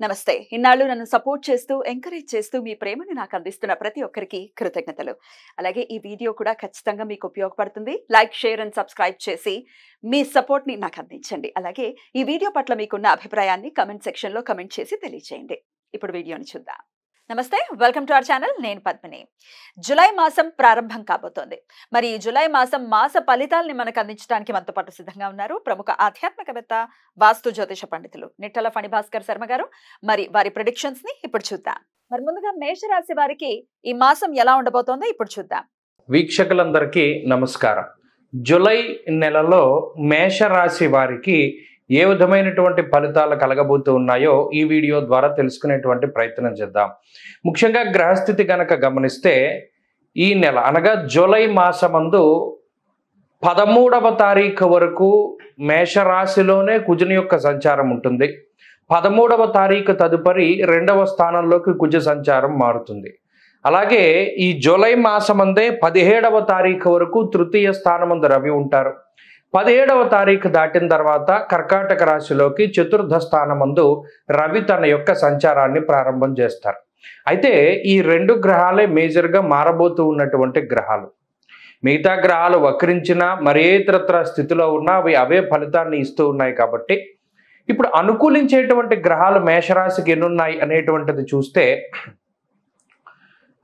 నమస్తే. ఇన్నాళ్ళు నన్ను సపోర్ట్ చేస్తూ ఎంకరేజ్ చేస్తూ మీ ప్రేమని నాకు అందిస్తున్న ప్రతి ఒక్కరికి కృతజ్ఞతలు. అలాగే ఈ వీడియో కూడా ఖచ్చితంగా మీకు ఉపయోగపడుతుంది. లైక్ షేర్ అండ్ సబ్స్క్రైబ్ చేసి మీ సపోర్ట్ని నాకు అందించండి. అలాగే ఈ వీడియో పట్ల మీకున్న అభిప్రాయాన్ని కమెంట్ సెక్షన్లో కమెంట్ చేసి తెలియజేయండి ఇప్పుడు వీడియోని చూద్దాం. నమస్తే వెల్కమ్ టు అవర్ ఛానల్. నేను పద్మిని. జులై మాసం ప్రారంభం కాబోతోంది. మరి ఈ జులై మాసం మాస ఫలితాలని మనకు అందించడానికి మనతో పాటు సిద్ధంగా ఉన్నారు ప్రముఖ ఆధ్యాత్మికవేత్త వాస్తు జ్యోతిష పండితులు నిట్టల ఫణిభాస్కర్ శర్మ గారు. మరి వారి ప్రొడిక్షన్స్ని ఇప్పుడు చూద్దాం. మరి ముందుగా మేషరాశి వారికి ఈ మాసం ఎలా ఉండబోతోందో ఇప్పుడు చూద్దాం. వీక్షకులందరికీ నమస్కారం. జూలై నెలలో మేషరాశి వారికి ఏ విధమైనటువంటి ఫలితాలు కలగబోతూ ఉన్నాయో ఈ వీడియో ద్వారా తెలుసుకునేటువంటి ప్రయత్నం చేద్దాం. ముఖ్యంగా గ్రహస్థితి గనక గమనిస్తే ఈ నెల అనగా జూలై మాసమందు పదమూడవ తారీఖు వరకు మేషరాశిలోనే కుజుని యొక్క సంచారం ఉంటుంది. పదమూడవ తారీఖు తదుపరి రెండవ స్థానంలోకి కుజ సంచారం మారుతుంది. అలాగే ఈ జూలై మాసమందే పదిహేడవ తారీఖు వరకు తృతీయ స్థానమందు రవి ఉంటారు. పదిహేడవ తారీఖు దాటిన తర్వాత కర్కాటక రాశిలోకి చతుర్థ స్థానమందు రవి తన యొక్క సంచారాన్ని ప్రారంభం చేస్తారు. అయితే ఈ రెండు గ్రహాలే మేజర్గా మారబోతూ ఉన్నటువంటి గ్రహాలు. మిగతా గ్రహాలు వక్రించిన మరేతరత్ర స్థితిలో ఉన్నా అవి అవే ఫలితాన్ని ఇస్తూ ఉన్నాయి కాబట్టి ఇప్పుడు అనుకూలించేటువంటి గ్రహాలు మేషరాశికి ఎన్నున్నాయి అనేటువంటిది చూస్తే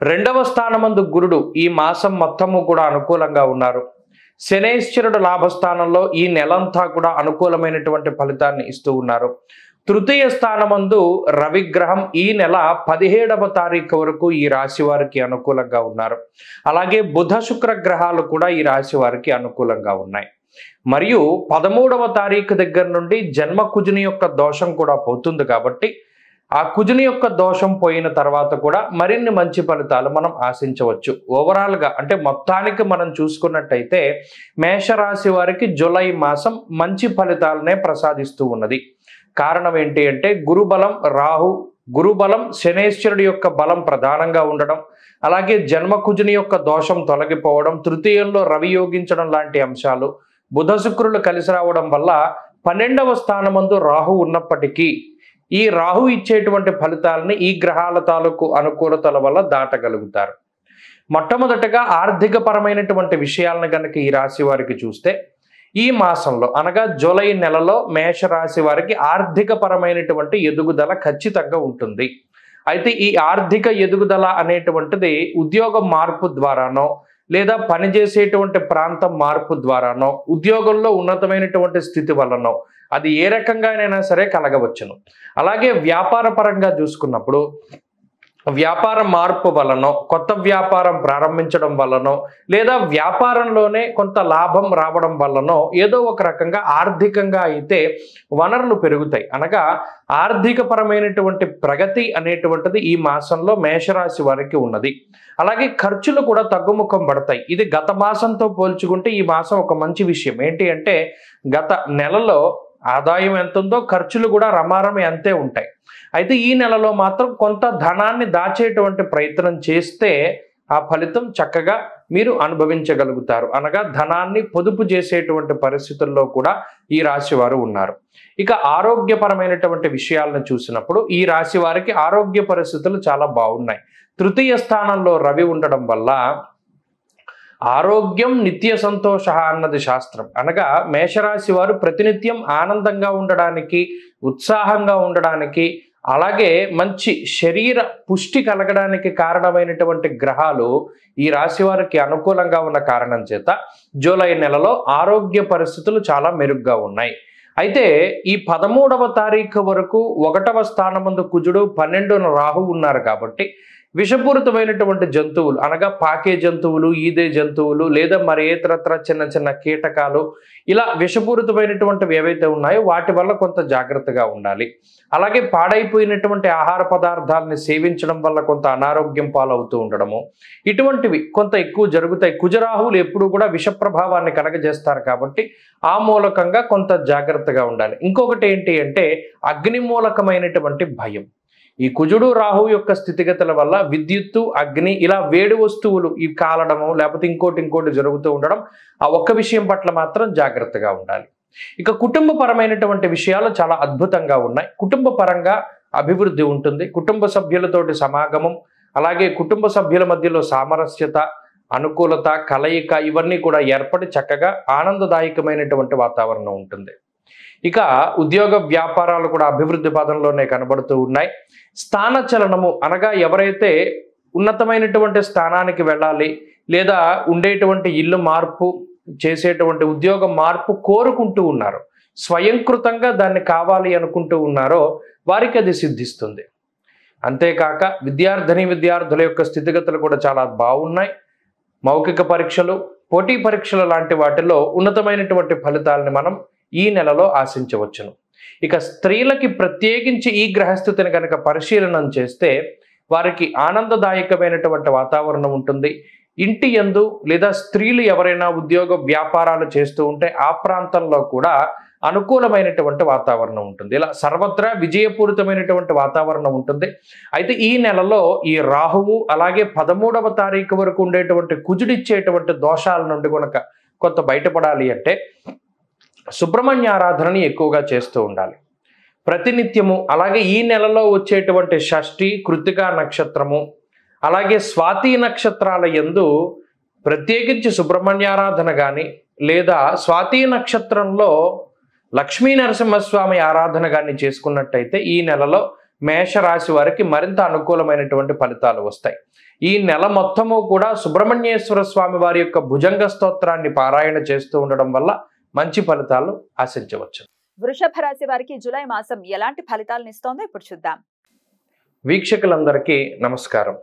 రెండవ స్థానమందు గురుడు ఈ మాసం మొత్తము కూడా అనుకూలంగా ఉన్నారు. శనేశ్వరుడు లాభస్థానంలో ఈ నెలంతా కూడా అనుకూలమైనటువంటి ఫలితాన్ని ఇస్తూ ఉన్నారు. తృతీయ స్థానమందు రవిగ్రహం ఈ నెల పదిహేడవ తారీఖు వరకు ఈ రాశి వారికి అనుకూలంగా ఉన్నారు. అలాగే బుధ శుక్ర గ్రహాలు కూడా ఈ రాశి వారికి అనుకూలంగా ఉన్నాయి. మరియు పదమూడవ తారీఖు దగ్గర నుండి జన్మ కుజుని యొక్క దోషం కూడా పోతుంది కాబట్టి ఆ కుజుని యొక్క దోషం పోయిన తర్వాత కూడా మరిన్ని మంచి ఫలితాలు మనం ఆశించవచ్చు. ఓవరాల్గా అంటే మొత్తానికి మనం చూసుకున్నట్టయితే మేషరాశి వారికి జూలై మాసం మంచి ఫలితాలనే ప్రసాదిస్తూ ఉన్నది. కారణం ఏంటి అంటే గురుబలం రాహు గురుబలం శనేశ్వరుడి యొక్క బలం ప్రధానంగా ఉండడం అలాగే జన్మకుజుని యొక్క దోషం తొలగిపోవడం తృతీయంలో రవి యోగించడం లాంటి అంశాలు బుధ శుక్రులు కలిసి రావడం వల్ల పన్నెండవ స్థానమందు రాహు ఉన్నప్పటికీ ఈ రాహు ఇచ్చేటువంటి ఫలితాలని ఈ గ్రహాల తాలూకు అనుకూలతల వల్ల దాటగలుగుతారు. మొట్టమొదటగా ఆర్థిక పరమైనటువంటి విషయాలను కనుక ఈ రాశి వారికి చూస్తే ఈ మాసంలో అనగా జూలై నెలలో మేషరాశి వారికి ఆర్థిక పరమైనటువంటి ఎదుగుదల ఖచ్చితంగా ఉంటుంది. అయితే ఈ ఆర్థిక ఎదుగుదల అనేటువంటిది ఉద్యోగ మార్పు ద్వారానో లేదా పనిచేసేటువంటి ప్రాంతం మార్పు ద్వారానో ఉద్యోగంలో ఉన్నతమైనటువంటి స్థితి వలనో అది ఏ రకంగానైనా సరే కలగవచ్చును. అలాగే వ్యాపార పరంగా చూసుకున్నప్పుడు వ్యాపార మార్పు వలనో కొత్త వ్యాపారం ప్రారంభించడం వలనో లేదా వ్యాపారంలోనే కొంత లాభం రావడం వలనో ఏదో ఒక రకంగా ఆర్థికంగా అయితే వనరులు పెరుగుతాయి. అనగా ఆర్థిక పరమైనటువంటి ప్రగతి అనేటువంటిది ఈ మాసంలో మేషరాశి వారికి ఉన్నది. అలాగే ఖర్చులు కూడా తగ్గుముఖం పడతాయి. ఇది గత మాసంతో పోల్చుకుంటే ఈ మాసం ఒక మంచి విషయం. ఏంటి అంటే గత నెలలో ఆదాయం ఎంత ఉందో ఖర్చులు కూడా రమారమ అంతే ఉంటాయి. అయితే ఈ నెలలో మాత్రం కొంత ధనాన్ని దాచేటువంటి ప్రయత్నం చేస్తే ఆ ఫలితం చక్కగా మీరు అనుభవించగలుగుతారు. అనగా ధనాన్ని పొదుపు చేసేటువంటి పరిస్థితుల్లో కూడా ఈ రాశి వారు ఉన్నారు. ఇక ఆరోగ్యపరమైనటువంటి విషయాలను చూసినప్పుడు ఈ రాశి వారికి ఆరోగ్య పరిస్థితులు చాలా బాగున్నాయి. తృతీయ స్థానంలో రవి ఉండడం వల్ల ఆరోగ్యం నిత్య సంతోష అన్నది శాస్త్రం. అనగా మేషరాశి వారు ప్రతినిత్యం ఆనందంగా ఉండడానికి ఉత్సాహంగా ఉండడానికి అలాగే మంచి శరీర పుష్టి కలగడానికి కారణమైనటువంటి గ్రహాలు ఈ రాశి వారికి అనుకూలంగా ఉన్న కారణం చేత జూలై నెలలో ఆరోగ్య పరిస్థితులు చాలా మెరుగ్గా ఉన్నాయి. అయితే ఈ పదమూడవ తారీఖు వరకు ఒకటవ స్థానమందు కుజుడు పన్నెండున రాహు ఉన్నారు కాబట్టి విషపూరితమైనటువంటి జంతువులు అనగా పాకే జంతువులు ఈదే జంతువులు లేదా మరి ఏతరత్ర చిన్న చిన్న కీటకాలు ఇలా విషపూరితమైనటువంటివి ఏవైతే ఉన్నాయో వాటి వల్ల కొంత జాగ్రత్తగా ఉండాలి. అలాగే పాడైపోయినటువంటి ఆహార పదార్థాలని సేవించడం వల్ల కొంత అనారోగ్యం పాలవుతూ ఉండడము. ఇటువంటివి కొంత ఎక్కువ జరుగుతాయి. కుజరాహువులు ఎప్పుడు కూడా విష ప్రభావాన్ని కలగజేస్తారు కాబట్టి ఆ మూలకంగా కొంత జాగ్రత్తగా ఉండాలి. ఇంకొకటి ఏంటి అంటే అగ్ని మూలకమైనటువంటి భయం. ఈ కుజుడు రాహు యొక్క స్థితిగతుల వల్ల విద్యుత్తు అగ్ని ఇలా వేడి వస్తువులు ఈ కాలడము లేకపోతే ఇంకోటి ఇంకోటి జరుగుతూ ఉండడం ఆ ఒక్క విషయం పట్ల మాత్రం జాగ్రత్తగా ఉండాలి. ఇక కుటుంబ పరమైనటువంటి విషయాలు చాలా అద్భుతంగా ఉన్నాయి. కుటుంబ పరంగా అభివృద్ధి ఉంటుంది. కుటుంబ సభ్యులతోటి సమాగమం అలాగే కుటుంబ సభ్యుల మధ్యలో సామరస్యత అనుకూలత కలయిక ఇవన్నీ కూడా ఏర్పడి చక్కగా ఆనందదాయకమైనటువంటి వాతావరణం ఉంటుంది. ఇక ఉద్యోగ వ్యాపారాలు కూడా అభివృద్ధి పదంలోనే కనబడుతూ ఉన్నాయి. స్థాన చలనము అనగా ఎవరైతే ఉన్నతమైనటువంటి స్థానానికి వెళ్ళాలి లేదా ఉండేటువంటి ఇల్లు మార్పు చేసేటువంటి ఉద్యోగ మార్పు కోరుకుంటూ ఉన్నారు స్వయంకృతంగా దాన్ని కావాలి అనుకుంటూ ఉన్నారో వారికి అది సిద్ధిస్తుంది. అంతేకాక విద్యార్థిని విద్యార్థుల యొక్క స్థితిగతులు కూడా చాలా బాగున్నాయి. మౌఖిక పరీక్షలు పోటీ పరీక్షలు లాంటి వాటిలో ఉన్నతమైనటువంటి ఫలితాలని మనం ఈ నెలలో ఆశించవచ్చును. ఇక స్త్రీలకి ప్రత్యేకించి ఈ గ్రహస్థితిని కనుక పరిశీలనం చేస్తే వారికి ఆనందదాయకమైనటువంటి వాతావరణం ఉంటుంది. ఇంటి యందు లేదా స్త్రీలు ఎవరైనా ఉద్యోగ వ్యాపారాలు చేస్తూ ఉంటే ఆ ప్రాంతంలో కూడా అనుకూలమైనటువంటి వాతావరణం ఉంటుంది. ఇలా సర్వత్రా విజయపూరితమైనటువంటి వాతావరణం ఉంటుంది. అయితే ఈ నెలలో ఈ రాహువు అలాగే పదమూడవ తారీఖు వరకు ఉండేటువంటి కుజుడిచ్చేటువంటి దోషాల నుండి కనుక కొంత బయటపడాలి అంటే సుబ్రహ్మణ్య ఆరాధనని ఎక్కువగా చేస్తూ ఉండాలి. ప్రతినిత్యము అలాగే ఈ నెలలో వచ్చేటువంటి షష్ఠి కృతికా నక్షత్రము అలాగే స్వాతి నక్షత్రాల యందు ప్రత్యేకించి సుబ్రహ్మణ్యారాధన కానీ లేదా స్వాతి నక్షత్రంలో లక్ష్మీ నరసింహస్వామి ఆరాధన కానీ చేసుకున్నట్టయితే ఈ నెలలో మేషరాశి వారికి మరింత అనుకూలమైనటువంటి ఫలితాలు వస్తాయి. ఈ నెల మొత్తము కూడా సుబ్రహ్మణ్యేశ్వర స్వామి వారి యొక్క భుజంగ స్తోత్రాన్ని పారాయణ చేస్తూ ఉండడం వల్ల మంచి ఫలితాలు ఆశించవచ్చు. వృషభ రాశి వారికి జూలై మాసం ఎలాంటి ఫలితాలను ఇస్తోందో ఇప్పుడు చూద్దాం. వీక్షకులందరికీ నమస్కారం.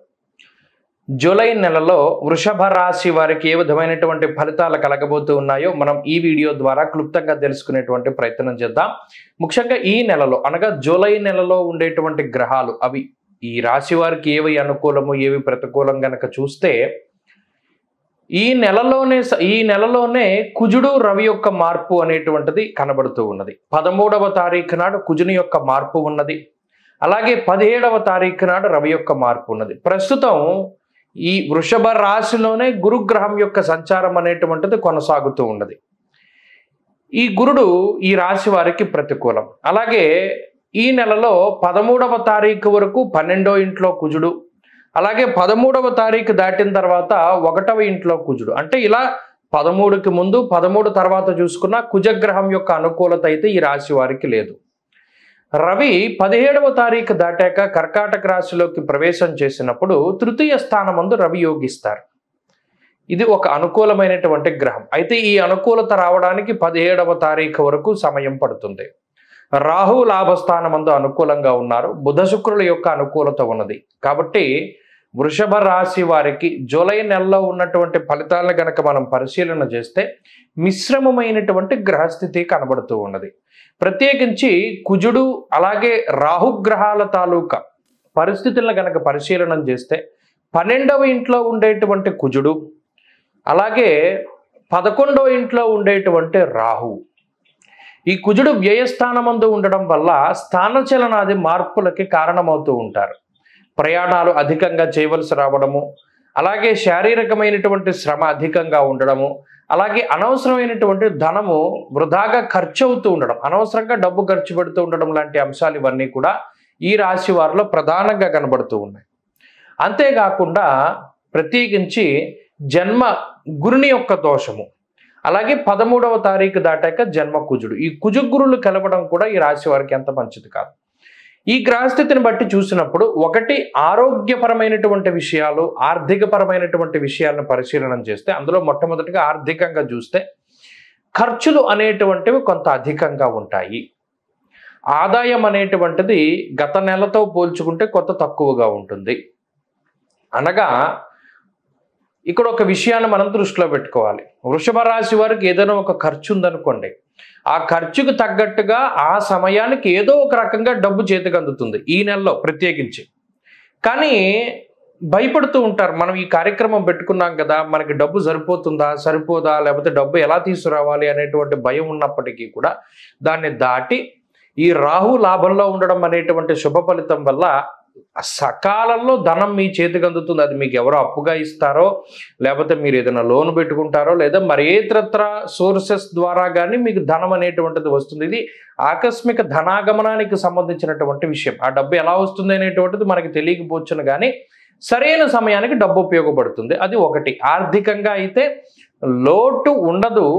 జూలై నెలలో వృషభ రాశి వారికి ఏ విధమైనటువంటి ఫలితాలు కలగబోతూ ఉన్నాయో మనం ఈ వీడియో ద్వారా క్లుప్తంగా తెలుసుకునేటువంటి ప్రయత్నం చేద్దాం. ముఖ్యంగా ఈ నెలలో అనగా జూలై నెలలో ఉండేటువంటి గ్రహాలు అవి ఈ రాశి వారికి ఏవి అనుకూలము ఏవి ప్రతికూలం గనక చూస్తే ఈ నెలలోనే స- ఈ నెలలోనే కుజుడు రవి యొక్క మార్పు అనేటువంటిది కనబడుతూ ఉన్నది. పదమూడవ తారీఖు నాడు కుజుని యొక్క మార్పు ఉన్నది. అలాగే పదిహేడవ తారీఖు నాడు రవి యొక్క మార్పు ఉన్నది. ప్రస్తుతం ఈ వృషభ రాశిలోనే గురుగ్రహం యొక్క సంచారం అనేటువంటిది కొనసాగుతూ ఉన్నది. ఈ గురుడు ఈ రాశి వారికి ప్రతికూలం. అలాగే ఈ నెలలో పదమూడవ తారీఖు వరకు పన్నెండో ఇంట్లో కుజుడు అలాగే పదమూడవ తారీఖు దాటిన తర్వాత ఒకటవ ఇంట్లో కుజుడు. అంటే ఇలా పదమూడుకి ముందు పదమూడు తర్వాత చూసుకున్న కుజగ్రహం యొక్క అనుకూలత అయితే ఈ రాశి వారికి లేదు. రవి పదిహేడవ తారీఖు దాటాక కర్కాటక రాశిలోకి ప్రవేశం చేసినప్పుడు తృతీయ స్థానమందు రవి యోగిస్తారు. ఇది ఒక అనుకూలమైనటువంటి గ్రహం. అయితే ఈ అనుకూలత రావడానికి పదిహేడవ తారీఖు వరకు సమయం పడుతుంది. రాహు లాభస్థానమందు అనుకూలంగా ఉన్నారు. బుధ శుక్రుల యొక్క అనుకూలత ఉన్నది. కాబట్టి వృషభ రాశి వారికి జూలై నెలలో ఉన్నటువంటి ఫలితాలను గనక మనం పరిశీలన చేస్తే మిశ్రమమైనటువంటి గ్రహస్థితి కనబడుతూ ఉన్నది. ప్రత్యేకించి కుజుడు అలాగే రాహుగ్రహాల తాలూకా పరిస్థితులను గనక పరిశీలన చేస్తే పన్నెండవ ఇంట్లో ఉండేటువంటి కుజుడు అలాగే పదకొండవ ఇంట్లో ఉండేటువంటి రాహు ఈ కుజుడు వ్యయస్థానమందు ఉండడం వల్ల స్థానచలనాది మార్పులకి కారణమవుతూ ఉంటారు. ప్రయాణాలు అధికంగా చేయవలసి రావడము అలాగే శారీరకమైనటువంటి శ్రమ అధికంగా ఉండడము అలాగే అనవసరమైనటువంటి ధనము వృధాగా ఖర్చు అవుతూ ఉండడం అనవసరంగా డబ్బు ఖర్చు పెడుతూ ఉండడం లాంటి అంశాలు ఇవన్నీ కూడా ఈ రాశి వారిలో ప్రధానంగా కనబడుతూ ఉన్నాయి. అంతేకాకుండా ప్రత్యేకించి జన్మ గురుని యొక్క దోషము అలాగే పదమూడవ తారీఖు దాటాక జన్మ కుజుడు. ఈ కుజుగురులు కలవడం కూడా ఈ రాశి వారికి ఎంత మంచిది కాదు. ఈ గ్రహస్థితిని బట్టి చూసినప్పుడు ఒకటి ఆరోగ్యపరమైనటువంటి విషయాలు ఆర్థికపరమైనటువంటి విషయాలను పరిశీలన చేస్తే అందులో మొట్టమొదటిగా ఆర్థికంగా చూస్తే ఖర్చులు అనేటువంటివి కొంత అధికంగా ఉంటాయి. ఆదాయం అనేటువంటిది గత నెలతో పోల్చుకుంటే కొంత తక్కువగా ఉంటుంది. అనగా ఇక్కడ ఒక విషయాన్ని మనం దృష్టిలో పెట్టుకోవాలి. వృషభ రాశి వారికి ఏదైనా ఒక ఖర్చు ఉందనుకోండి. ఆ ఖర్చుకు తగ్గట్టుగా ఆ సమయానికి ఏదో ఒక రకంగా డబ్బు చేతికి అందుతుంది ఈ నెలలో ప్రత్యేకించి. కానీ భయపడుతూ ఉంటారు. మనం ఈ కార్యక్రమం పెట్టుకున్నాం కదా మనకి డబ్బు సరిపోతుందా సరిపోదా లేకపోతే డబ్బు ఎలా తీసుకురావాలి అనేటువంటి భయం ఉన్నప్పటికీ కూడా దాన్ని దాటి ఈ రాహు లాభంలో ఉండడం అనేటువంటి శుభ ఫలితం వల్ల సకాలంలో ధనం మీ చేతికి అందుతుంది. అది మీకు ఎవరో అప్పుగా ఇస్తారో లేకపోతే మీరు ఏదైనా లోన్ పెట్టుకుంటారో లేదా మరి ఏతరత్ర సోర్సెస్ ద్వారా కానీ మీకు ధనం అనేటువంటిది వస్తుంది. ఇది ఆకస్మిక ధనాగమనానికి సంబంధించినటువంటి విషయం. ఆ డబ్బు ఎలా వస్తుంది అనేటువంటిది మనకి తెలియకపోవచ్చును కానీ సరైన సమయానికి డబ్బు ఉపయోగపడుతుంది. అది ఒకటి. ఆర్థికంగా అయితే లోటు ఉండదు.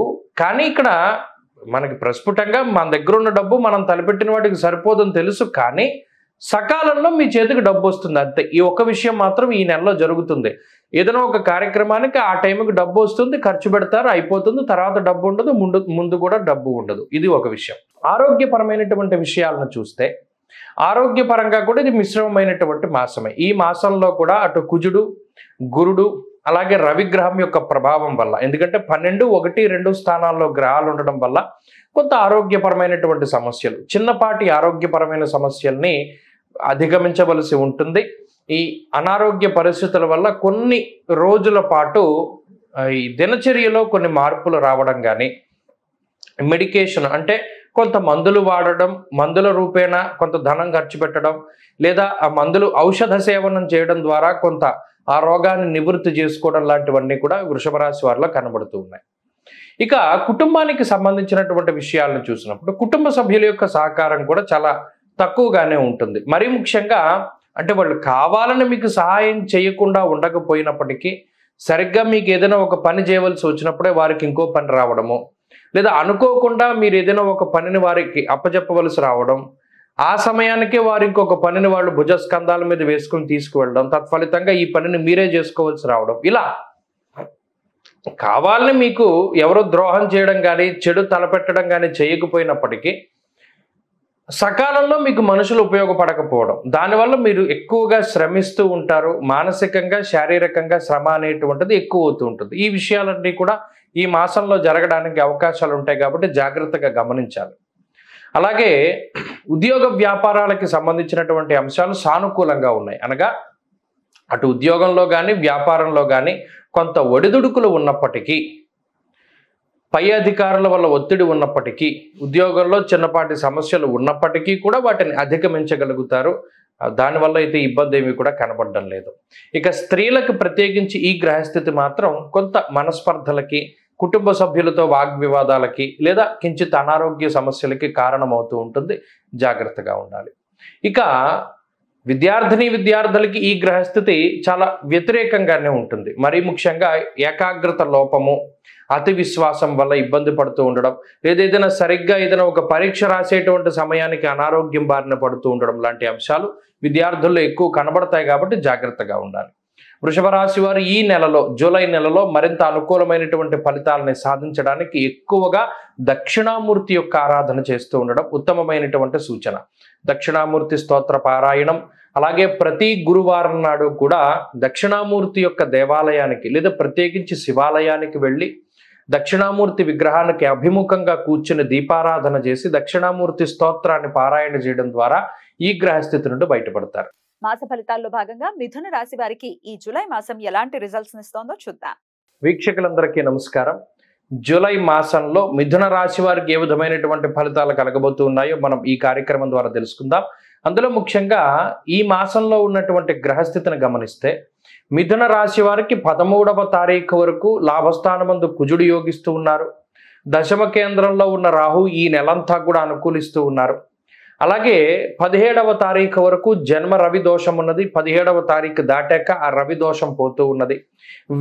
కానీ ఇక్కడ మనకి ప్రస్ఫుటంగా మన దగ్గర ఉన్న డబ్బు మనం తలపెట్టిన వాటికి సరిపోదని తెలుసు. కానీ సకాలంలో మీ చేతికి డబ్బు వస్తుంది అంతే. ఈ ఒక్క విషయం మాత్రం ఈ నెలలో జరుగుతుంది. ఏదైనా ఒక కార్యక్రమానికి ఆ టైంకి డబ్బు వస్తుంది ఖర్చు పెడతారు అయిపోతుంది తర్వాత డబ్బు ఉండదు ముందు ముందు కూడా డబ్బు ఉండదు. ఇది ఒక విషయం. ఆరోగ్యపరమైనటువంటి విషయాలను చూస్తే ఆరోగ్యపరంగా కూడా ఇది మిశ్రమమైనటువంటి మాసమే. ఈ మాసంలో కూడా అటు కుజుడు గురుడు అలాగే రవిగ్రహం యొక్క ప్రభావం వల్ల ఎందుకంటే పన్నెండు ఒకటి రెండు స్థానాల్లో గ్రహాలు ఉండడం వల్ల కొంత ఆరోగ్యపరమైనటువంటి సమస్యలు చిన్నపాటి ఆరోగ్యపరమైన సమస్యల్ని అధిగమించవలసి ఉంటుంది. ఈ అనారోగ్య పరిస్థితుల వల్ల కొన్ని రోజుల పాటు ఈ దినచర్యలో కొన్ని మార్పులు రావడం కానీ మెడికేషన్ అంటే కొంత మందులు వాడడం మందుల రూపేణ కొంత ధనం ఖర్చు పెట్టడం లేదా ఆ మందులు ఔషధ సేవనం చేయడం ద్వారా కొంత ఆ రోగాన్ని నివృత్తి చేసుకోవడం లాంటివన్నీ కూడా వృషభ రాశి వారిలో కనబడుతూ ఉన్నాయి. ఇక కుటుంబానికి సంబంధించినటువంటి విషయాలను చూసినప్పుడు కుటుంబ సభ్యుల యొక్క సహకారం కూడా చాలా తక్కువగానే ఉంటుంది. మరీ ముఖ్యంగా అంటే వాళ్ళు కావాలని మీకు సహాయం చేయకుండా ఉండకపోయినప్పటికీ సరిగ్గా మీకు ఏదైనా ఒక పని చేయవలసి వచ్చినప్పుడే వారికి ఇంకో పని రావడము. లేదా అనుకోకుండా మీరు ఏదైనా ఒక పనిని వారికి అప్పచెప్పవలసి రావడం. ఆ సమయానికే వారు ఇంకొక పనిని వాళ్ళు భుజస్కంధాల మీద వేసుకుని తీసుకువెళ్ళడం. తత్ఫలితంగా ఈ పనిని మీరే చేసుకోవాల్సి రావడం. ఇలా కావాలని మీకు ఎవరో ద్రోహం చేయడం కానీ చెడు తలపెట్టడం కానీ చేయకపోయినప్పటికీ సకాలంలో మీకు మనుషులు ఉపయోగపడకపోవడం. దానివల్ల మీరు ఎక్కువగా శ్రమిస్తూ ఉంటారు. మానసికంగా శారీరకంగా శ్రమ అనేటువంటిది ఎక్కువ అవుతూ ఉంటుంది. ఈ విషయాలన్నీ కూడా ఈ మాసంలో జరగడానికి అవకాశాలు ఉంటాయి కాబట్టి జాగ్రత్తగా గమనించాలి. అలాగే ఉద్యోగ వ్యాపారాలకి సంబంధించినటువంటి అంశాలు సానుకూలంగా ఉన్నాయి. అనగా అటు ఉద్యోగంలో కానీ వ్యాపారంలో కానీ కొంత ఒడిదుడుకులు ఉన్నప్పటికీ పై అధికారుల వల్ల ఒత్తిడి ఉన్నప్పటికీ ఉద్యోగంలో చిన్నపాటి సమస్యలు ఉన్నప్పటికీ కూడా వాటిని అధిగమించగలుగుతారు. దానివల్ల అయితే ఇబ్బంది ఏమీ కూడా కనబడడం లేదు. ఇక స్త్రీలకు ప్రత్యేకించి ఈ గ్రహస్థితి మాత్రం కొంత మనస్పర్ధలకి కుటుంబ సభ్యులతో వాగ్వివాదాలకి లేదా కించిత్ అనారోగ్య సమస్యలకి కారణమవుతూ ఉంటుంది. జాగ్రత్తగా ఉండాలి. ఇక విద్యార్థిని విద్యార్థులకి ఈ గ్రహస్థితి చాలా వ్యతిరేకంగానే ఉంటుంది. మరీ ముఖ్యంగా ఏకాగ్రత లోపము అతి విశ్వాసం వల్ల ఇబ్బంది పడుతూ ఉండడం లేదా ఏదైనా సరిగ్గా ఏదైనా ఒక పరీక్ష రాసేటువంటి సమయానికి అనారోగ్యం బారిన పడుతూ ఉండడం లాంటి అంశాలు విద్యార్థుల్లో ఎక్కువ కనబడతాయి కాబట్టి జాగ్రత్తగా ఉండాలి. వృషభ రాశి వారు ఈ నెలలో జూలై నెలలో మరింత అనుకూలమైనటువంటి ఫలితాలని సాధించడానికి ఎక్కువగా దక్షిణామూర్తి యొక్క ఆరాధన చేస్తూ ఉండడం ఉత్తమమైనటువంటి సూచన. దక్షిణామూర్తి స్తోత్ర పారాయణం అలాగే ప్రతి గురువారం నాడు కూడా దక్షిణామూర్తి యొక్క దేవాలయానికి లేదా ప్రత్యేకించి శివాలయానికి వెళ్ళి దక్షిణామూర్తి విగ్రహానికి అభిముఖంగా కూర్చుని దీపారాధన చేసి దక్షిణామూర్తి స్తోత్రాన్ని పారాయణ చేయడం ద్వారా ఈ గ్రహస్థితి నుండి బయటపడతారు. మాస ఫలితాల్లో భాగంగా మిథున రాశి వారికి ఈ జూలై మాసం ఎలాంటి రిజల్ట్స్ ఇస్తోందో చూద్దాం. వీక్షకులందరికీ నమస్కారం. జూలై మాసంలో మిథున రాశి వారికి ఏ విధమైనటువంటి ఫలితాలు కలగబోతూ ఉన్నాయో మనం ఈ కార్యక్రమం ద్వారా తెలుసుకుందాం. అందులో ముఖ్యంగా ఈ మాసంలో ఉన్నటువంటి గ్రహస్థితిని గమనిస్తే మిథున రాశి వారికి పదమూడవ తారీఖు వరకు లాభస్థానమందు కుజుడు యోగిస్తూ ఉన్నారు. దశమ కేంద్రంలో ఉన్న రాహు ఈ నెలంతా కూడా అనుకూలిస్తూ ఉన్నారు. అలాగే పదిహేడవ తారీఖు వరకు జన్మ రవి దోషం ఉన్నది. పదిహేడవ తారీఖు దాటాక ఆ రవి దోషం పోతూ ఉన్నది.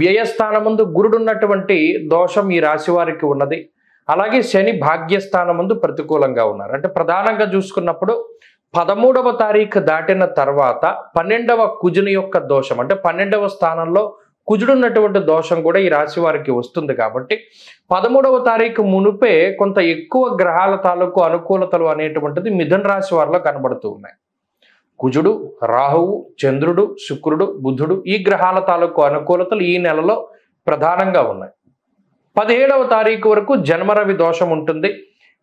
వ్యయస్థానముందు గురుడున్నటువంటి దోషం ఈ రాశి వారికి ఉన్నది. అలాగే శని భాగ్యస్థానముందు ప్రతికూలంగా ఉన్నారు. అంటే ప్రధానంగా చూసుకున్నప్పుడు పదమూడవ తారీఖు దాటిన తర్వాత పన్నెండవ కుజుని యొక్క దోషం అంటే పన్నెండవ స్థానంలో కుజుడు ఉన్నటువంటి దోషం కూడా ఈ రాశి వారికి వస్తుంది కాబట్టి పదమూడవ తారీఖు మునుపే కొంత ఎక్కువ గ్రహాల తాలూకు అనుకూలతలు అనేటువంటిది మిథున రాశి వారిలో కనబడుతూ ఉన్నాయి. కుజుడు రాహువు చంద్రుడు శుక్రుడు బుధుడు ఈ గ్రహాల తాలూకు అనుకూలతలు ఈ నెలలో ప్రధానంగా ఉన్నాయి. పదిహేడవ తారీఖు వరకు జన్మరవి దోషం ఉంటుంది.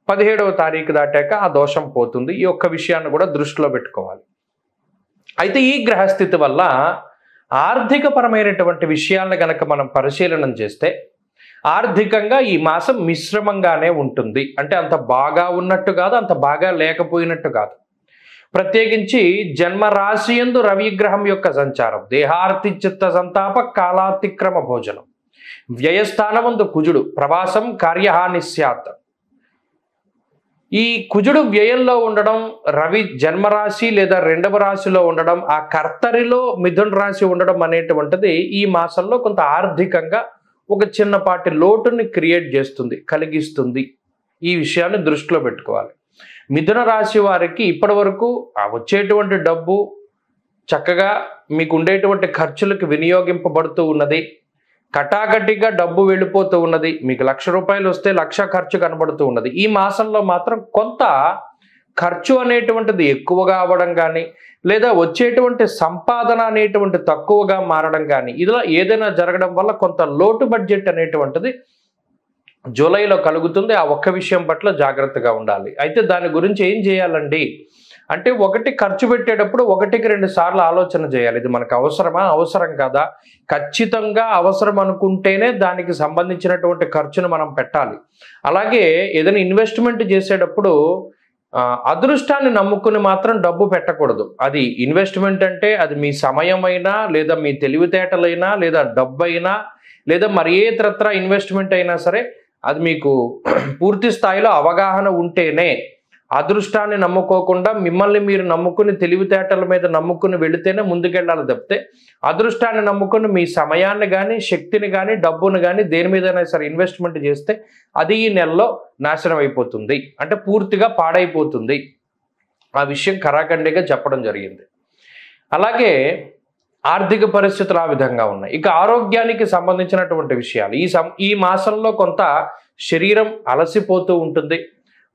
పదిహేడవ తారీఖు దాటాక ఆ దోషం పోతుంది. ఈ ఒక్క విషయాన్ని కూడా దృష్టిలో పెట్టుకోవాలి. అయితే ఈ గ్రహస్థితి వల్ల ఆర్థిక పరమైనటువంటి విషయాలను గనక మనం పరిశీలనం చేస్తే ఆర్థికంగా ఈ మాసం మిశ్రమంగానే ఉంటుంది. అంటే అంత బాగా ఉన్నట్టు కాదు అంత బాగా లేకపోయినట్టు కాదు. ప్రత్యేకించి జన్మ రాశి ఎందు రవిగ్రహం యొక్క సంచారం దేహార్తి చిత్త సంతాప కాలాతిక్రమ భోజనం. వ్యయస్థానమందు కుజుడు ప్రవాసం కార్యహాని స్యాత్. ఈ కుజుడు వ్యయంలో ఉండడం రవి జన్మరాశి లేదా రెండవ రాశిలో ఉండడం ఆ కర్తరిలో మిథున రాశి ఉండడం అనేటువంటిది ఈ మాసంలో కొంత ఆర్థికంగా ఒక చిన్నపాటి లోటుని క్రియేట్ చేస్తుంది కలిగిస్తుంది. ఈ విషయాన్ని దృష్టిలో పెట్టుకోవాలి. మిథున రాశి వారికి ఇప్పటి వరకు ఆ వచ్చేటువంటి డబ్బు చక్కగా మీకు ఉండేటువంటి ఖర్చులకు వినియోగింపబడుతూ ఉన్నది. కటాకటిగా డబ్బు వెళ్ళిపోతూ ఉన్నది. మీకు లక్ష రూపాయలు వస్తే లక్ష ఖర్చు కనబడుతూ ఉన్నది. ఈ మాసంలో మాత్రం కొంత ఖర్చు అనేటువంటిది ఎక్కువగా అవ్వడం కానీ లేదా వచ్చేటువంటి సంపాదన అనేటువంటి తక్కువగా మారడం కానీ ఇలా ఏదైనా జరగడం వల్ల కొంత లోటు బడ్జెట్ అనేటువంటిది జూలైలో కలుగుతుంది. ఆ ఒక్క విషయం పట్ల జాగ్రత్తగా ఉండాలి. అయితే దాని గురించి ఏం చేయాలండి? అంటే ఒకటి ఖర్చు పెట్టేటప్పుడు ఒకటికి రెండు సార్లు ఆలోచన చేయాలి. ఇది మనకు అవసరమా? అవసరం కదా? ఖచ్చితంగా అవసరం అనుకుంటేనే దానికి సంబంధించినటువంటి ఖర్చును మనం పెట్టాలి. అలాగే ఏదైనా ఇన్వెస్ట్మెంట్ చేసేటప్పుడు అదృష్టాన్ని నమ్ముకుని మాత్రం డబ్బు పెట్టకూడదు. అది ఇన్వెస్ట్మెంట్ అంటే అది మీ సమయమైనా లేదా మీ తెలివితేటలైనా లేదా డబ్బు అయినా లేదా మరి ఏ ఇతరత్ర ఇన్వెస్ట్మెంట్ అయినా సరే అది మీకు పూర్తి స్థాయిలో అవగాహన ఉంటేనే అదృష్టాన్ని నమ్ముకోకుండా మిమ్మల్ని మీరు నమ్ముకుని తెలివితేటల మీద నమ్ముకుని వెళితేనే ముందుకెళ్ళాలి తప్పితే అదృష్టాన్ని నమ్ముకుని మీ సమయాన్ని కానీ శక్తిని కానీ డబ్బును కానీ దేని మీదైనా సరే ఇన్వెస్ట్మెంట్ చేస్తే అది ఈ నెలలో నాశనం అయిపోతుంది. అంటే పూర్తిగా పాడైపోతుంది. ఆ విషయం కరాఖండిగా చెప్పడం జరిగింది. అలాగే ఆర్థిక పరిస్థితులు ఆ విధంగా ఉన్నాయి. ఇక ఆరోగ్యానికి సంబంధించినటువంటి విషయాలు. ఈ సం ఈ మాసంలో కొంత శరీరం అలసిపోతూ ఉంటుంది.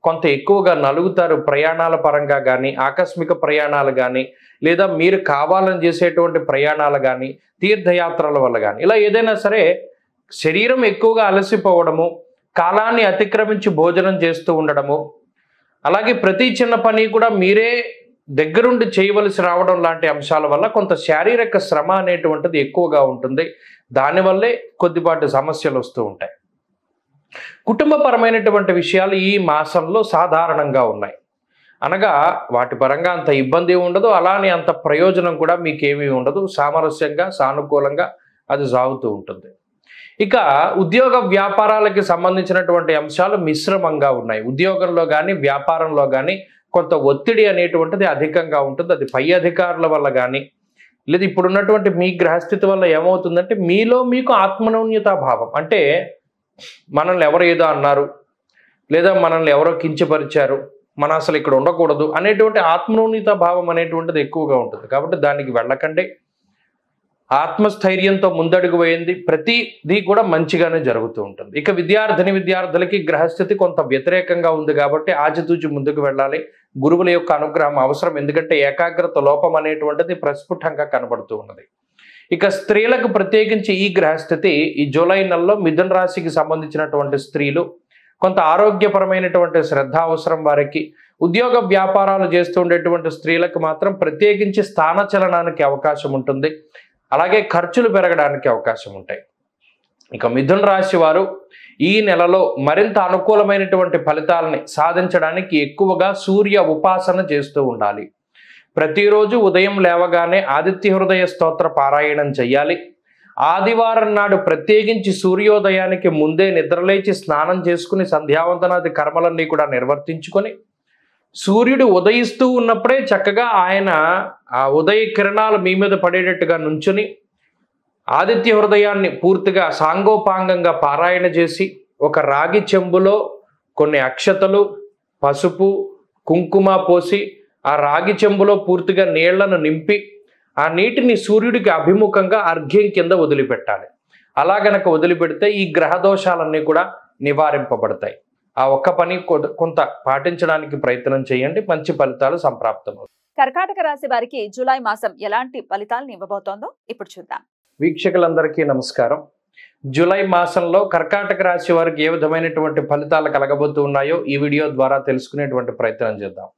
కొంత ఎక్కువగా నలుగుతారు ప్రయాణాల పరంగా కానీ ఆకస్మిక ప్రయాణాలు కానీ లేదా మీరు కావాలని చేసేటువంటి ప్రయాణాలు కానీ తీర్థయాత్రల వల్ల కానీ ఇలా ఏదైనా సరే శరీరం ఎక్కువగా అలసిపోవడము కాలాన్ని అతిక్రమించి భోజనం చేస్తూ ఉండడము అలాగే ప్రతి చిన్న పని కూడా మీరే దగ్గరుండి చేయవలసి రావడం లాంటి అంశాల వల్ల కొంత శారీరక శ్రమ అనేటువంటిది ఎక్కువగా ఉంటుంది. దానివల్లే కొద్దిపాటి సమస్యలు వస్తూ ఉంటాయి. కుటుంబపరమైనటువంటి విషయాలు ఈ మాసంలో సాధారణంగా ఉన్నాయి. అనగా వాటి పరంగా అంత ఇబ్బంది ఉండదు అలానే అంత ప్రయోజనం కూడా మీకేమీ ఉండదు. సామరస్యంగా సానుకూలంగా అది సాగుతూ ఉంటుంది. ఇక ఉద్యోగ వ్యాపారాలకి సంబంధించినటువంటి అంశాలు మిశ్రమంగా ఉన్నాయి. ఉద్యోగంలో కానీ వ్యాపారంలో కానీ కొంత ఒత్తిడి అనేటువంటిది అధికంగా ఉంటుంది. అది పై అధికారుల వల్ల కానీ లేదా ఇప్పుడున్నటువంటి మీ గ్రహస్థితి వల్ల ఏమవుతుందంటే మీలో మీకు ఆత్మనౌన్యతా భావం. అంటే మనల్ని ఎవరు ఏదో అన్నారు లేదా మనల్ని ఎవరో కించపరిచారు మన అసలు ఇక్కడ ఉండకూడదు అనేటువంటి ఆత్మనోన్నత భావం అనేటువంటిది ఎక్కువగా ఉంటుంది. కాబట్టి దానికి వెళ్ళకండి. ఆత్మస్థైర్యంతో ముందడుగు వేయింది ప్రతిదీ కూడా మంచిగానే జరుగుతూ ఉంటుంది. ఇక విద్యార్థిని విద్యార్థులకి గ్రహస్థితి కొంత వ్యతిరేకంగా ఉంది కాబట్టి ఆచితూచి ముందుకు వెళ్ళాలి. గురువుల యొక్క అనుగ్రహం అవసరం. ఎందుకంటే ఏకాగ్రత లోపం అనేటువంటిది ప్రస్ఫుటంగా కనబడుతూ ఉన్నది. ఇక స్త్రీలకు ప్రత్యేకించి ఈ గ్రహస్థితి ఈ జూలై నెలలో మిథున రాశికి సంబంధించినటువంటి స్త్రీలు కొంత ఆరోగ్యపరమైనటువంటి శ్రద్ధ అవసరం వారికి ఉద్యోగ వ్యాపారాలు చేస్తూ ఉండేటువంటి స్త్రీలకు మాత్రం ప్రత్యేకించి స్థానచలనానికి అవకాశం ఉంటుంది. అలాగే ఖర్చులు పెరగడానికి అవకాశం ఉంటాయి. ఇక మిథున రాశి వారు ఈ నెలలో మరింత అనుకూలమైనటువంటి ఫలితాలని సాధించడానికి ఎక్కువగా సూర్య ఉపాసన చేస్తూ ఉండాలి. ప్రతిరోజు ఉదయం లేవగానే ఆదిత్య హృదయ స్తోత్ర పారాయణం చెయ్యాలి. ఆదివారం నాడు ప్రత్యేకించి సూర్యోదయానికి ముందే నిద్రలేచి స్నానం చేసుకుని సంధ్యావందనాది కర్మలన్నీ కూడా నిర్వర్తించుకొని సూర్యుడు ఉదయిస్తూ ఉన్నప్పుడే చక్కగా ఆయన ఆ ఉదయ కిరణాలు మీ మీద పడేటట్టుగా నుంచుని ఆదిత్య హృదయాన్ని పూర్తిగా సాంగోపాంగంగా పారాయణ చేసి ఒక రాగి చెంబులో కొన్ని అక్షతలు పసుపు కుంకుమ పోసి ఆ రాగి చెంబులో పూర్తిగా నీళ్ళను నింపి ఆ నీటిని సూర్యుడికి అభిముఖంగా అర్ఘ్యం కింద వదిలిపెట్టాలి. అలా గనక వదిలిపెడితే ఈ గ్రహ దోషాలన్నీ కూడా నివారింపబడతాయి. ఆ ఒక్క పని కొంత పాటించడానికి ప్రయత్నం చేయండి. మంచి ఫలితాలు సంప్రాప్తం కర్కాటక రాశి వారికి జూలై మాసం ఎలాంటి ఫలితాలను ఇవ్వబోతోందో ఇప్పుడు చూద్దాం. వీక్షకులందరికీ నమస్కారం. జూలై మాసంలో కర్కాటక రాశి వారికి ఏ విధమైనటువంటి ఫలితాలు కలగబోతూ ఉన్నాయో ఈ వీడియో ద్వారా తెలుసుకునేటువంటి ప్రయత్నం చేద్దాం.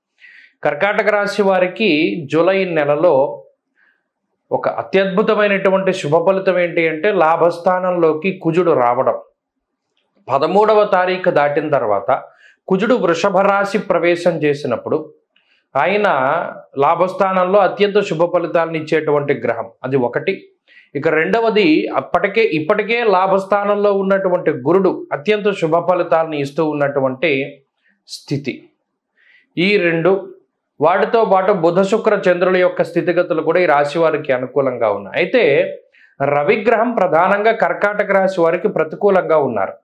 కర్కాటక రాశి వారికి జూలై నెలలో ఒక అత్యద్భుతమైనటువంటి శుభ ఫలితం ఏంటి అంటే లాభస్థానంలోకి కుజుడు రావడం. పదమూడవ తారీఖు దాటిన తర్వాత కుజుడు వృషభ రాశి ప్రవేశం చేసినప్పుడు ఆయన లాభస్థానంలో అత్యంత శుభ ఫలితాలను ఇచ్చేటువంటి గ్రహం. అది ఒకటి. ఇక రెండవది అప్పటికే ఇప్పటికే లాభస్థానంలో ఉన్నటువంటి గురుడు అత్యంత శుభ ఫలితాలను ఇస్తూ ఉన్నటువంటి స్థితి. ఈ రెండు వాటితో పాటు బుధ శుక్ర చంద్రుల యొక్క స్థితిగతులు కూడా ఈ రాశి వారికి అనుకూలంగా ఉన్నాయి. అయితే రవిగ్రహం ప్రధానంగా కర్కాటక రాశి వారికి ప్రతికూలంగా ఉన్నారు.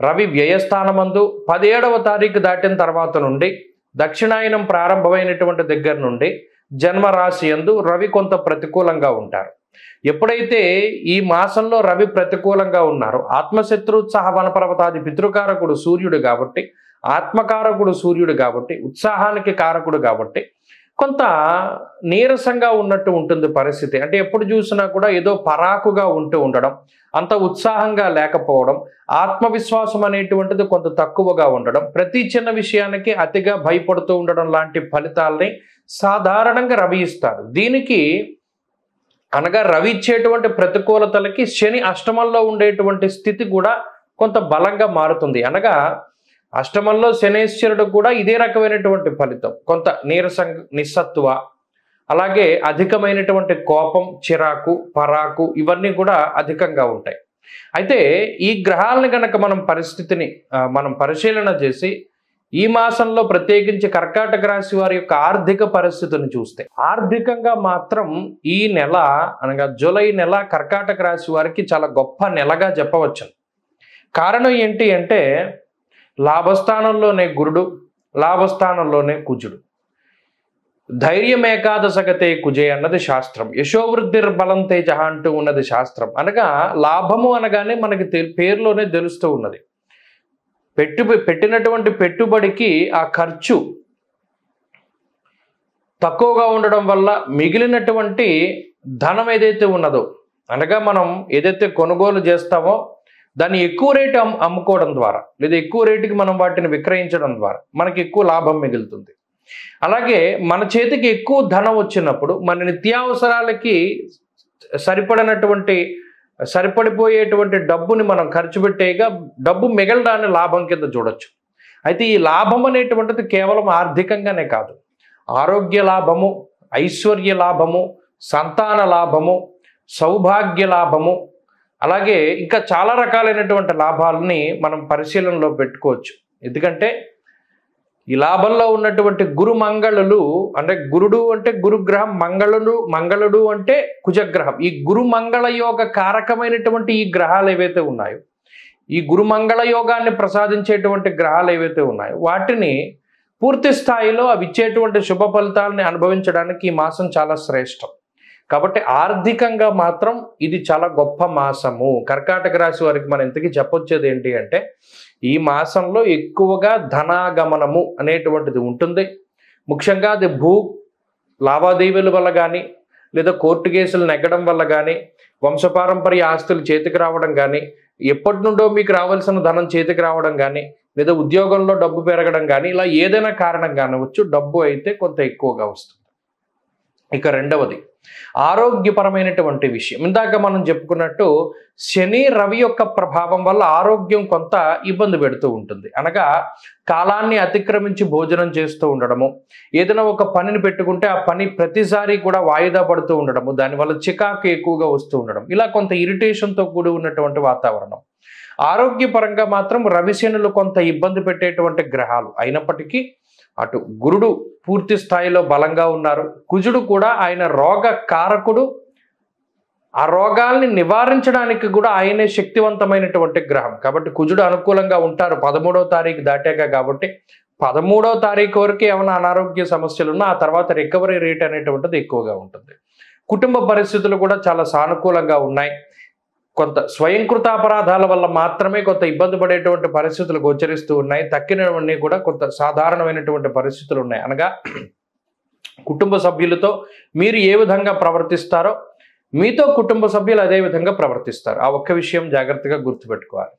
రవి వ్యయస్థానమందు పదిహేడవ తారీఖు దాటిన తర్వాత నుండి దక్షిణాయనం ప్రారంభమైనటువంటి దగ్గర నుండి జన్మరాశి యందు రవి కొంత ప్రతికూలంగా ఉంటారు. ఎప్పుడైతే ఈ మాసంలో రవి ప్రతికూలంగా ఉన్నారో ఆత్మశత్రుత్సాహ వనపర్వతాది పితృకారకుడు సూర్యుడు కాబట్టి ఆత్మకారకుడు సూర్యుడు కాబట్టి ఉత్సాహానికి కారకుడు కాబట్టి కొంత నీరసంగా ఉన్నట్టు ఉంటుంది పరిస్థితి. అంటే ఎప్పుడు చూసినా కూడా ఏదో పరాకుగా ఉంటూ ఉండడం అంత ఉత్సాహంగా లేకపోవడం ఆత్మవిశ్వాసం అనేటువంటిది కొంత తక్కువగా ఉండడం ప్రతి చిన్న విషయానికి అతిగా భయపడుతూ ఉండడం లాంటి ఫలితాల్ని సాధారణంగా రవి ఇస్తారు. దీనికి అనగా రవి ఇచ్చేటువంటి ప్రతికూలతలకి శని అష్టమంలో ఉండేటువంటి స్థితి కూడా కొంత బలంగా మారుతుంది. అనగా అష్టమంలో శనేశ్వరుడు కూడా ఇదే రకమైనటువంటి ఫలితం. కొంత నీరసం నిస్సత్వ అలాగే అధికమైనటువంటి కోపం చిరాకు పరాకు ఇవన్నీ కూడా అధికంగా ఉంటాయి. అయితే ఈ గ్రహాలను కనుక మనం పరిస్థితిని మనం పరిశీలన చేసి ఈ మాసంలో ప్రత్యేకించి కర్కాటక రాశి వారి యొక్క ఆర్థిక పరిస్థితిని చూస్తే ఆర్థికంగా మాత్రం ఈ నెల అనగా జూలై నెల కర్కాటక రాశి వారికి చాలా గొప్ప నెలగా చెప్పవచ్చు కారణం ఏంటి అంటే లాభస్థానంలోనే గురుడు లాభస్థానంలోనే కుజుడు ధైర్యం ఏకాదశగతే కుజే అన్నది శాస్త్రం. యశోవృద్ధిర్ బలం తేజ అంటూ ఉన్నది శాస్త్రం. అనగా లాభము అనగానే మనకి పేరులోనే తెలుస్తూ ఉన్నది. పెట్టు పెట్టినటువంటి పెట్టుబడికి ఆ ఖర్చు తక్కువగా ఉండడం వల్ల మిగిలినటువంటి ధనం ఏదైతే ఉన్నదో అనగా మనం ఏదైతే కొనుగోలు చేస్తామో దాన్ని ఎక్కువ రేటు అమ్ముకోవడం ద్వారా లేదా ఎక్కువ రేటుకి మనం వాటిని విక్రయించడం ద్వారా మనకి ఎక్కువ లాభం మిగులుతుంది. అలాగే మన చేతికి ఎక్కువ ధనం వచ్చినప్పుడు మన నిత్యావసరాలకి సరిపడినటువంటి సరిపడిపోయేటువంటి డబ్బుని మనం ఖర్చు పెట్టేగా డబ్బు మిగలడాన్ని లాభం కింద చూడొచ్చు. అయితే ఈ లాభం అనేటువంటిది కేవలం ఆర్థికంగానే కాదు. ఆరోగ్య లాభము ఐశ్వర్య లాభము సంతాన లాభము సౌభాగ్య లాభము అలాగే ఇంకా చాలా రకాలైనటువంటి లాభాలని మనం పరిశీలనలో పెట్టుకోవచ్చు. ఎందుకంటే ఈ లాభంలో ఉన్నటువంటి గురు మంగళులు అంటే గురుడు అంటే గురుగ్రహం మంగళుడు మంగళుడు అంటే కుజగ్రహం. ఈ గురు మంగళ యోగ కారకమైనటువంటి ఈ గ్రహాలు ఏవైతే ఉన్నాయో ఈ గురు మంగళ యోగాన్ని ప్రసాదించేటువంటి గ్రహాలు ఏవైతే ఉన్నాయో వాటిని పూర్తి స్థాయిలో అవి ఇచ్చేటువంటి శుభ ఫలితాలని అనుభవించడానికి ఈ మాసం చాలా శ్రేష్టం. కాబట్టి ఆర్థికంగా మాత్రం ఇది చాలా గొప్ప మాసము. కర్కాటక రాశి వారికి మనం ఇంతకీ చెప్పొచ్చేది ఏంటి అంటే ఈ మాసంలో ఎక్కువగా ధనాగమనము అనేటువంటిది ఉంటుంది. ముఖ్యంగా అది భూ లావాదేవీల వల్ల కానీ లేదా కోర్టు కేసులు నెగ్గడం వల్ల కానీ వంశపారంపర్య ఆస్తులు చేతికి రావడం కానీ ఎప్పటి నుండో మీకు రావాల్సిన ధనం చేతికి రావడం కానీ లేదా ఉద్యోగంలో డబ్బు పెరగడం కానీ ఇలా ఏదైనా కారణం కానివచ్చు డబ్బు అయితే కొంత ఎక్కువగా వస్తుంది. ఇక రెండవది ఆరోగ్యపరమైనటువంటి విషయం. ఇందాక మనం చెప్పుకున్నట్టు శని రవి యొక్క ప్రభావం వల్ల ఆరోగ్యం కొంత ఇబ్బంది పెడుతూ ఉంటుంది. అనగా కాలాన్ని అతిక్రమించి భోజనం చేస్తూ ఉండడము ఏదైనా ఒక పనిని పెట్టుకుంటే ఆ పని ప్రతిసారి కూడా వాయిదా పడుతూ ఉండడము దానివల్ల చికాకు ఎక్కువగా వస్తూ ఉండడం ఇలా కొంత ఇరిటేషన్తో కూడి ఉన్నటువంటి వాతావరణం. ఆరోగ్యపరంగా మాత్రం రవిశనులు కొంత ఇబ్బంది పెట్టేటువంటి గ్రహాలు అయినప్పటికీ అటు గురుడు పూర్తి స్థాయిలో బలంగా ఉన్నారు. కుజుడు కూడా ఆయన రోగ కారకుడు. ఆ రోగాల్ని నివారించడానికి కూడా ఆయనే శక్తివంతమైనటువంటి గ్రహం. కాబట్టి కుజుడు అనుకూలంగా ఉంటారు. పదమూడవ తారీఖు దాటాక కాబట్టి పదమూడవ తారీఖు వరకు ఏమైనా అనారోగ్య సమస్యలు ఉన్నా ఆ తర్వాత రికవరీ రేట్ అనేటువంటిది ఎక్కువగా ఉంటుంది. కుటుంబ పరిస్థితులు కూడా చాలా సానుకూలంగా ఉన్నాయి. కొంత స్వయంకృత అపరాధాల వల్ల మాత్రమే కొంత ఇబ్బంది పడేటువంటి పరిస్థితులు గోచరిస్తూ ఉన్నాయి. తక్కినవన్నీ కూడా కొంత సాధారణమైనటువంటి పరిస్థితులు ఉన్నాయి. అనగా కుటుంబ సభ్యులతో మీరు ఏ విధంగా ప్రవర్తిస్తారో మీతో కుటుంబ సభ్యులు అదే విధంగా ప్రవర్తిస్తారు. ఆ ఒక్క విషయం జాగ్రత్తగా గుర్తుపెట్టుకోవాలి.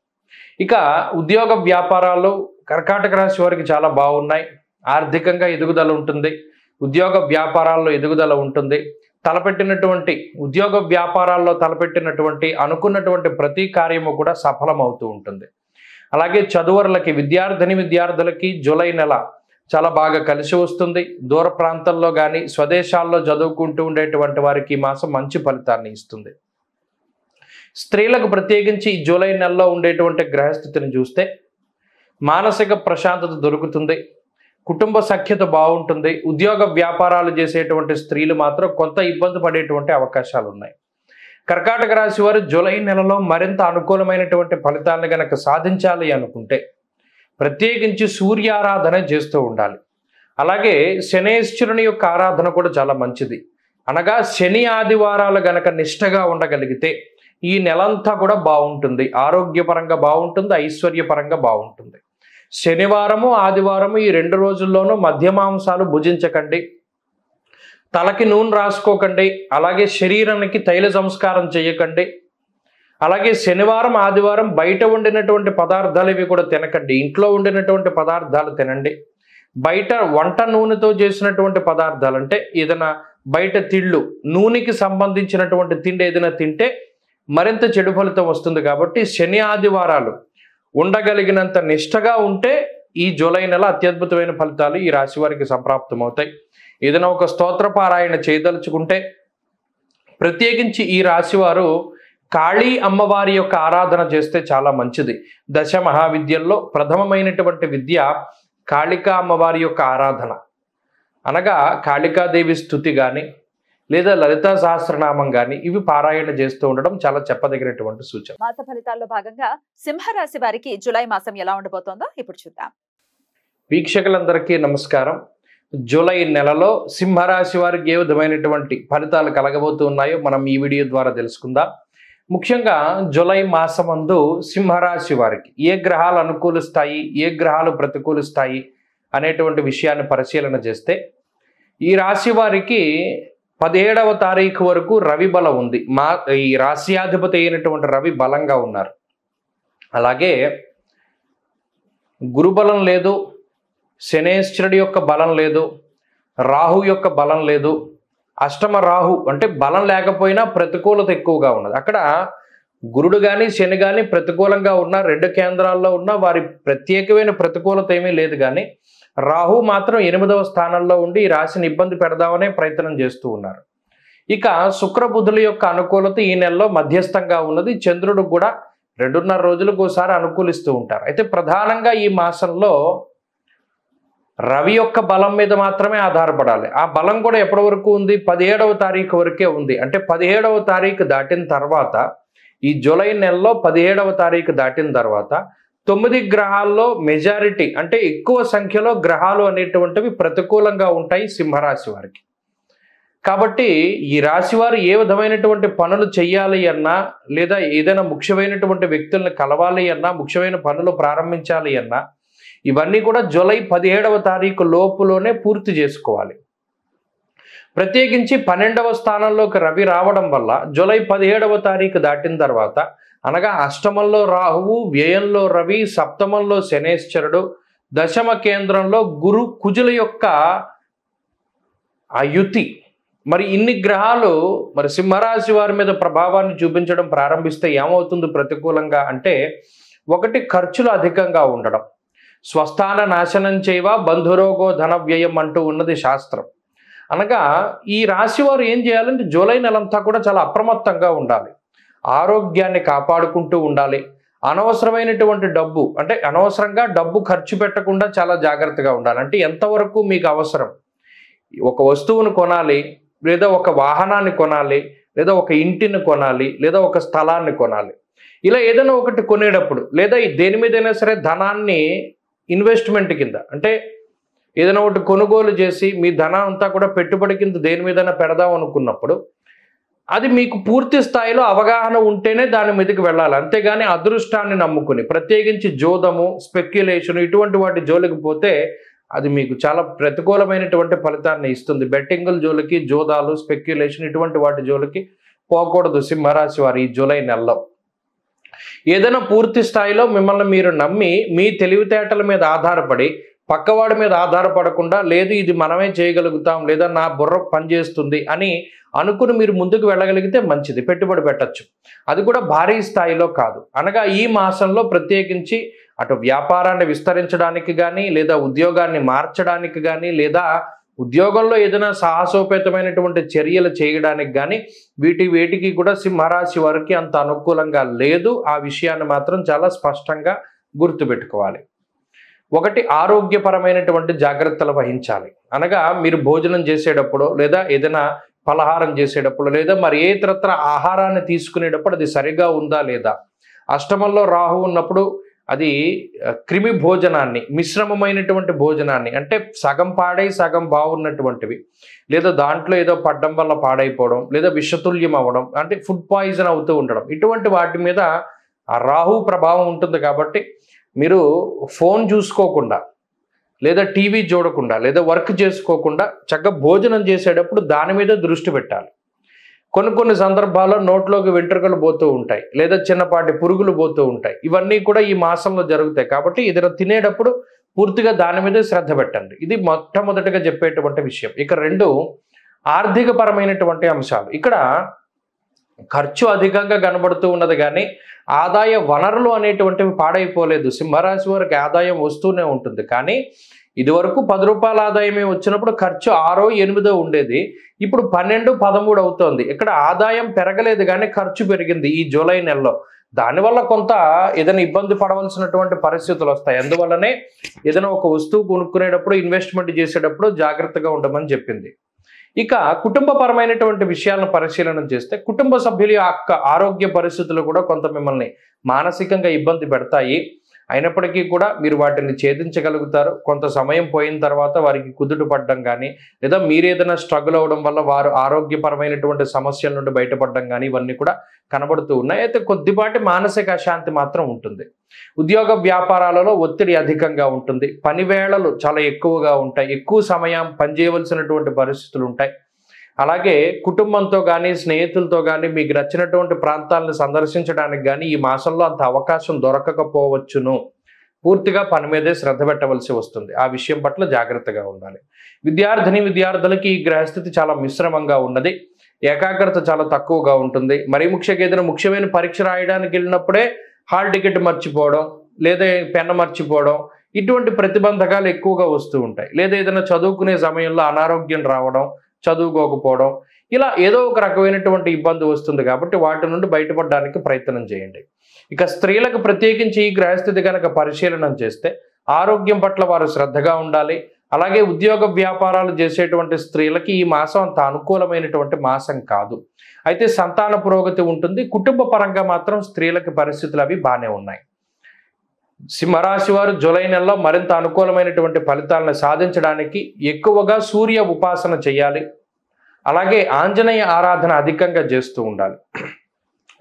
ఇక ఉద్యోగ వ్యాపారాలు కర్కాటక రాశి వారికి చాలా బాగున్నాయి. ఆర్థికంగా ఎదుగుదల ఉంటుంది. ఉద్యోగ వ్యాపారాల్లో ఎదుగుదల ఉంటుంది. తలపెట్టినటువంటి ఉద్యోగ వ్యాపారాల్లో తలపెట్టినటువంటి అనుకున్నటువంటి ప్రతి కార్యము కూడా సఫలం అవుతూ ఉంటుంది. అలాగే చదువరులకి విద్యార్థిని విద్యార్థులకి జూలై నెల చాలా బాగా కలిసి వస్తుంది. దూర ప్రాంతాల్లో కానీ స్వదేశాల్లో చదువుకుంటూ ఉండేటువంటి వారికి ఈ మాసం మంచి ఫలితాన్ని ఇస్తుంది. స్త్రీలకు ప్రత్యేకించి జూలై నెలలో ఉండేటువంటి గ్రహస్థితిని చూస్తే మానసిక ప్రశాంతత దొరుకుతుంది. కుటుంబ సఖ్యత బాగుంటుంది. ఉద్యోగ వ్యాపారాలు చేసేటువంటి స్త్రీలు మాత్రం కొంత ఇబ్బంది పడేటువంటి అవకాశాలు ఉన్నాయి కర్కాటక రాశి వారు జూలై నెలలో మరింత అనుకూలమైనటువంటి ఫలితాలను గనక సాధించాలి అనుకుంటే ప్రత్యేకించి సూర్యారాధన చేస్తూ ఉండాలి. అలాగే శనేశ్వరుని యొక్క ఆరాధన కూడా చాలా మంచిది. అనగా శని ఆదివారాలు గనక నిష్టగా ఉండగలిగితే ఈ నెలంతా కూడా బాగుంటుంది. ఆరోగ్యపరంగా బాగుంటుంది ఐశ్వర్యపరంగా బాగుంటుంది. శనివారము ఆదివారము ఈ రెండు రోజుల్లోనూ మధ్యమాంసాలు భుజించకండి. తలకి నూనె రాసుకోకండి. అలాగే శరీరానికి తైల సంస్కారం చేయకండి. అలాగే శనివారం ఆదివారం బయట వండినటువంటి పదార్థాలు ఇవి కూడా తినకండి. ఇంట్లో వండినటువంటి పదార్థాలు తినండి. బయట వంట నూనెతో చేసినటువంటి పదార్థాలు అంటే ఏదైనా బయట తిళ్ళు నూనెకి సంబంధించినటువంటి తిండి ఏదైనా తింటే మరింత చెడు ఫలితం వస్తుంది కాబట్టి శని ఆదివారాలు ఉండగలిగినంత నిష్టగా ఉంటే ఈ జూలై నెల అత్యద్భుతమైన ఫలితాలు ఈ రాశి వారికి సంప్రాప్తమవుతాయి. ఏదైనా ఒక స్తోత్ర పారాయణ చేయదలుచుకుంటే ప్రత్యేకించి ఈ రాశి వారు కాళీ అమ్మవారి యొక్క ఆరాధన చేస్తే చాలా మంచిది. దశ మహావిద్యల్లో ప్రథమమైనటువంటి విద్య కాళికా అమ్మవారి యొక్క ఆరాధన. అనగా కాళికాదేవి స్థుతి కానీ లేదా లలితా సహస్రనామం కానీ ఇవి పారాయణ చేస్తూ ఉండడం చాలా చెప్పదగినటువంటి సూచన. మాస ఫలితాల్లో భాగంగా సింహరాశి వారికి జూలై మాసం ఎలా ఉండబోతోందో ఇప్పుడు చూద్దాం. వీక్షకులందరికీ నమస్కారం. జూలై నెలలో సింహరాశి వారికి ఏ విధమైనటువంటి ఫలితాలు కలగబోతూ ఉన్నాయో మనం ఈ వీడియో ద్వారా తెలుసుకుందాం. ముఖ్యంగా జూలై మాసమందు సింహరాశి వారికి ఏ గ్రహాలు అనుకూలిస్తాయి ఏ గ్రహాలు ప్రతికూలిస్తాయి అనేటువంటి విషయాన్ని పరిశీలన చేస్తే ఈ రాశి వారికి పదిహేడవ తారీఖు వరకు రవి బలం ఉంది. మా ఈ రాశ్యాధిపతి అయినటువంటి రవి బలంగా ఉన్నారు. అలాగే గురుబలం లేదు శనేశ్వరుడి యొక్క బలం లేదు రాహు యొక్క బలం లేదు. అష్టమ రాహు అంటే బలం లేకపోయినా ప్రతికూలత ఎక్కువగా ఉన్నది. అక్కడ గురుడు కానీ శని కానీ ప్రతికూలంగా ఉన్న రెండు కేంద్రాల్లో ఉన్న వారి ప్రత్యేకమైన ప్రతికూలత ఏమీ లేదు కానీ రాహు మాత్రం ఎనిమిదవ స్థానంలో ఉండి ఈ రాశిని ఇబ్బంది పెడదామనే ప్రయత్నం చేస్తూ ఉన్నారు. ఇక శుక్రబుధుల యొక్క అనుకూలత ఈ నెలలో మధ్యస్థంగా ఉన్నది. చంద్రుడు కూడా రెండున్నర రోజులకు ఒకసారి అనుకూలిస్తూ ఉంటారు. అయితే ప్రధానంగా ఈ మాసంలో రవి యొక్క బలం మీద మాత్రమే ఆధారపడాలి. ఆ బలం కూడా ఎప్పటి వరకు ఉంది? పదిహేడవ తారీఖు వరకే ఉంది. అంటే పదిహేడవ తారీఖు దాటిన తర్వాత ఈ జూలై నెలలో పదిహేడవ తారీఖు దాటిన తర్వాత తొమ్మిది గ్రహాల్లో మెజారిటీ అంటే ఎక్కువ సంఖ్యలో గ్రహాలు అనేటువంటివి ప్రతికూలంగా ఉంటాయి సింహరాశి వారికి. కాబట్టి ఈ రాశి వారు ఏ విధమైనటువంటి పనులు చేయాలి అన్నా లేదా ఏదైనా ముఖ్యమైనటువంటి వ్యక్తులను కలవాలి అన్నా ముఖ్యమైన పనులు ప్రారంభించాలి అన్నా ఇవన్నీ కూడా జూలై పదిహేడవ తారీఖు లోపులోనే పూర్తి చేసుకోవాలి. ప్రత్యేకించి పన్నెండవ స్థానంలోకి రవి రావడం వల్ల జూలై పదిహేడవ తారీఖు దాటిన తర్వాత అనగా అష్టమంలో రాహువు వ్యయంలో రవి సప్తమంలో శనేశ్వరుడు. దశమ కేంద్రంలో గురు కుజుల యొక్క ఆ యుతి మరి ఇన్ని గ్రహాలు మరి సింహరాశి వారి మీద ప్రభావాన్ని చూపించడం ప్రారంభిస్తే ఏమవుతుంది ప్రతికూలంగా అంటే ఒకటి ఖర్చులు అధికంగా ఉండడం. స్వస్థాన నాశనం చేయవ బంధురోగో ధన వ్యయం అంటూ ఉన్నది శాస్త్రం. అనగా ఈ రాశి వారు ఏం చేయాలంటే జూలై నెలంతా కూడా చాలా అప్రమత్తంగా ఉండాలి. ఆరోగ్యాన్ని కాపాడుకుంటూ ఉండాలి. అనవసరమైనటువంటి డబ్బు అంటే అనవసరంగా డబ్బు ఖర్చు పెట్టకుండా చాలా జాగ్రత్తగా ఉండాలి. అంటే ఎంతవరకు మీకు అవసరం? ఒక వస్తువును కొనాలి లేదా ఒక వాహనాన్ని కొనాలి లేదా ఒక ఇంటిని కొనాలి లేదా ఒక స్థలాన్ని కొనాలి. ఇలా ఏదైనా ఒకటి కొనేటప్పుడు లేదా దేని మీదైనా సరే ధనాన్ని ఇన్వెస్ట్మెంట్ కింద అంటే ఏదైనా ఒకటి కొనుగోలు చేసి మీ ధనం అంతా కూడా పెట్టుబడి కింద దేని మీదైనా పెడదాం అనుకున్నప్పుడు అది మీకు పూర్తి స్థాయిలో అవగాహన ఉంటేనే దాని మీదకి వెళ్ళాలి. అంతేగాని అదృష్టాన్ని నమ్ముకుని ప్రత్యేకించి జోదము స్పెక్యులేషన్ ఇటువంటి వాటి జోలికి పోతే అది మీకు చాలా ప్రతికూలమైనటువంటి ఫలితాన్ని ఇస్తుంది. బెట్టింగుల జోలికి జోదాలు స్పెక్యులేషన్ ఇటువంటి వాటి జోలికి పోకూడదు సింహరాశి వారి ఈ జూలై నెలలో. ఏదైనా పూర్తి స్థాయిలో మిమ్మల్ని మీరు నమ్మి మీ తెలివితేటల మీద ఆధారపడి పక్కవాడి మీద ఆధారపడకుండా లేదు ఇది మనమే చేయగలుగుతాం లేదా నా బుర్ర పనిచేస్తుంది అని అనుకుని మీరు ముందుకు వెళ్ళగలిగితే మంచిది పెట్టుబడి పెట్టచ్చు. అది కూడా భారీ స్థాయిలో కాదు. అనగా ఈ మాసంలో ప్రత్యేకించి అటు వ్యాపారాన్ని విస్తరించడానికి కానీ లేదా ఉద్యోగాన్ని మార్చడానికి కానీ లేదా ఉద్యోగంలో ఏదైనా సాహసోపేతమైనటువంటి చర్యలు చేయడానికి కానీ వీటి వేటికి కూడా సింహరాశి వారికి అంత అనుకూలంగా లేదు. ఆ విషయాన్ని మాత్రం చాలా స్పష్టంగా గుర్తుపెట్టుకోవాలి. ఒకటి ఆరోగ్యపరమైనటువంటి జాగ్రత్తలు వహించాలి. అనగా మీరు భోజనం చేసేటప్పుడు లేదా ఏదైనా పలహారం చేసేటప్పుడు లేదా మరి ఏ ఇతరత్ర ఆహారాన్ని తీసుకునేటప్పుడు అది సరిగా ఉందా లేదా? అష్టమంలో రాహు ఉన్నప్పుడు అది క్రిమి భోజనాన్ని మిశ్రమమైనటువంటి భోజనాన్ని అంటే సగం పాడై సగం బాగున్నటువంటివి లేదా దాంట్లో ఏదో పడ్డం వల్ల పాడైపోవడం లేదా విషతుల్యం అవ్వడం అంటే ఫుడ్ పాయిజన్ అవుతూ ఉండడం ఇటువంటి వాటి మీద ఆ రాహు ప్రభావం ఉంటుంది కాబట్టి మీరు ఫోన్ చూసుకోకుండా లేదా టీవీ చూడకుండా లేదా వర్క్ చేసుకోకుండా చక్కగా భోజనం చేసేటప్పుడు దాని మీద దృష్టి పెట్టాలి. కొన్ని కొన్ని సందర్భాల్లో నోట్లోకి వెంట్రుకలు పోతూ ఉంటాయి లేదా చిన్నపాటి పురుగులు పోతూ ఉంటాయి. ఇవన్నీ కూడా ఈ మాసంలో జరుగుతాయి కాబట్టి ఇది తినేటప్పుడు పూర్తిగా దాని మీద శ్రద్ధ పెట్టండి. ఇది మొట్టమొదటిగా చెప్పేటువంటి విషయం. ఇక రెండు ఆర్థిక పరమైనటువంటి అంశాలు. ఇక్కడ ఖర్చు అధికంగా కనబడుతూ ఉన్నది కానీ ఆదాయ వనరులు అనేటువంటివి పాడైపోలేదు. సింహరాశి వారికి ఆదాయం వస్తూనే ఉంటుంది. కానీ ఇదివరకు పది రూపాయల ఆదాయమే వచ్చినప్పుడు ఖర్చు ఆరో ఎనిమిదో ఉండేది. ఇప్పుడు పన్నెండు పదమూడు అవుతోంది. ఇక్కడ ఆదాయం పెరగలేదు కానీ ఖర్చు పెరిగింది ఈ జూలై నెలలో. దానివల్ల కొంత ఏదైనా ఇబ్బంది పడవలసినటువంటి పరిస్థితులు వస్తాయి. అందువల్లనే ఏదైనా ఒక వస్తువు కొనుక్కునేటప్పుడు ఇన్వెస్ట్మెంట్ చేసేటప్పుడు జాగ్రత్తగా ఉండమని చెప్పింది. ఇక కుటుంబపరమైనటువంటి విషయాలను పరిశీలన చేస్తే కుటుంబ సభ్యుల యొక్క ఆరోగ్య పరిస్థితులు కూడా కొంత మిమ్మల్ని మానసికంగా ఇబ్బంది పెడతాయి. అయినప్పటికీ కూడా మీరు వాటిని ఛేదించగలుగుతారు. కొంత సమయం పోయిన తర్వాత వారికి కుదుట పడడం కానీ లేదా మీరేదైనా స్ట్రగుల్ అవ్వడం వల్ల వారు ఆరోగ్యపరమైనటువంటి సమస్యల నుండి బయటపడడం కానీ ఇవన్నీ కూడా కనబడుతూ ఉన్నాయి. అయితే కొద్దిపాటి మానసిక అశాంతి మాత్రం ఉంటుంది. ఉద్యోగ వ్యాపారాలలో ఒత్తిడి అధికంగా ఉంటుంది. పని వేళలు చాలా ఎక్కువగా ఉంటాయి. ఎక్కువ సమయం పనిచేయవలసినటువంటి పరిస్థితులు ఉంటాయి. అలాగే కుటుంబంతో కానీ స్నేహితులతో కానీ మీకు నచ్చినటువంటి ప్రాంతాలను సందర్శించడానికి కానీ ఈ మాసంలో అంత అవకాశం దొరకకపోవచ్చును. పూర్తిగా పని మీదే శ్రద్ధ పెట్టవలసి వస్తుంది. ఆ విషయం పట్ల జాగ్రత్తగా ఉండాలి. విద్యార్థిని విద్యార్థులకి ఈ గ్రహస్థితి చాలా మిశ్రమంగా ఉన్నది. ఏకాగ్రత చాలా తక్కువగా ఉంటుంది. మరీ ముఖ్యంగా ఏదైనా ముఖ్యమైన పరీక్ష రాయడానికి వెళ్ళినప్పుడే హాల్ టికెట్ మర్చిపోవడం లేదా పెన్ను మర్చిపోవడం ఇటువంటి ప్రతిబంధకాలు ఎక్కువగా వస్తూ ఉంటాయి. లేదా ఏదైనా చదువుకునే సమయంలో అనారోగ్యం రావడం చదువుకోకపోవడం ఇలా ఏదో ఒక రకమైనటువంటి ఇబ్బంది వస్తుంది కాబట్టి వాటి నుండి బయటపడడానికి ప్రయత్నం చేయండి. ఇక స్త్రీలకు ప్రత్యేకించి ఈ గ్రహస్థితి కనుక పరిశీలన చేస్తే ఆరోగ్యం పట్ల వారు శ్రద్ధగా ఉండాలి. అలాగే ఉద్యోగ వ్యాపారాలు చేసేటువంటి స్త్రీలకి ఈ మాసం అంత అనుకూలమైనటువంటి మాసం కాదు. అయితే సంతాన పురోగతి ఉంటుంది. కుటుంబ పరంగా మాత్రం స్త్రీలకి పరిస్థితులు అవి బాగానే ఉన్నాయి. సింహరాశి వారు జూలై నెలలో మరింత అనుకూలమైనటువంటి ఫలితాలను సాధించడానికి ఎక్కువగా సూర్య ఉపాసన చేయాలి. అలాగే ఆంజనేయ ఆరాధన అధికంగా చేస్తూ ఉండాలి.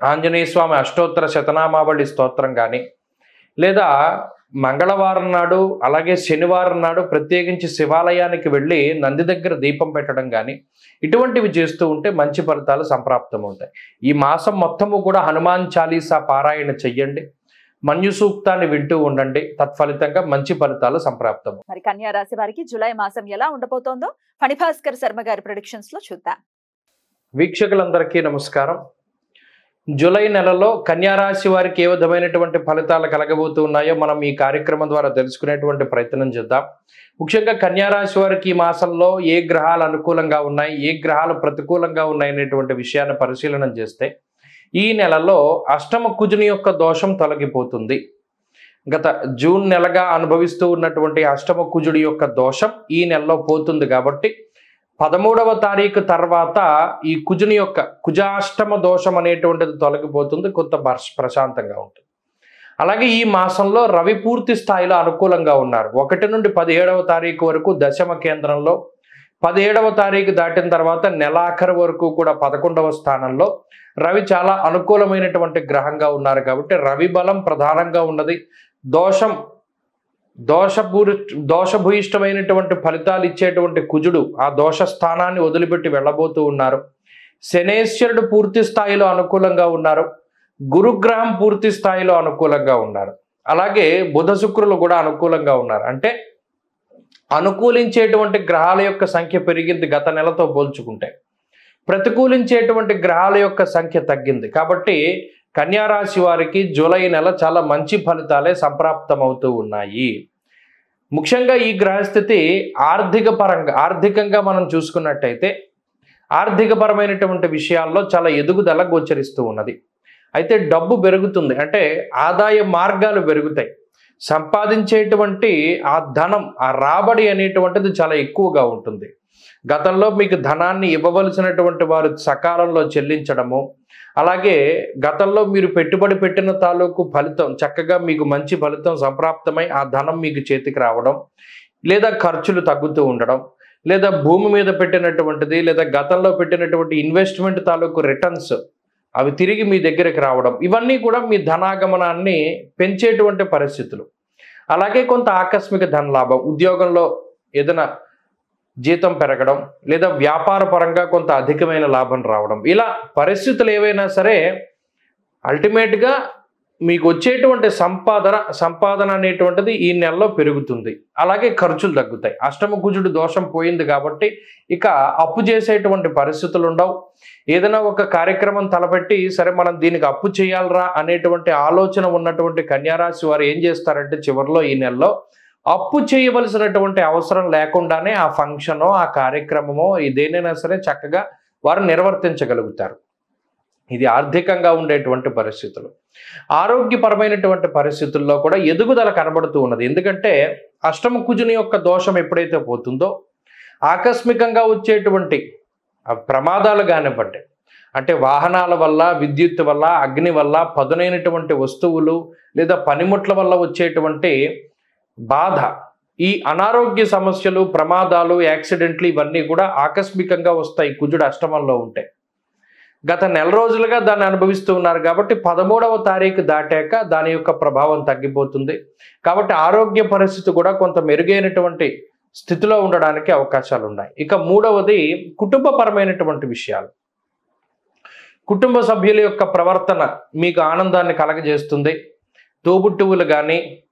ఆంజనేయ స్వామి అష్టోత్తర శతనామావళి స్తోత్రం కానీ లేదా మంగళవారం నాడు అలాగే శనివారం నాడు ప్రత్యేకించి శివాలయానికి వెళ్ళి నంది దగ్గర దీపం పెట్టడం కానీ ఇటువంటివి చేస్తూ ఉంటే మంచి ఫలితాలు సంప్రాప్తమవుతాయి ఈ మాసం మొత్తము కూడా హనుమాన్ చాలీసా పారాయణ చెయ్యండి. మన్యు సూక్తాన్ని వింటూ ఉండండి. తత్ఫలితంగా మంచి ఫలితాలు సంప్రాప్తము మరి కన్యా రాశి వారికి జూలై మాసం ఎలా ఉండబోతోందో ఫణిభాస్కర్ శర్మ గారి ప్రొడిక్షన్స్లో చూద్దాం. వీక్షకులందరికీ నమస్కారం. జూలై నెలలో కన్యారాశి వారికి ఏ విధమైనటువంటి ఫలితాలు కలగబోతూ ఉన్నాయో మనం ఈ కార్యక్రమం ద్వారా తెలుసుకునేటువంటి ప్రయత్నం చేద్దాం. ముఖ్యంగా కన్యారాశి వారికి ఈ మాసంలో ఏ గ్రహాలు అనుకూలంగా ఉన్నాయి ఏ గ్రహాలు ప్రతికూలంగా ఉన్నాయి అనేటువంటి విషయాన్ని పరిశీలన చేస్తే ఈ నెలలో అష్టమ కుజుని యొక్క దోషం తొలగిపోతుంది. గత జూన్ నెలగా అనుభవిస్తూ ఉన్నటువంటి అష్టమ కుజుడి యొక్క దోషం ఈ నెలలో పోతుంది కాబట్టి పదమూడవ తారీఖు తర్వాత ఈ కుజుని యొక్క కుజాష్టమ దోషం అనేటువంటిది తొలగిపోతుంది కొంత ప్రశాంతంగా ఉంటుంది. అలాగే ఈ మాసంలో రవి పూర్తి స్థాయిలో అనుకూలంగా ఉన్నారు. ఒకటి నుండి పదిహేడవ తారీఖు వరకు దశమ కేంద్రంలో పదిహేడవ తారీఖు దాటిన తర్వాత నెలాఖరు వరకు కూడా పదకొండవ స్థానంలో రవి చాలా అనుకూలమైనటువంటి గ్రహంగా ఉన్నారు కాబట్టి రవి బలం ప్రధానంగా ఉన్నది. దోషం దోషపూరి దోషభూయిష్టమైనటువంటి ఫలితాలు ఇచ్చేటువంటి కుజుడు ఆ దోష స్థానాన్ని వదిలిపెట్టి వెళ్ళబోతూ ఉన్నారు. శనేశ్వరుడు పూర్తి స్థాయిలో అనుకూలంగా ఉన్నారు. గురుగ్రహం పూర్తి స్థాయిలో అనుకూలంగా ఉన్నారు. అలాగే బుధ శుక్రులు కూడా అనుకూలంగా ఉన్నారు. అంటే అనుకూలించేటువంటి గ్రహాల యొక్క సంఖ్య పెరిగింది గత నెలతో పోల్చుకుంటే. ప్రతికూలించేటువంటి గ్రహాల యొక్క సంఖ్య తగ్గింది. కాబట్టి కన్యారాశి వారికి జూలై నెల చాలా మంచి ఫలితాలే సంప్రాప్తమవుతూ ఉన్నాయి. ముఖ్యంగా ఈ గ్రహస్థితి ఆర్థిక పరంగా ఆర్థికంగా మనం చూసుకున్నట్టయితే ఆర్థికపరమైనటువంటి విషయాల్లో చాలా ఎదుగుదల గోచరిస్తూ ఉన్నది. అయితే డబ్బు పెరుగుతుంది. అంటే ఆదాయ మార్గాలు పెరుగుతాయి. సంపాదించేటువంటి ఆ ధనం ఆ రాబడి అనేటువంటిది చాలా ఎక్కువగా ఉంటుంది. గతంలో మీకు ధనాన్ని ఇవ్వవలసినటువంటి వారు సకాలంలో చెల్లించడము అలాగే గతంలో మీరు పెట్టుబడి పెట్టిన తాలూకు ఫలితం చక్కగా మీకు మంచి ఫలితం సంప్రాప్తమై ఆ ధనం మీకు చేతికి రావడం లేదా ఖర్చులు తగ్గుతూ ఉండడం లేదా భూమి మీద పెట్టినటువంటిది లేదా గతంలో పెట్టినటువంటి ఇన్వెస్ట్మెంట్ తాలూకు రిటర్న్స్ అవి తిరిగి మీ దగ్గరికి రావడం ఇవన్నీ కూడా మీ ధనాగమనాన్ని పెంచేటువంటి పరిస్థితులు. అలాగే కొంత ఆకస్మిక ధన లాభం ఉద్యోగంలో ఏదైనా జీతం పెరగడం లేదా వ్యాపార పరంగా కొంత అధికమైన లాభం రావడం. ఇలా పరిస్థితులు ఏవైనా సరే అల్టిమేట్గా మీకు వచ్చేటువంటి సంపాదన సంపాదన అనేటువంటిది ఈ నెలలో పెరుగుతుంది. అలాగే ఖర్చులు తగ్గుతాయి. అష్టమ కుజుడు దోషం పోయింది కాబట్టి ఇక అప్పు చేసేటువంటి పరిస్థితులు ఉండవు. ఏదైనా ఒక కార్యక్రమం తలపెట్టి సరే మనం దీనికి అప్పు చేయాలరా అనేటువంటి ఆలోచన ఉన్నటువంటి కన్యారాశి వారు ఏం చేస్తారంటే చివరిలో ఈ నెలలో అప్పు చేయవలసినటువంటి అవసరం లేకుండానే ఆ ఫంక్షనో ఆ కార్యక్రమమో ఇదేనైనా సరే చక్కగా వారు నిర్వర్తించగలుగుతారు. ఇది ఆర్థికంగా ఉండేటువంటి పరిస్థితులు. ఆరోగ్యపరమైనటువంటి పరిస్థితుల్లో కూడా ఎదుగుదల కనబడుతూ ఉన్నది. ఎందుకంటే అష్టమ కుజుని యొక్క దోషం ఎప్పుడైతే పోతుందో ఆకస్మికంగా వచ్చేటువంటి ప్రమాదాలు కానివ్వండి అంటే వాహనాల వల్ల విద్యుత్ వల్ల అగ్ని వల్ల పదునైనటువంటి వస్తువులు లేదా పనిముట్ల వల్ల వచ్చేటువంటి బాధ. ఈ అనారోగ్య సమస్యలు ప్రమాదాలు యాక్సిడెంట్లు ఇవన్నీ కూడా ఆకస్మికంగా వస్తాయి. కుజుడు అష్టమంలో ఉంటే. గత నెల రోజులుగా దాన్ని అనుభవిస్తూ ఉన్నారు కాబట్టి పదమూడవ తారీఖు దాటాక దాని యొక్క ప్రభావం తగ్గిపోతుంది. కాబట్టి ఆరోగ్య పరిస్థితి కూడా కొంత మెరుగైనటువంటి స్థితిలో ఉండడానికి అవకాశాలు ఉన్నాయి. ఇక మూడవది కుటుంబపరమైనటువంటి విషయాలు. కుటుంబ సభ్యుల యొక్క ప్రవర్తన మీకు ఆనందాన్ని కలగజేస్తుంది. తోబుట్టువులు కానీ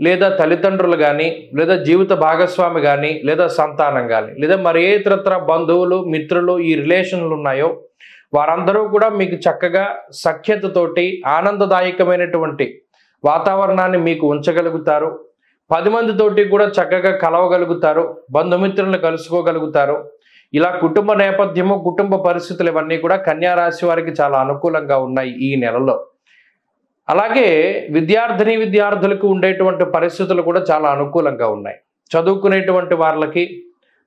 లేదా తల్లిదండ్రులు కానీ లేదా జీవిత భాగస్వామి కానీ లేదా సంతానం కానీ లేదా మరి ఏ ఇతరత్ర బంధువులు మిత్రులు ఈ రిలేషన్లు ఉన్నాయో వారందరూ కూడా మీకు చక్కగా సఖ్యతతోటి ఆనందదాయకమైనటువంటి వాతావరణాన్ని మీకు ఉంచగలుగుతారు. పది మందితోటి కూడా చక్కగా కలవగలుగుతారు బంధుమిత్రులను కలుసుకోగలుగుతారు. ఇలా కుటుంబ నేపథ్యము కుటుంబ పరిస్థితులు ఇవన్నీ కూడా కన్యా రాశి వారికి చాలా అనుకూలంగా ఉన్నాయి ఈ నెలలో. అలాగే విద్యార్థిని విద్యార్థులకు ఉండేటువంటి పరిస్థితులు కూడా చాలా అనుకూలంగా ఉన్నాయి. చదువుకునేటువంటి వాళ్ళకి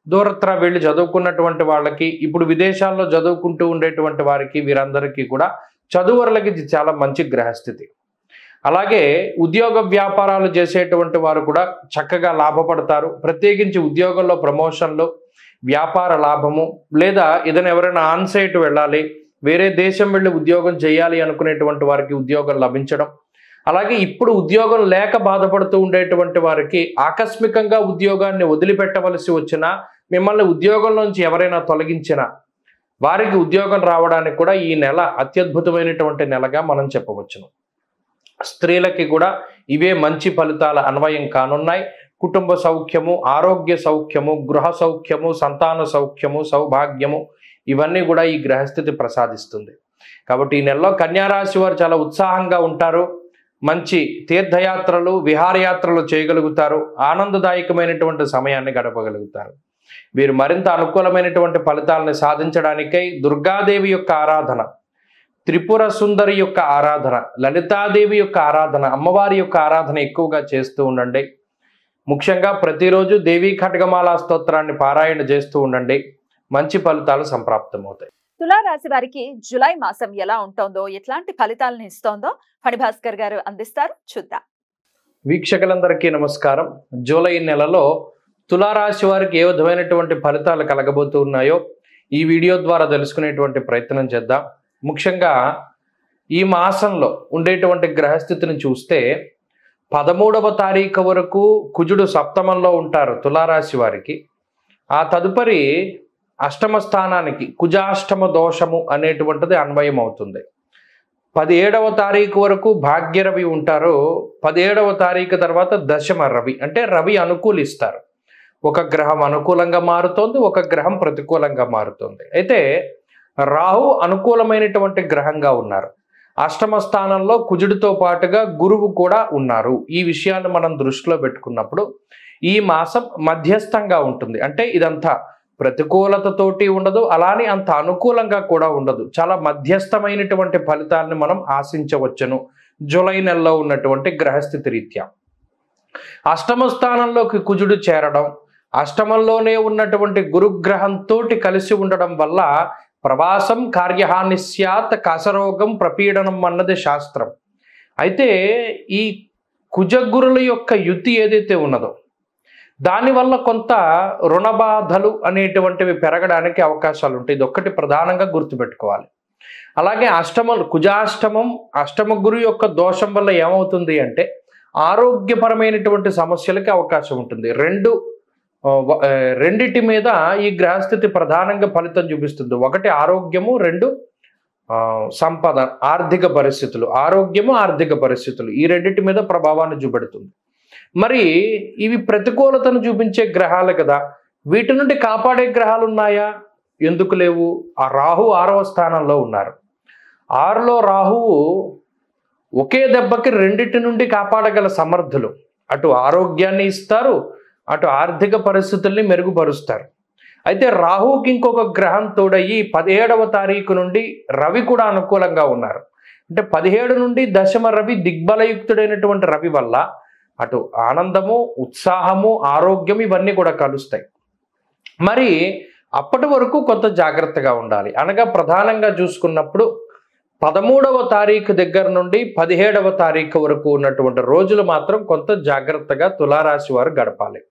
దూరత్ర వెళ్ళి చదువుకున్నటువంటి వాళ్ళకి ఇప్పుడు విదేశాల్లో చదువుకుంటూ ఉండేటువంటి వారికి వీరందరికీ కూడా చదువులకి ఇది చాలా మంచి గ్రహస్థితి. అలాగే ఉద్యోగ వ్యాపారాలు చేసేటువంటి వారు కూడా చక్కగా లాభపడతారు. ప్రత్యేకించి ఉద్యోగంలో ప్రమోషన్లు వ్యాపార లాభము లేదా ఏదైనా ఎవరైనా ఆన్సైట్ వెళ్ళాలి వేరే దేశం వెళ్ళి ఉద్యోగం చేయాలి అనుకునేటువంటి వారికి ఉద్యోగం లభించడం. అలాగే ఇప్పుడు ఉద్యోగం లేక బాధపడుతూ ఉండేటువంటి వారికి ఆకస్మికంగా ఉద్యోగాన్ని వదిలిపెట్టవలసి వచ్చినా మిమ్మల్ని ఉద్యోగం నుంచి ఎవరైనా తొలగించినా వారికి ఉద్యోగం రావడానికి కూడా ఈ నెల అత్యద్భుతమైనటువంటి నెలగా మనం చెప్పవచ్చును. స్త్రీలకి కూడా ఇవే మంచి ఫలితాల అన్వయం కానున్నాయి. కుటుంబ సౌఖ్యము ఆరోగ్య సౌఖ్యము గృహ సౌఖ్యము సంతాన సౌఖ్యము సౌభాగ్యము ఇవన్నీ కూడా ఈ గ్రహస్థితి ప్రసాదిస్తుంది. కాబట్టి ఈ నెలలో కన్యారాశి వారు చాలా ఉత్సాహంగా ఉంటారు. మంచి తీర్థయాత్రలు విహారయాత్రలు చేయగలుగుతారు. ఆనందదాయకమైనటువంటి సమయాన్ని గడపగలుగుతారు. వీరు మరింత అనుకూలమైనటువంటి ఫలితాలను సాధించడానికై దుర్గాదేవి యొక్క ఆరాధన త్రిపుర సుందరి యొక్క ఆరాధన లలితాదేవి యొక్క ఆరాధన అమ్మవారి యొక్క ఆరాధన ఎక్కువగా చేస్తూ ఉండండి. ముఖ్యంగా ప్రతిరోజు దేవీ ఖడ్గమాల స్తోత్రాన్ని పారాయణ చేస్తూ ఉండండి. మంచి ఫలితాలు సంప్రాప్తమవుతాయి. తులారాశి వారికి జులై మాసం ఎలా ఉంటుందో ఎట్లాంటి ఫలితాలను ఇస్తోందో ఫణిభాస్కర్ గారు అందిస్తారు. చూద్దాం. వీక్షకులందరికీ నమస్కారం. జూలై నెలలో తులారాశి వారికి ఏ విధమైనటువంటి ఫలితాలు కలగబోతూ ఉన్నాయో ఈ వీడియో ద్వారా తెలుసుకునేటువంటి ప్రయత్నం చేద్దాం. ముఖ్యంగా ఈ మాసంలో ఉండేటువంటి గ్రహస్థితిని చూస్తే పదమూడవ తారీఖు వరకు కుజుడు సప్తమంలో ఉంటారు తులారాశి వారికి. ఆ తదుపరి అష్టమ స్థానానికి కుజాష్టమ దోషము అనేటువంటిది అన్వయం అవుతుంది. పదిహేడవ తారీఖు వరకు భాగ్యరవి ఉంటారు. పదిహేడవ తారీఖు తర్వాత దశమ రవి అంటే రవి అనుకూలిస్తారు. ఒక గ్రహం అనుకూలంగా మారుతోంది ఒక గ్రహం ప్రతికూలంగా మారుతోంది. అయితే రాహు అనుకూలమైనటువంటి గ్రహంగా ఉన్నారు. అష్టమ స్థానంలో కుజుడితో పాటుగా గురువు కూడా ఉన్నారు. ఈ విషయాన్ని మనం దృష్టిలో పెట్టుకున్నప్పుడు ఈ మాసం మధ్యస్థంగా ఉంటుంది. అంటే ఇదంతా ప్రతికూలతతోటి ఉండదు అలానే అంత అనుకూలంగా కూడా ఉండదు. చాలా మధ్యస్థమైనటువంటి ఫలితాలను మనం ఆశించవచ్చును. జూలై నెలలో ఉన్నటువంటి గ్రహస్థితి రీత్యా. అష్టమ స్థానంలోకి కుజుడు చేరడం అష్టమంలోనే ఉన్నటువంటి గురుగ్రహంతో కలిసి ఉండడం వల్ల ప్రవాసం కార్యహాని స్యాత్ కసరోగం ప్రపీడనం అన్నది శాస్త్రం. అయితే ఈ కుజగురుల యొక్క యుతి ఏదైతే ఉన్నదో దానివల్ల కొంత రుణబాధలు అనేటువంటివి పెరగడానికి అవకాశాలు ఉంటాయి. ఇది ఒక్కటి ప్రధానంగా గుర్తుపెట్టుకోవాలి. అలాగే అష్టమలు కుజాష్టమం అష్టమ గురు యొక్క దోషం వల్ల ఏమవుతుంది అంటే ఆరోగ్యపరమైనటువంటి సమస్యలకి అవకాశం ఉంటుంది. రెండు రెండిటి మీద ఈ గ్రహస్థితి ప్రధానంగా ఫలితం చూపిస్తుంది. ఒకటి ఆరోగ్యము రెండు సంపద ఆర్థిక పరిస్థితులు. ఆరోగ్యము ఆర్థిక పరిస్థితులు. ఈ రెండింటి మీద ప్రభావాన్ని చూపెడుతుంది. మరి ఇవి ప్రతికూలతను చూపించే గ్రహాలు కదా. వీటి నుండి కాపాడే గ్రహాలు ఉన్నాయా ఎందుకు లేవు? ఆ రాహు ఆరవ స్థానంలో ఉన్నారు. ఆరులో రాహువు ఒకే దెబ్బకి రెండింటి నుండి కాపాడగల సమర్థులు. అటు ఆరోగ్యాన్ని ఇస్తారు అటు ఆర్థిక పరిస్థితుల్ని మెరుగుపరుస్తారు. అయితే రాహుకి ఇంకొక గ్రహం తోడయ్యి పదిహేడవ తారీఖు నుండి రవి కూడా అనుకూలంగా ఉన్నారు. అంటే పదిహేడు నుండి దశమ రవి దిగ్బలయుక్తుడైనటువంటి రవి వల్ల అటు ఆనందము ఉత్సాహము ఆరోగ్యం ఇవన్నీ కూడా కలుస్తాయి. మరి అప్పటి వరకు కొంత జాగ్రత్తగా ఉండాలి. అనగా ప్రధానంగా చూసుకున్నప్పుడు పదమూడవ తారీఖు దగ్గర నుండి పదిహేడవ తారీఖు వరకు ఉన్నటువంటి రోజులు మాత్రం కొంత జాగ్రత్తగా తులారాశి వారు గడపాలి.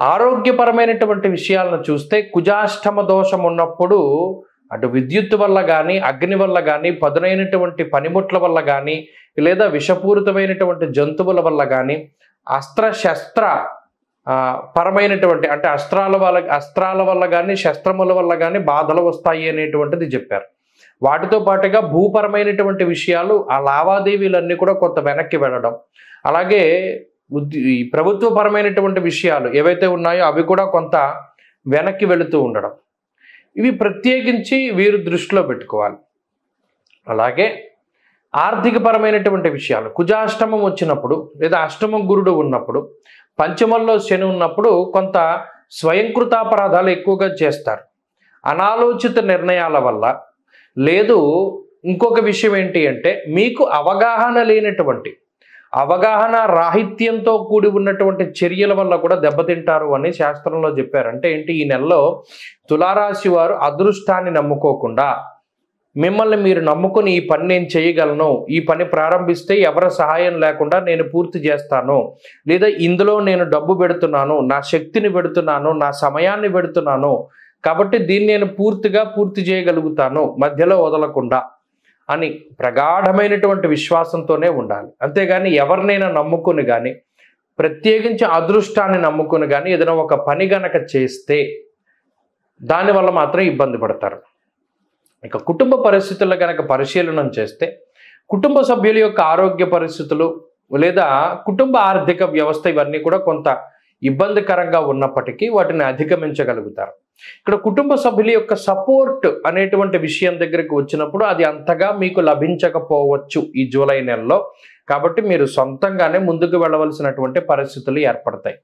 ఆరోగ్యపరమైనటువంటి విషయాలను చూస్తే కుజాష్టమ దోషం ఉన్నప్పుడు అటు విద్యుత్ వల్ల కానీ అగ్ని వల్ల కానీ పదునైనటువంటి పనిముట్ల వల్ల కానీ లేదా విషపూరితమైనటువంటి జంతువుల వల్ల కానీ అస్త్ర శస్త్ర పరమైనటువంటి అంటే అస్త్రాల వల్ల అస్త్రాల వల్ల కానీ శస్త్రముల వల్ల కానీ బాధలు వస్తాయి అనేటువంటిది చెప్పారు. వాటితో పాటుగా భూపరమైనటువంటి విషయాలు ఆ లావాదేవీలన్నీ కూడా కొంత వెనక్కి వెళ్ళడం. అలాగే ఈ ప్రభుత్వపరమైనటువంటి విషయాలు ఏవైతే ఉన్నాయో అవి కూడా కొంత వెనక్కి వెళుతూ ఉండడం. ఇవి ప్రత్యేకించి వీరు దృష్టిలో పెట్టుకోవాలి. అలాగే ఆర్థికపరమైనటువంటి విషయాలు. కుజాష్టమం వచ్చినప్పుడు లేదా అష్టమం గురుడు ఉన్నప్పుడు పంచమంలో శని ఉన్నప్పుడు కొంత స్వయంకృతాపరాధాలు ఎక్కువగా చేస్తారు. అనాలోచిత నిర్ణయాల వల్ల లేదు. ఇంకొక విషయం ఏంటి అంటే మీకు అవగాహన లేనటువంటి అవగాహన రాహిత్యంతో కూడి ఉన్నటువంటి చర్యల వల్ల కూడా దెబ్బతింటారు అని శాస్త్రంలో చెప్పారు అంటే ఏంటి? ఈ నెలలో తులారాశి వారు అదృష్టాన్ని నమ్ముకోకుండా మిమ్మల్ని మీరు నమ్ముకుని ఈ పని నేను చేయగలను ఈ పని ప్రారంభిస్తే ఎవరి సహాయం లేకుండా నేను పూర్తి చేస్తాను లేదా ఇందులో నేను డబ్బు పెడుతున్నాను నా శక్తిని పెడుతున్నాను నా సమయాన్ని పెడుతున్నాను కాబట్టి దీన్ని నేను పూర్తిగా పూర్తి చేయగలుగుతాను మధ్యలో వదలకుండా. అని ప్రగాఢమైనటువంటి విశ్వాసంతోనే ఉండాలి. అంతేగాని ఎవరినైనా నమ్ముకుని కానీ ప్రత్యేకించి అదృష్టాన్ని నమ్ముకుని కానీ ఏదైనా ఒక పని గనక చేస్తే దానివల్ల మాత్రం ఇబ్బంది పడతారు. ఇక కుటుంబ పరిస్థితుల్లో కనుక పరిశీలనం చేస్తే కుటుంబ సభ్యుల యొక్క ఆరోగ్య పరిస్థితులు లేదా కుటుంబ ఆర్థిక వ్యవస్థ ఇవన్నీ కూడా కొంత ఇబ్బందికరంగా ఉన్నప్పటికీ వాటిని అధిగమించగలుగుతారు. ఇక్కడ కుటుంబ సభ్యుల యొక్క సపోర్ట్ అనేటువంటి విషయం దగ్గరికి వచ్చినప్పుడు అది అంతగా మీకు లభించకపోవచ్చు ఈ జూలై నెలలో. కాబట్టి మీరు సొంతంగానే ముందుకు వెళ్ళవలసినటువంటి పరిస్థితులు ఏర్పడతాయి.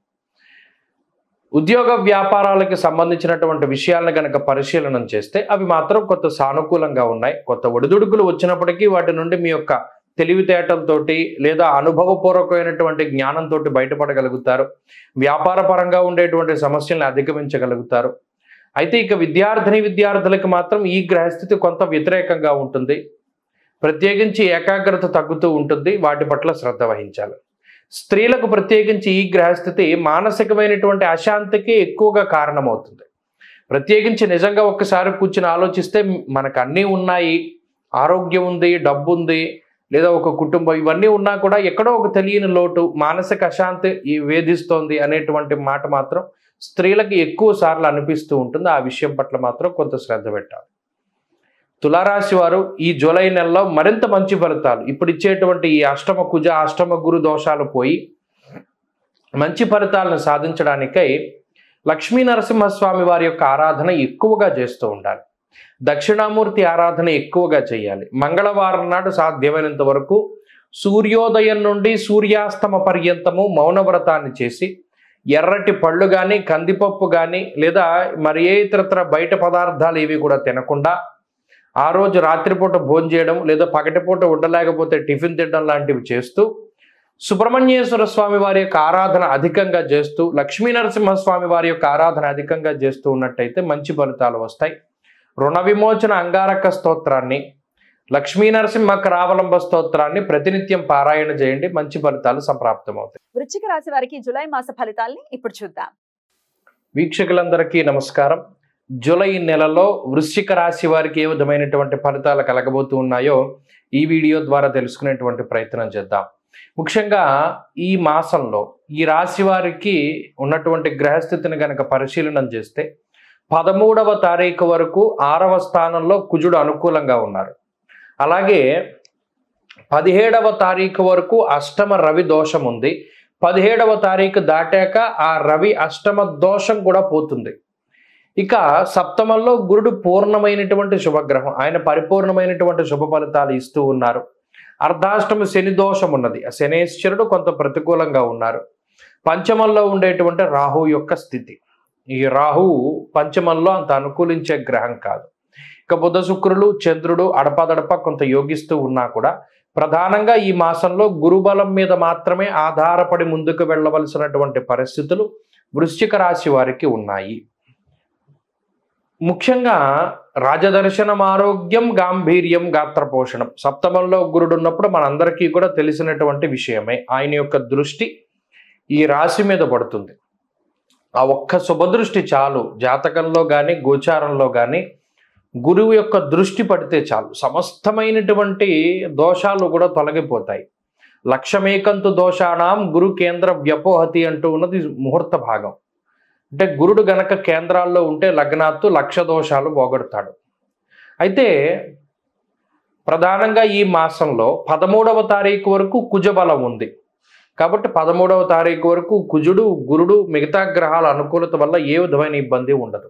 ఉద్యోగ వ్యాపారాలకు సంబంధించినటువంటి విషయాలను కనుక పరిశీలనం చేస్తే అవి మాత్రం కొంత సానుకూలంగా ఉన్నాయి. కొత్త ఒడిదుడుకులు వచ్చినప్పటికీ వాటి నుండి మీ యొక్క తెలివితేటలతోటి లేదా అనుభవపూర్వకమైనటువంటి జ్ఞానంతో బయటపడగలుగుతారు. వ్యాపార పరంగా ఉండేటువంటి సమస్యలను అధిగమించగలుగుతారు. అయితే ఇక విద్యార్థిని విద్యార్థులకు మాత్రం ఈ గ్రహస్థితి కొంత వ్యతిరేకంగా ఉంటుంది. ప్రత్యేకించి ఏకాగ్రత తగ్గుతూ ఉంటుంది. వాటి పట్ల శ్రద్ధ వహించాలి. స్త్రీలకు ప్రత్యేకించి ఈ గ్రహస్థితి మానసికమైనటువంటి అశాంతికి ఎక్కువగా కారణమవుతుంది. ప్రత్యేకించి నిజంగా ఒక్కసారి కూర్చుని ఆలోచిస్తే మనకు అన్నీ ఉన్నాయి. ఆరోగ్యం ఉంది డబ్బు ఉంది లేదా ఒక కుటుంబం ఇవన్నీ ఉన్నా కూడా ఎక్కడో ఒక తెలియని లోటు మానసిక అశాంతి ఈ వేధిస్తోంది అనేటువంటి మాట మాత్రం స్త్రీలకు ఎక్కువ సార్లు అనిపిస్తూ ఉంటుంది. ఆ విషయం పట్ల మాత్రం కొంత శ్రద్ధ పెట్టాలి. తులారాశి వారు ఈ జూలై నెలలో మరింత మంచి ఫలితాలు. ఇప్పుడు ఇచ్చేటువంటి ఈ అష్టమ కుజ అష్టమ గురు దోషాలు పోయి మంచి ఫలితాలను సాధించడానికై లక్ష్మీ నరసింహస్వామి వారి యొక్క ఆరాధన ఎక్కువగా చేస్తూ ఉండాలి. దక్షిణామూర్తి ఆరాధన ఎక్కువగా చేయాలి. మంగళవారం నాడు సాధ్యమైనంత వరకు సూర్యోదయం నుండి సూర్యాస్తమ పర్యంతము మౌనవ్రతాన్ని చేసి ఎర్రటి పళ్ళు కానీ కందిపప్పు కానీ లేదా మరి ఏ ఇతరత్ర బయట పదార్థాలు ఇవి కూడా తినకుండా ఆ రోజు రాత్రిపూట భోజనం చేయడం లేదా పగటిపూట ఉండలేకపోతే టిఫిన్ తినడం లాంటివి చేస్తూ సుబ్రహ్మణ్యేశ్వర స్వామి వారి యొక్క ఆరాధన అధికంగా చేస్తూ లక్ష్మీ నరసింహస్వామి వారి యొక్క ఆరాధన అధికంగా చేస్తూ ఉన్నట్టయితే మంచి ఫలితాలు వస్తాయి. రుణ విమోచన అంగారక స్తోత్రాన్ని లక్ష్మీ నరసింహ కరావలంబ స్తోత్రాన్ని ప్రతినిత్యం పారాయణ చేయండి. మంచి ఫలితాలు సంప్రాప్తమవుతాయి. వృశ్చిక రాశి వారికి జూలై మాస ఫలితాల్ని ఇప్పుడు చూద్దాం. వీక్షకులందరికీ నమస్కారం. జూలై నెలలో వృశ్చిక రాశి వారికి ఏ విధమైనటువంటి ఫలితాలు కలగబోతూ ఉన్నాయో ఈ వీడియో ద్వారా తెలుసుకునేటువంటి ప్రయత్నం చేద్దాం. ముఖ్యంగా ఈ మాసంలో ఈ రాశి వారికి ఉన్నటువంటి గ్రహస్థితిని కనుక పరిశీలన చేస్తే పదమూడవ తారీఖు వరకు ఆరవ స్థానంలో కుజుడు అనుకూలంగా ఉన్నారు. అలాగే పదిహేడవ తారీఖు వరకు అష్టమ రవి దోషం ఉంది. పదిహేడవ తారీఖు దాటాక ఆ రవి అష్టమ దోషం కూడా పోతుంది. ఇక సప్తమంలో గురుడు పూర్ణమైనటువంటి శుభగ్రహం ఆయన పరిపూర్ణమైనటువంటి శుభ ఫలితాలు ఇస్తూ ఉన్నారు. అర్ధాష్టమి శని దోషం ఉన్నది. ఆ శనేశ్వరుడు కొంత ప్రతికూలంగా ఉన్నారు. పంచమంలో ఉండేటువంటి రాహు యొక్క స్థితి. ఈ రాహు పంచమంలో అంత అనుకూలించే గ్రహం కాదు. ఇక బుధ శుక్రులు చంద్రుడు అడపదడప కొంత యోగిస్తూ ఉన్నా కూడా ప్రధానంగా ఈ మాసంలో గురుబలం మీద మాత్రమే ఆధారపడి ముందుకు వెళ్ళవలసినటువంటి పరిస్థితులు వృశ్చిక రాశి వారికి ఉన్నాయి. ముఖ్యంగా రాజదర్శనం ఆరోగ్యం గాంభీర్యం గాత్రపోషణం. సప్తమంలో గురుడు ఉన్నప్పుడు మనందరికీ కూడా తెలిసినటువంటి విషయమే. ఆయన యొక్క దృష్టి ఈ రాశి మీద పడుతుంది. ఆ ఒక్క శుభదృష్టి చాలు. జాతకంలో కానీ గోచారంలో కానీ గురువు యొక్క దృష్టి పడితే చాలు. సమస్తమైనటువంటి దోషాలు కూడా తొలగిపోతాయి. లక్షమేకంతు దోషాణం గురు కేంద్ర వ్యపోహతి అంటూ ఉన్నది ముహూర్త భాగం. అంటే గురుడు గనక కేంద్రాల్లో ఉంటే లగ్నాత్తు లక్ష దోషాలు పోగొడతాడు. అయితే ప్రధానంగా ఈ మాసంలో పదమూడవ తారీఖు వరకు కుజబలం ఉంది. కాబట్టి పదమూడవ తారీఖు వరకు కుజుడు గురుడు మిగతా గ్రహాల అనుకూలత వల్ల ఏ విధమైన ఇబ్బంది ఉండదు.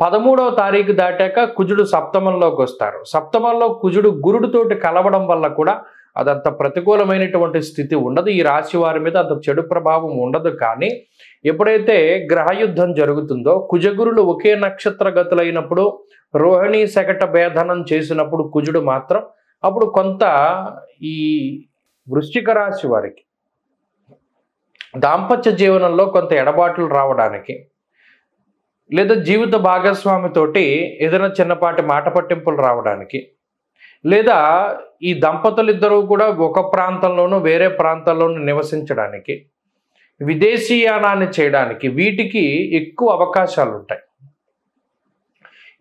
పదమూడవ తారీఖు దాటాక కుజుడు సప్తమంలోకి వస్తారు. సప్తమంలో కుజుడు గురుడితోటి కలవడం వల్ల కూడా అదంత ప్రతికూలమైనటువంటి స్థితి ఉండదు. ఈ రాశి వారి మీద అంత చెడు ప్రభావం ఉండదు కానీ ఎప్పుడైతే గ్రహయుద్ధం జరుగుతుందో కుజగురులు ఒకే నక్షత్ర గతులైనప్పుడు రోహిణి శకట భేదనం చేసినప్పుడు కుజుడు మాత్రం అప్పుడు కొంత ఈ వృశ్చిక రాశి వారికి దాంపత్య జీవనంలో కొంత ఎడబాట్లు రావడానికి లేదా జీవిత భాగస్వామితోటి ఏదైనా చిన్నపాటి మాట పట్టింపులు రావడానికి లేదా ఈ దంపతులు ఇద్దరూ కూడా ఒక ప్రాంతంలోనూ వేరే ప్రాంతంలోనూ నివసించడానికి విదేశీయానాన్ని చేయడానికి వీటికి ఎక్కువ అవకాశాలు ఉంటాయి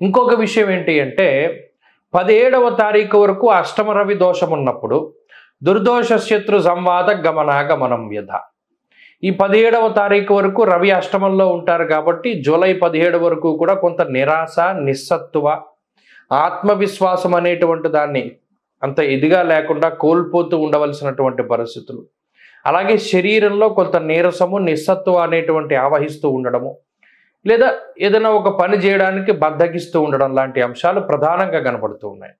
ఇంకొక విషయం ఏంటి అంటే పదిహేడవ తారీఖు వరకు అష్టమ రవి దోషం ఉన్నప్పుడు దుర్దోష శత్రు సంవాద గమనాగమనం వ్యధ ఈ పదిహేడవ తారీఖు వరకు రవి అష్టమంలో ఉంటారు కాబట్టి జూలై పదిహేడు వరకు కూడా కొంత నిరాశ నిస్సత్తువ ఆత్మవిశ్వాసం అనేటువంటి దాన్ని అంత ఇదిగా లేకుండా కోల్పోతూ ఉండవలసినటువంటి పరిస్థితులు. అలాగే శరీరంలో కొంత నీరసము నిస్సత్వ అనేటువంటి ఆవహిస్తూ ఉండడము లేదా ఏదైనా ఒక పని చేయడానికి బద్దకిస్తూ ఉండడం లాంటి అంశాలు ప్రధానంగా కనబడుతూ ఉన్నాయి.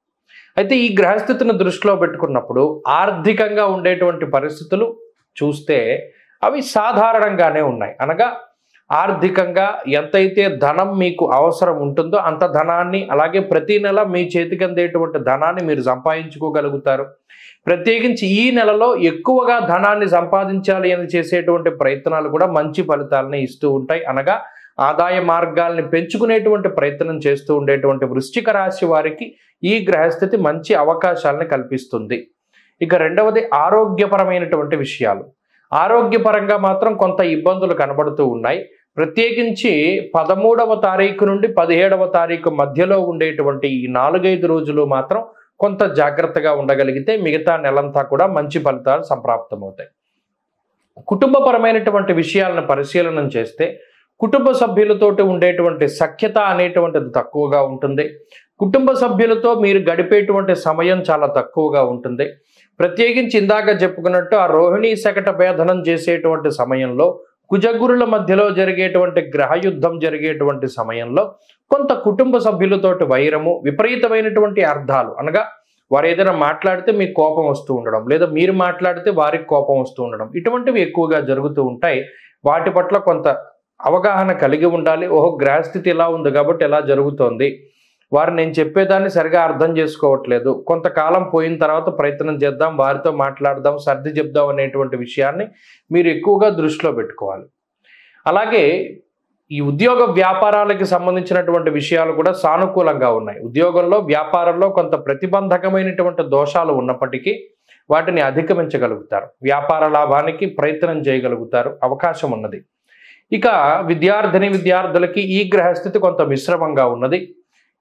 అయితే ఈ గ్రహస్థితిని దృష్టిలో పెట్టుకున్నప్పుడు ఆర్థికంగా ఉండేటువంటి పరిస్థితులు చూస్తే అవి సాధారణంగానే ఉన్నాయి. అనగా ఆర్థికంగా ఎంతైతే ధనం మీకు అవసరం ఉంటుందో అంత ధనాన్ని అలాగే ప్రతి నెల మీ చేతికి అందేటువంటి ధనాన్ని మీరు సంపాదించుకోగలుగుతారు. ప్రత్యేకించి ఈ నెలలో ఎక్కువగా ధనాన్ని సంపాదించాలి అని చేసేటువంటి ప్రయత్నాలు కూడా మంచి ఫలితాలని ఇస్తూ ఉంటాయి. అనగా ఆదాయ మార్గాల్ని పెంచుకునేటువంటి ప్రయత్నం చేస్తూ ఉండేటువంటి వృశ్చిక రాశి వారికి ఈ గ్రహస్థితి మంచి అవకాశాలను కల్పిస్తుంది. ఇక రెండవది ఆరోగ్యపరమైనటువంటి విషయాలు. ఆరోగ్యపరంగా మాత్రం కొంత ఇబ్బందులు కనబడుతూ ఉన్నాయి. ప్రత్యేకించి పదమూడవ తారీఖు నుండి పదిహేడవ తారీఖు మధ్యలో ఉండేటువంటి ఈ నాలుగైదు రోజులు మాత్రం కొంత జాగ్రత్తగా ఉండగలిగితే మిగతా నెలంతా కూడా మంచి ఫలితాలు సంప్రాప్తమవుతాయి. కుటుంబపరమైనటువంటి విషయాలను పరిశీలన చేస్తే కుటుంబ సభ్యులతోటి ఉండేటువంటి సఖ్యత అనేటువంటిది తక్కువగా ఉంటుంది. కుటుంబ సభ్యులతో మీరు గడిపేటువంటి సమయం చాలా తక్కువగా ఉంటుంది. ప్రత్యేకించి ఇందాక చెప్పుకున్నట్టు ఆ రోహిణీ శకట భేదనం చేసేటువంటి సమయంలో కుజగురుల మధ్యలో జరిగేటువంటి గ్రహయుద్ధం జరిగేటువంటి సమయంలో కొంత కుటుంబ సభ్యులతోటి వైరము విపరీతమైనటువంటి అర్థాలు అనగా వారు ఏదైనా మాట్లాడితే మీకు కోపం వస్తూ ఉండడం లేదా మీరు మాట్లాడితే వారికి కోపం వస్తూ ఉండడం ఇటువంటివి ఎక్కువగా జరుగుతూ ఉంటాయి. వాటి పట్ల కొంత అవగాహన కలిగి ఉండాలి. ఓహో గ్రహస్థితి ఇలా ఉంది కాబట్టి ఎలా జరుగుతోంది. వారు నేను చెప్పేదాన్ని సరిగా అర్థం చేసుకోవట్లేదు. కొంతకాలం పోయిన తర్వాత ప్రయత్నం చేద్దాం వారితో మాట్లాడదాం సర్ది చెప్దాం అనేటువంటి విషయాన్ని మీరు ఎక్కువగా దృష్టిలో పెట్టుకోవాలి. అలాగే ఈ ఉద్యోగ వ్యాపారాలకి సంబంధించినటువంటి విషయాలు కూడా సానుకూలంగా ఉన్నాయి. ఉద్యోగంలో వ్యాపారంలో కొంత ప్రతిబంధకమైనటువంటి దోషాలు ఉన్నప్పటికీ వాటిని అధిగమించగలుగుతారు. వ్యాపార లాభానికి ప్రయత్నం చేయగలుగుతారు. అవకాశం ఉన్నది. ఇక విద్యార్థిని విద్యార్థులకి ఈ గ్రహస్థితి కొంత మిశ్రమంగా ఉన్నది.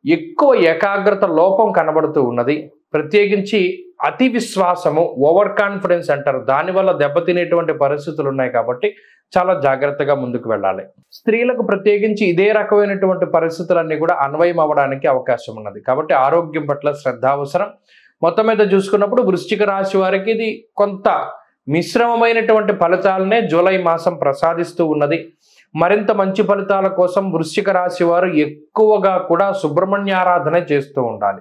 ఎక్కువ ఏకాగ్రత లోపం కనబడుతూ ఉన్నది. ప్రత్యేకించి అతి విశ్వాసము ఓవర్ కాన్ఫిడెన్స్ అంటారు. దానివల్ల దెబ్బతినేటువంటి పరిస్థితులు ఉన్నాయి కాబట్టి చాలా జాగ్రత్తగా ముందుకు వెళ్ళాలి. స్త్రీలకు ప్రత్యేకించి ఇదే రకమైనటువంటి పరిస్థితులన్నీ కూడా అన్వయం అవ్వడానికి అవకాశం ఉన్నది. కాబట్టి ఆరోగ్యం పట్ల శ్రద్ధ అవసరం. మొత్తం మీద చూసుకున్నప్పుడు వృశ్చిక రాశి వారికి ఇది కొంత మిశ్రమమైనటువంటి ఫలితాలనే జూలై మాసం ప్రసాదిస్తూ ఉన్నది. మరింత మంచి ఫలితాల కోసం వృశ్చిక రాశి వారు ఎక్కువగా కూడా సుబ్రహ్మణ్య ఆరాధన చేస్తూ ఉండాలి.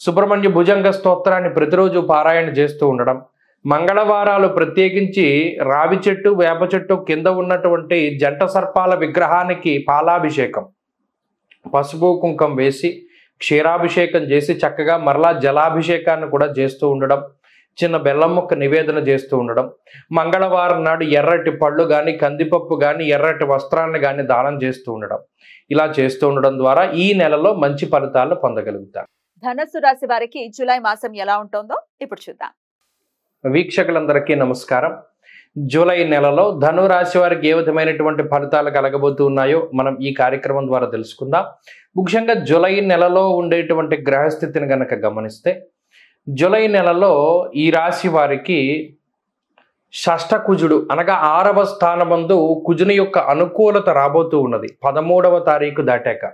సుబ్రహ్మణ్య భుజంగ స్తోత్రాన్ని ప్రతిరోజు పారాయణ చేస్తూ ఉండడం మంగళవారాలు ప్రత్యేకించి రావి చెట్టు వేప చెట్టు కింద ఉన్నటువంటి జంట సర్పాల విగ్రహానికి పాలాభిషేకం. పసుపు కుంకం వేసి క్షీరాభిషేకం చేసి చక్కగా మరలా జలాభిషేకాన్ని కూడా చేస్తూ ఉండడం చిన్న బెల్లం ముక్క నివేదన చేస్తూ ఉండడం. మంగళవారం నాడు ఎర్రటి పళ్ళు కానీ కందిపప్పు కానీ ఎర్రటి వస్త్రాలను కానీ దానం చేస్తూ ఉండడం. ఇలా చేస్తూ ఉండడం ద్వారా ఈ నెలలో మంచి ఫలితాలను పొందగలుగుతారు ధనస్సు రాశి వారికి జూలై మాసం ఎలా ఉంటుందో ఇప్పుడు చూద్దాం. వీక్షకులందరికీ నమస్కారం. జూలై నెలలో ధను రాశి వారికి ఏ విధమైనటువంటి ఫలితాలు కలగబోతూ ఉన్నాయో మనం ఈ కార్యక్రమం ద్వారా తెలుసుకుందాం. ముఖ్యంగా జూలై నెలలో ఉండేటువంటి గ్రహస్థితిని గనక గమనిస్తే జూలై నెలలో ఈ రాశి వారికి షష్ఠ కుజుడు అనగా ఆరవ స్థానమందు కుజుని యొక్క అనుకూలత రాబోతూ ఉన్నది. పదమూడవ తారీఖు దాటాక.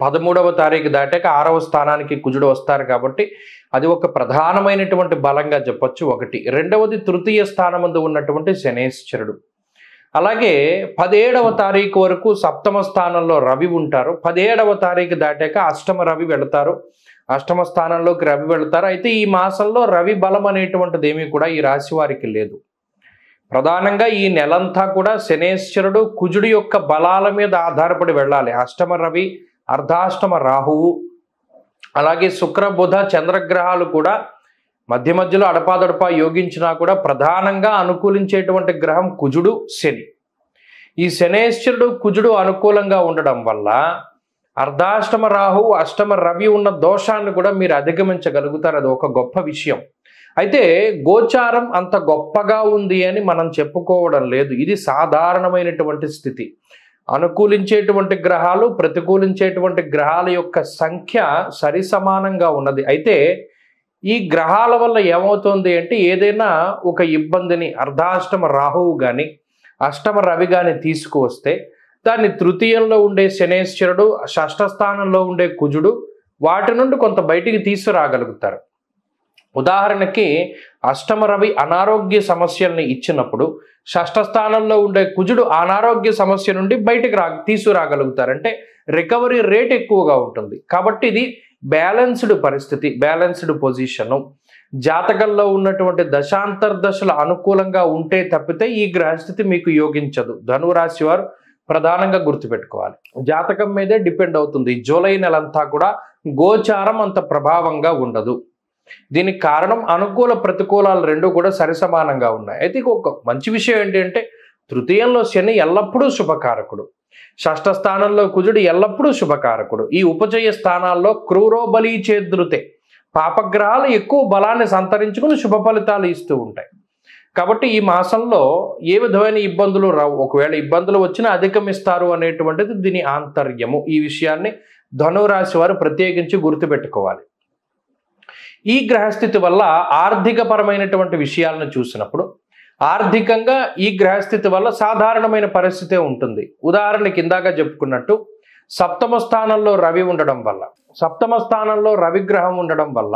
పదమూడవ తారీఖు దాటాక ఆరవ స్థానానికి కుజుడు వస్తారు కాబట్టి అది ఒక ప్రధానమైనటువంటి బలంగా చెప్పొచ్చు. ఒకటి. రెండవది తృతీయ స్థానమందు ఉన్నటువంటి శనేశ్వరుడు. అలాగే పదిహేడవ తారీఖు వరకు సప్తమ స్థానంలో రవి ఉంటారు. పదిహేడవ తారీఖు దాటాక అష్టమ రవి వెళతారు. అష్టమ స్థానంలోకి రవి వెళుతారు. అయితే ఈ మాసంలో రవి బలం అనేటువంటిది ఏమీ కూడా ఈ రాశి వారికి లేదు. ప్రధానంగా ఈ నెలంతా కూడా శనేశ్వరుడు కుజుడి యొక్క బలాల మీద ఆధారపడి వెళ్ళాలి. అష్టమ రవి అర్ధాష్టమ రాహువు అలాగే శుక్ర బుధ చంద్రగ్రహాలు కూడా మధ్య మధ్యలో అడపాదడపా యోగించినా కూడా ప్రధానంగా అనుకూలించేటువంటి గ్రహం కుజుడు శని. ఈ శనేశ్వరుడు కుజుడు అనుకూలంగా ఉండడం వల్ల అర్ధాష్టమ రాహువు అష్టమ రవి ఉన్న దోషాన్ని కూడా మీరు అధిగమించగలుగుతారు. అది ఒక గొప్ప విషయం. అయితే గోచారం అంత గొప్పగా ఉంది అని మనం చెప్పుకోవడం లేదు. ఇది సాధారణమైనటువంటి స్థితి. అనుకూలించేటువంటి గ్రహాలు ప్రతికూలించేటువంటి గ్రహాల యొక్క సంఖ్య సరి సమానంగా ఉన్నది. అయితే ఈ గ్రహాల వల్ల ఏమవుతుంది అంటే ఏదైనా ఒక ఇబ్బందిని అర్ధాష్టమ రాహువు కానీ అష్టమ రవి కానీ తీసుకువస్తే దాన్ని తృతీయంలో ఉండే శనేశ్వరుడు షష్ఠస్థానంలో ఉండే కుజుడు వాటి నుండి కొంత బయటికి తీసుకురాగలుగుతారు. ఉదాహరణకి అష్టమ రవి అనారోగ్య సమస్యల్ని ఇచ్చినప్పుడు షష్ఠస్థానంలో ఉండే కుజుడు అనారోగ్య సమస్య నుండి బయటికి రా తీసుకురాగలుగుతారంటే రికవరీ రేట్ ఎక్కువగా ఉంటుంది. కాబట్టి ఇది బ్యాలెన్స్డ్ పరిస్థితి బ్యాలెన్స్డ్ పొజిషను. జాతకంలో ఉన్నటువంటి దశాంతర్దశలు అనుకూలంగా ఉంటే తప్పితే ఈ గ్రహస్థితి మీకు యోగించదు. ధనురాశి వారు ప్రధానంగా గుర్తుపెట్టుకోవాలి. జాతకం మీదే డిపెండ్ అవుతుంది. జూలై నెలంతా కూడా గోచారం అంత ప్రభావంగా ఉండదు. దీనికి కారణం అనుకూల ప్రతికూలాలు రెండు కూడా సరిసమానంగా ఉన్నాయి. అయితే ఒక మంచి విషయం ఏంటంటే తృతీయంలో శని ఎల్లప్పుడూ శుభకారకుడు. షష్ఠ స్థానంలో కుజుడు ఎల్లప్పుడూ శుభకారకుడు. ఈ ఉపజయ స్థానాల్లో క్రూరోబలి చేదృతే పాపగ్రహాలు ఎక్కువ బలాన్ని సంతరించుకుని శుభ ఫలితాలు ఇస్తూ ఉంటాయి. కాబట్టి ఈ మాసంలో ఏ విధమైన ఇబ్బందులు రావు. ఒకవేళ ఇబ్బందులు వచ్చినా అధిగమిస్తారు అనేటువంటిది దీని ఆంతర్యము. ఈ విషయాన్ని ధనురాశి వారు ప్రత్యేకించి గుర్తుపెట్టుకోవాలి. ఈ గ్రహస్థితి వల్ల ఆర్థిక పరమైనటువంటి విషయాలను చూసినప్పుడు ఆర్థికంగా ఈ గ్రహస్థితి వల్ల సాధారణమైన పరిస్థితే ఉంటుంది. ఉదాహరణకి ఇందాక చెప్పుకున్నట్టు సప్తమ స్థానంలో రవి ఉండడం వల్ల సప్తమ స్థానంలో రవి గ్రహం ఉండడం వల్ల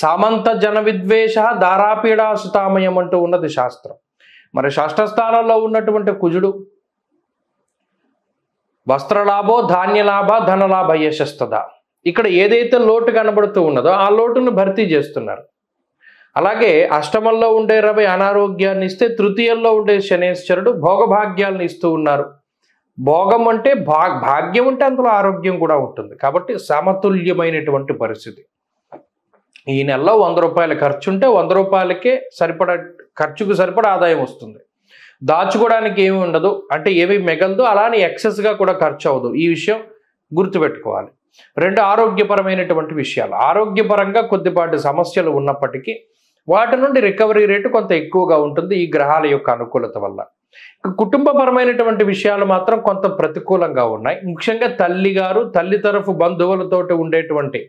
సామంత జన విద్వేష దారాపీడా సుతామయం అంటూ ఉన్నది శాస్త్రం. మరి షష్ఠస్థానంలో ఉన్నటువంటి కుజుడు వస్త్రలాభో ధాన్యలాభ ధనలాభ యశస్తద ఇక్కడ ఏదైతే లోటు కనబడుతూ ఉన్నదో ఆ లోటును భర్తీ చేస్తున్నారు. అలాగే అష్టమంలో ఉండే రవి అనారోగ్యాన్ని ఇస్తే తృతీయంలో ఉండే శనేశ్వరుడు భోగభాగ్యాలను ఇస్తూ ఉన్నారు. భోగం అంటే భా భాగ్యం అంటే అందులో ఆరోగ్యం కూడా ఉంటుంది. కాబట్టి సమతుల్యమైనటువంటి పరిస్థితి. ఈ నెలలో వంద రూపాయల ఖర్చు ఉంటే వంద రూపాయలకే సరిపడా ఖర్చుకు సరిపడా ఆదాయం వస్తుంది. దాచుకోవడానికి ఏమి ఉండదు. అంటే ఏమి మిగలదు. అలానే ఎక్సెస్గా కూడా ఖర్చు అవ్వదు. ఈ విషయం గుర్తుపెట్టుకోవాలి. రెండు ఆరోగ్యపరమైనటువంటి విషయాలు. ఆరోగ్యపరంగా కొద్దిపాటి సమస్యలు ఉన్నప్పటికీ వాటి నుండి రికవరీ రేటు కొంత ఎక్కువగా ఉంటుంది ఈ గ్రహాల యొక్క అనుకూలత వల్ల. కుటుంబపరమైనటువంటి విషయాలు మాత్రం కొంత ప్రతికూలంగా ఉన్నాయి. ముఖ్యంగా తల్లి గారు తల్లి తరఫు బంధువులతోటి ఉండేటువంటి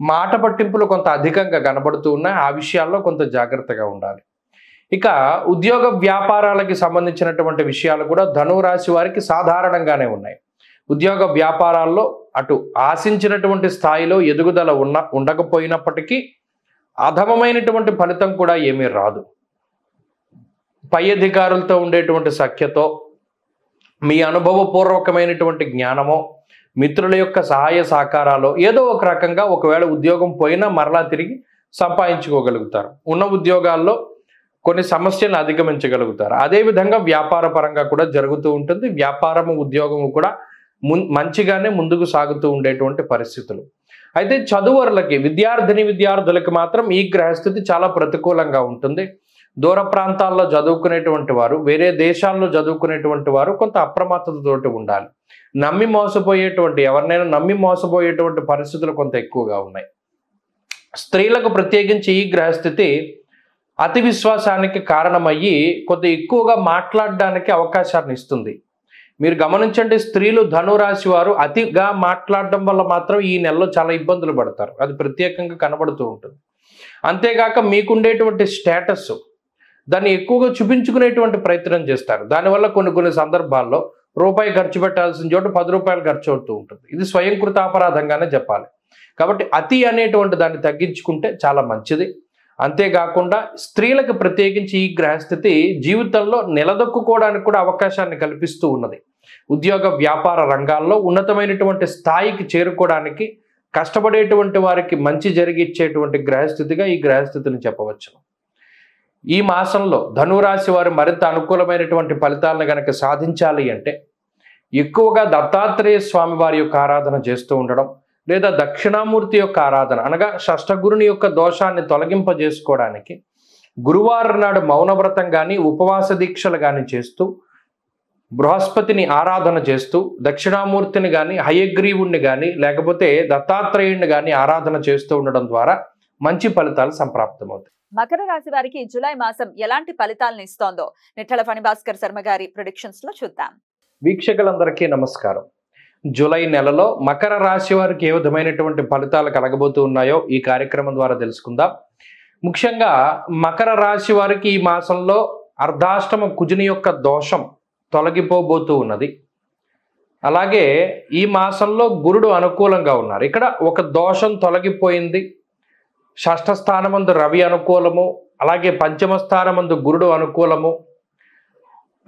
మాట పట్టింపులు కొంత అధికంగా కనబడుతూ ఉన్నాయి. ఆ విషయాల్లో కొంత జాగ్రత్తగా ఉండాలి. ఇక ఉద్యోగ వ్యాపారాలకి సంబంధించినటువంటి విషయాలు కూడా ధనురాశి వారికి సాధారణంగానే ఉన్నాయి. ఉద్యోగ వ్యాపారాల్లో అటు ఆశించినటువంటి స్థాయిలో ఎదుగుదల ఉన్న ఉండకపోయినప్పటికీ అధమమైనటువంటి ఫలితం కూడా ఏమీ రాదు. పై అధికారులతో ఉండేటువంటి సఖ్యతో మీ అనుభవపూర్వకమైనటువంటి జ్ఞానమో మిత్రుల యొక్క సహాయ సహకారాలు ఏదో ఒక రకంగా ఒకవేళ ఉద్యోగం పోయినా మరలా తిరిగి సంపాదించుకోగలుగుతారు. ఉన్న ఉద్యోగాల్లో కొన్ని సమస్యలను అధిగమించగలుగుతారు. అదేవిధంగా వ్యాపార పరంగా కూడా జరుగుతూ ఉంటుంది. వ్యాపారము ఉద్యోగము కూడా మున్ మంచిగానే ముందుకు సాగుతూ ఉండేటువంటి పరిస్థితులు. అయితే చదువరులకి విద్యార్థిని విద్యార్థులకు మాత్రం ఈ గ్రహస్థితి చాలా ప్రతికూలంగా ఉంటుంది. దూర ప్రాంతాల్లో చదువుకునేటువంటి వారు వేరే దేశాల్లో చదువుకునేటువంటి వారు కొంత అప్రమత్తతతోటి ఉండాలి. నమ్మి మోసపోయేటువంటి ఎవరినైనా నమ్మి మోసపోయేటువంటి పరిస్థితులు కొంత ఎక్కువగా ఉన్నాయి. స్త్రీలకు ప్రత్యేకించి ఈ గ్రహస్థితి అతి విశ్వాసానికి కారణమయ్యి కొంత ఎక్కువగా మాట్లాడడానికి అవకాశాన్ని ఇస్తుంది. మీరు గమనించండి స్త్రీలు ధనురాశి వారు అతిగా మాట్లాడడం వల్ల మాత్రం ఈ నెలలో చాలా ఇబ్బందులు పడతారు. అది ప్రత్యేకంగా కనబడుతూ ఉంటుంది. అంతేగాక మీకుండేటువంటి స్టేటస్ దాన్ని ఎక్కువగా చూపించుకునేటువంటి ప్రయత్నం చేస్తారు. దానివల్ల కొన్ని కొన్ని సందర్భాల్లో రూపాయి ఖర్చు పెట్టాల్సిన చోట పది రూపాయలు ఖర్చు అవుతూ ఉంటుంది. ఇది స్వయంకృత అపరాధంగానే చెప్పాలి. కాబట్టి అతి అనేటువంటి దాన్ని తగ్గించుకుంటే చాలా మంచిది. అంతేకాకుండా స్త్రీలకు ప్రత్యేకించి ఈ గ్రహస్థితి జీవితంలో నిలదొక్కుకోవడానికి కూడా అవకాశాన్ని కల్పిస్తూ ఉన్నది. ఉద్యోగ వ్యాపార రంగాల్లో ఉన్నతమైనటువంటి స్థాయికి చేరుకోవడానికి కష్టపడేటువంటి వారికి మంచి జరిగిచ్చేటువంటి గ్రహస్థితిగా ఈ గ్రహస్థితిని చెప్పవచ్చు. ఈ మాసంలో ధనురాశి వారు మరింత అనుకూలమైనటువంటి ఫలితాలను గనక సాధించాలి అంటే ఎక్కువగా దత్తాత్రేయ స్వామి వారి యొక్క ఆరాధన చేస్తూ ఉండడం లేదా దక్షిణామూర్తి యొక్క ఆరాధన అనగా షష్టగురుని యొక్క దోషాన్ని తొలగింపజేసుకోవడానికి గురువారం నాడు మౌనవ్రతం కానీ ఉపవాస దీక్షలు కానీ చేస్తూ బృహస్పతిని ఆరాధన చేస్తూ దక్షిణామూర్తిని కానీ హయగ్రీవుణ్ణి కానీ లేకపోతే దత్తాత్రేయుణ్ణి కానీ ఆరాధన చేస్తూ ఉండడం ద్వారా మంచి ఫలితాలు సంప్రాప్తమవుతాయి. మకర రాశి వారికి జూలై మాసం ఎలాంటి ఫలితాలను ఇస్తోందో నిట్టల ఫణిభాస్కర్ శర్మ గారి ప్రొడిక్షన్స్లో చూద్దాం. వీక్షకులందరికీ నమస్కారం. జూలై నెలలో మకర రాశి వారికి ఏ విధమైనటువంటి ఫలితాలు కలగబోతూ ఉన్నాయో ఈ కార్యక్రమం ద్వారా తెలుసుకుందాం. ముఖ్యంగా మకర రాశి వారికి ఈ మాసంలో అర్ధాష్టమ కుజుని యొక్క దోషం తొలగిపోబోతూ ఉన్నది. అలాగే ఈ మాసంలో గురుడు అనుకూలంగా ఉన్నారు. ఇక్కడ ఒక దోషం తొలగిపోయింది. షష్ఠ స్థానమందు రవి అనుకూలము అలాగే పంచమ స్థానమందు గురుడు అనుకూలము.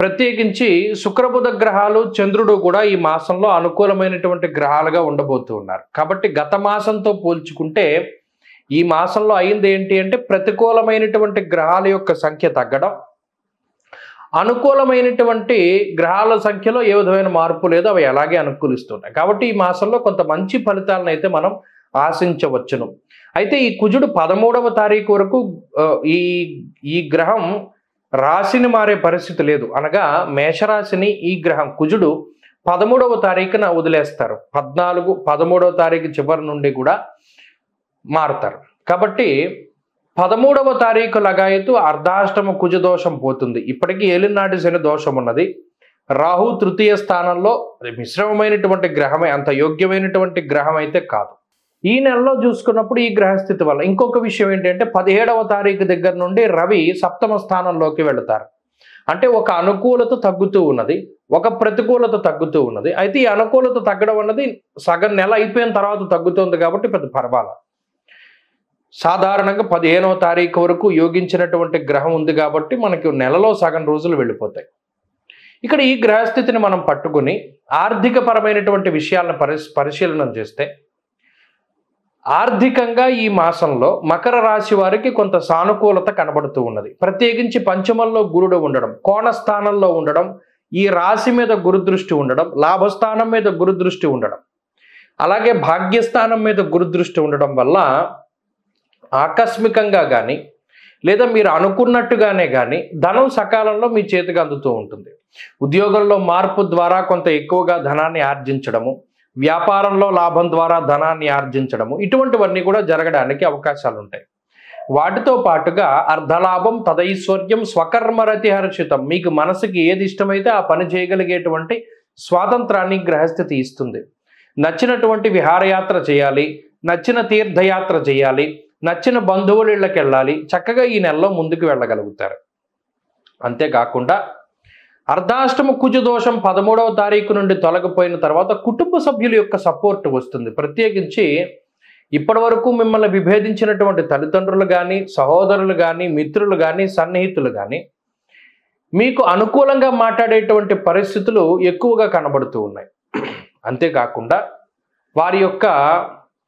ప్రత్యేకించి శుక్రబుధ గ్రహాలు చంద్రుడు కూడా ఈ మాసంలో అనుకూలమైనటువంటి గ్రహాలుగా ఉండబోతూ ఉన్నారు. కాబట్టి గత మాసంతో పోల్చుకుంటే ఈ మాసంలో అయింది ఏంటి అంటే ప్రతికూలమైనటువంటి గ్రహాల యొక్క సంఖ్య తగ్గడం. అనుకూలమైనటువంటి గ్రహాల సంఖ్యలో ఏ విధమైన మార్పు లేదు అవి అలాగే అనుకూలిస్తున్నాయి కాబట్టి ఈ మాసంలో కొంత మంచి ఫలితాలను అయితే మనం ఆశించవచ్చును. అయితే ఈ కుజుడు పదమూడవ తారీఖు వరకు ఈ ఈ గ్రహం రాశిని మారే పరిస్థితి లేదు. అనగా మేషరాశిని ఈ గ్రహం కుజుడు పదమూడవ తారీఖున వదిలేస్తారు. పద్నాలుగు పదమూడవ తారీఖు చివరి నుండి కూడా మారుతారు. కాబట్టి పదమూడవ తారీఖు లగాయతు అర్ధాష్టమ కుజ దోషం పోతుంది. ఇప్పటికీ ఏలినాటి శని దోషం ఉన్నది. రాహు తృతీయ స్థానంలో మిశ్రమమైనటువంటి గ్రహమే అంత యోగ్యమైనటువంటి గ్రహం అయితే కాదు. ఈ నెలలో చూసుకున్నప్పుడు ఈ గ్రహస్థితి వల్ల ఇంకొక విషయం ఏంటంటే పదిహేడవ తారీఖు దగ్గర నుండి రవి సప్తమ స్థానంలోకి వెళతారు. అంటే ఒక అనుకూలత తగ్గుతూ ఉన్నది ఒక ప్రతికూలత తగ్గుతూ ఉన్నది. అయితే ఈ అనుకూలత తగ్గడం అన్నది సగం నెల అయిపోయిన తర్వాత తగ్గుతుంది కాబట్టి పెద్ద పర్వాలా. సాధారణంగా పదిహేనవ తారీఖు వరకు యోగించినటువంటి గ్రహం ఉంది కాబట్టి మనకి నెలలో సగం రోజులు వెళ్ళిపోతాయి. ఇక్కడ ఈ గ్రహస్థితిని మనం పట్టుకుని ఆర్థిక పరమైనటువంటి విషయాలను పరిశ్ పరిశీలన చేస్తే ఆర్థికంగా ఈ మాసంలో మకర రాశి వారికి కొంత సానుకూలత కనబడుతూ ఉన్నది. ప్రత్యేకించి పంచమంలో గురుడు ఉండడం కోణ స్థానంలో ఉండడం ఈ రాశి మీద గురుదృష్టి ఉండడం లాభస్థానం మీద గురుదృష్టి ఉండడం అలాగే భాగ్యస్థానం మీద గురుదృష్టి ఉండడం వల్ల ఆకస్మికంగా కానీ లేదా మీరు అనుకున్నట్టుగానే కానీ ధనం సకాలంలో మీ చేతికి అందుతూ ఉంటుంది. ఉద్యోగంలో మార్పు ద్వారా కొంత ఎక్కువగా ధనాన్ని ఆర్జించడము వ్యాపారంలో లాభం ద్వారా ధనాన్ని ఆర్జించడము ఇటువంటివన్నీ కూడా జరగడానికి అవకాశాలు ఉంటాయి వాటితో పాటుగా అర్ధలాభం తదైశ్వర్యం స్వకర్మరతి హర్షితం మీకు మనసుకి ఏది ఇష్టమైతే ఆ పని చేయగలిగేటువంటి స్వాతంత్రాన్ని గ్రహస్థితి ఇస్తుంది. నచ్చినటువంటి విహారయాత్ర చేయాలి నచ్చిన తీర్థయాత్ర చేయాలి నచ్చిన బంధువుల ఇళ్ళకి వెళ్ళాలి చక్కగా ఈ నెలలో ముందుకు వెళ్ళగలుగుతారు. అంతేకాకుండా అర్ధాష్టమ కుజదోషం పదమూడవ తారీఖు నుండి తొలగిపోయిన తర్వాత కుటుంబ సభ్యుల యొక్క సపోర్ట్ వస్తుంది. ప్రత్యేకించి ఇప్పటి వరకు మిమ్మల్ని విభేదించినటువంటి తల్లిదండ్రులు కానీ సహోదరులు కానీ మిత్రులు కానీ సన్నిహితులు కానీ మీకు అనుకూలంగా మాట్లాడేటువంటి పరిస్థితులు ఎక్కువగా కనబడుతూ ఉన్నాయి. అంతేకాకుండా వారి యొక్క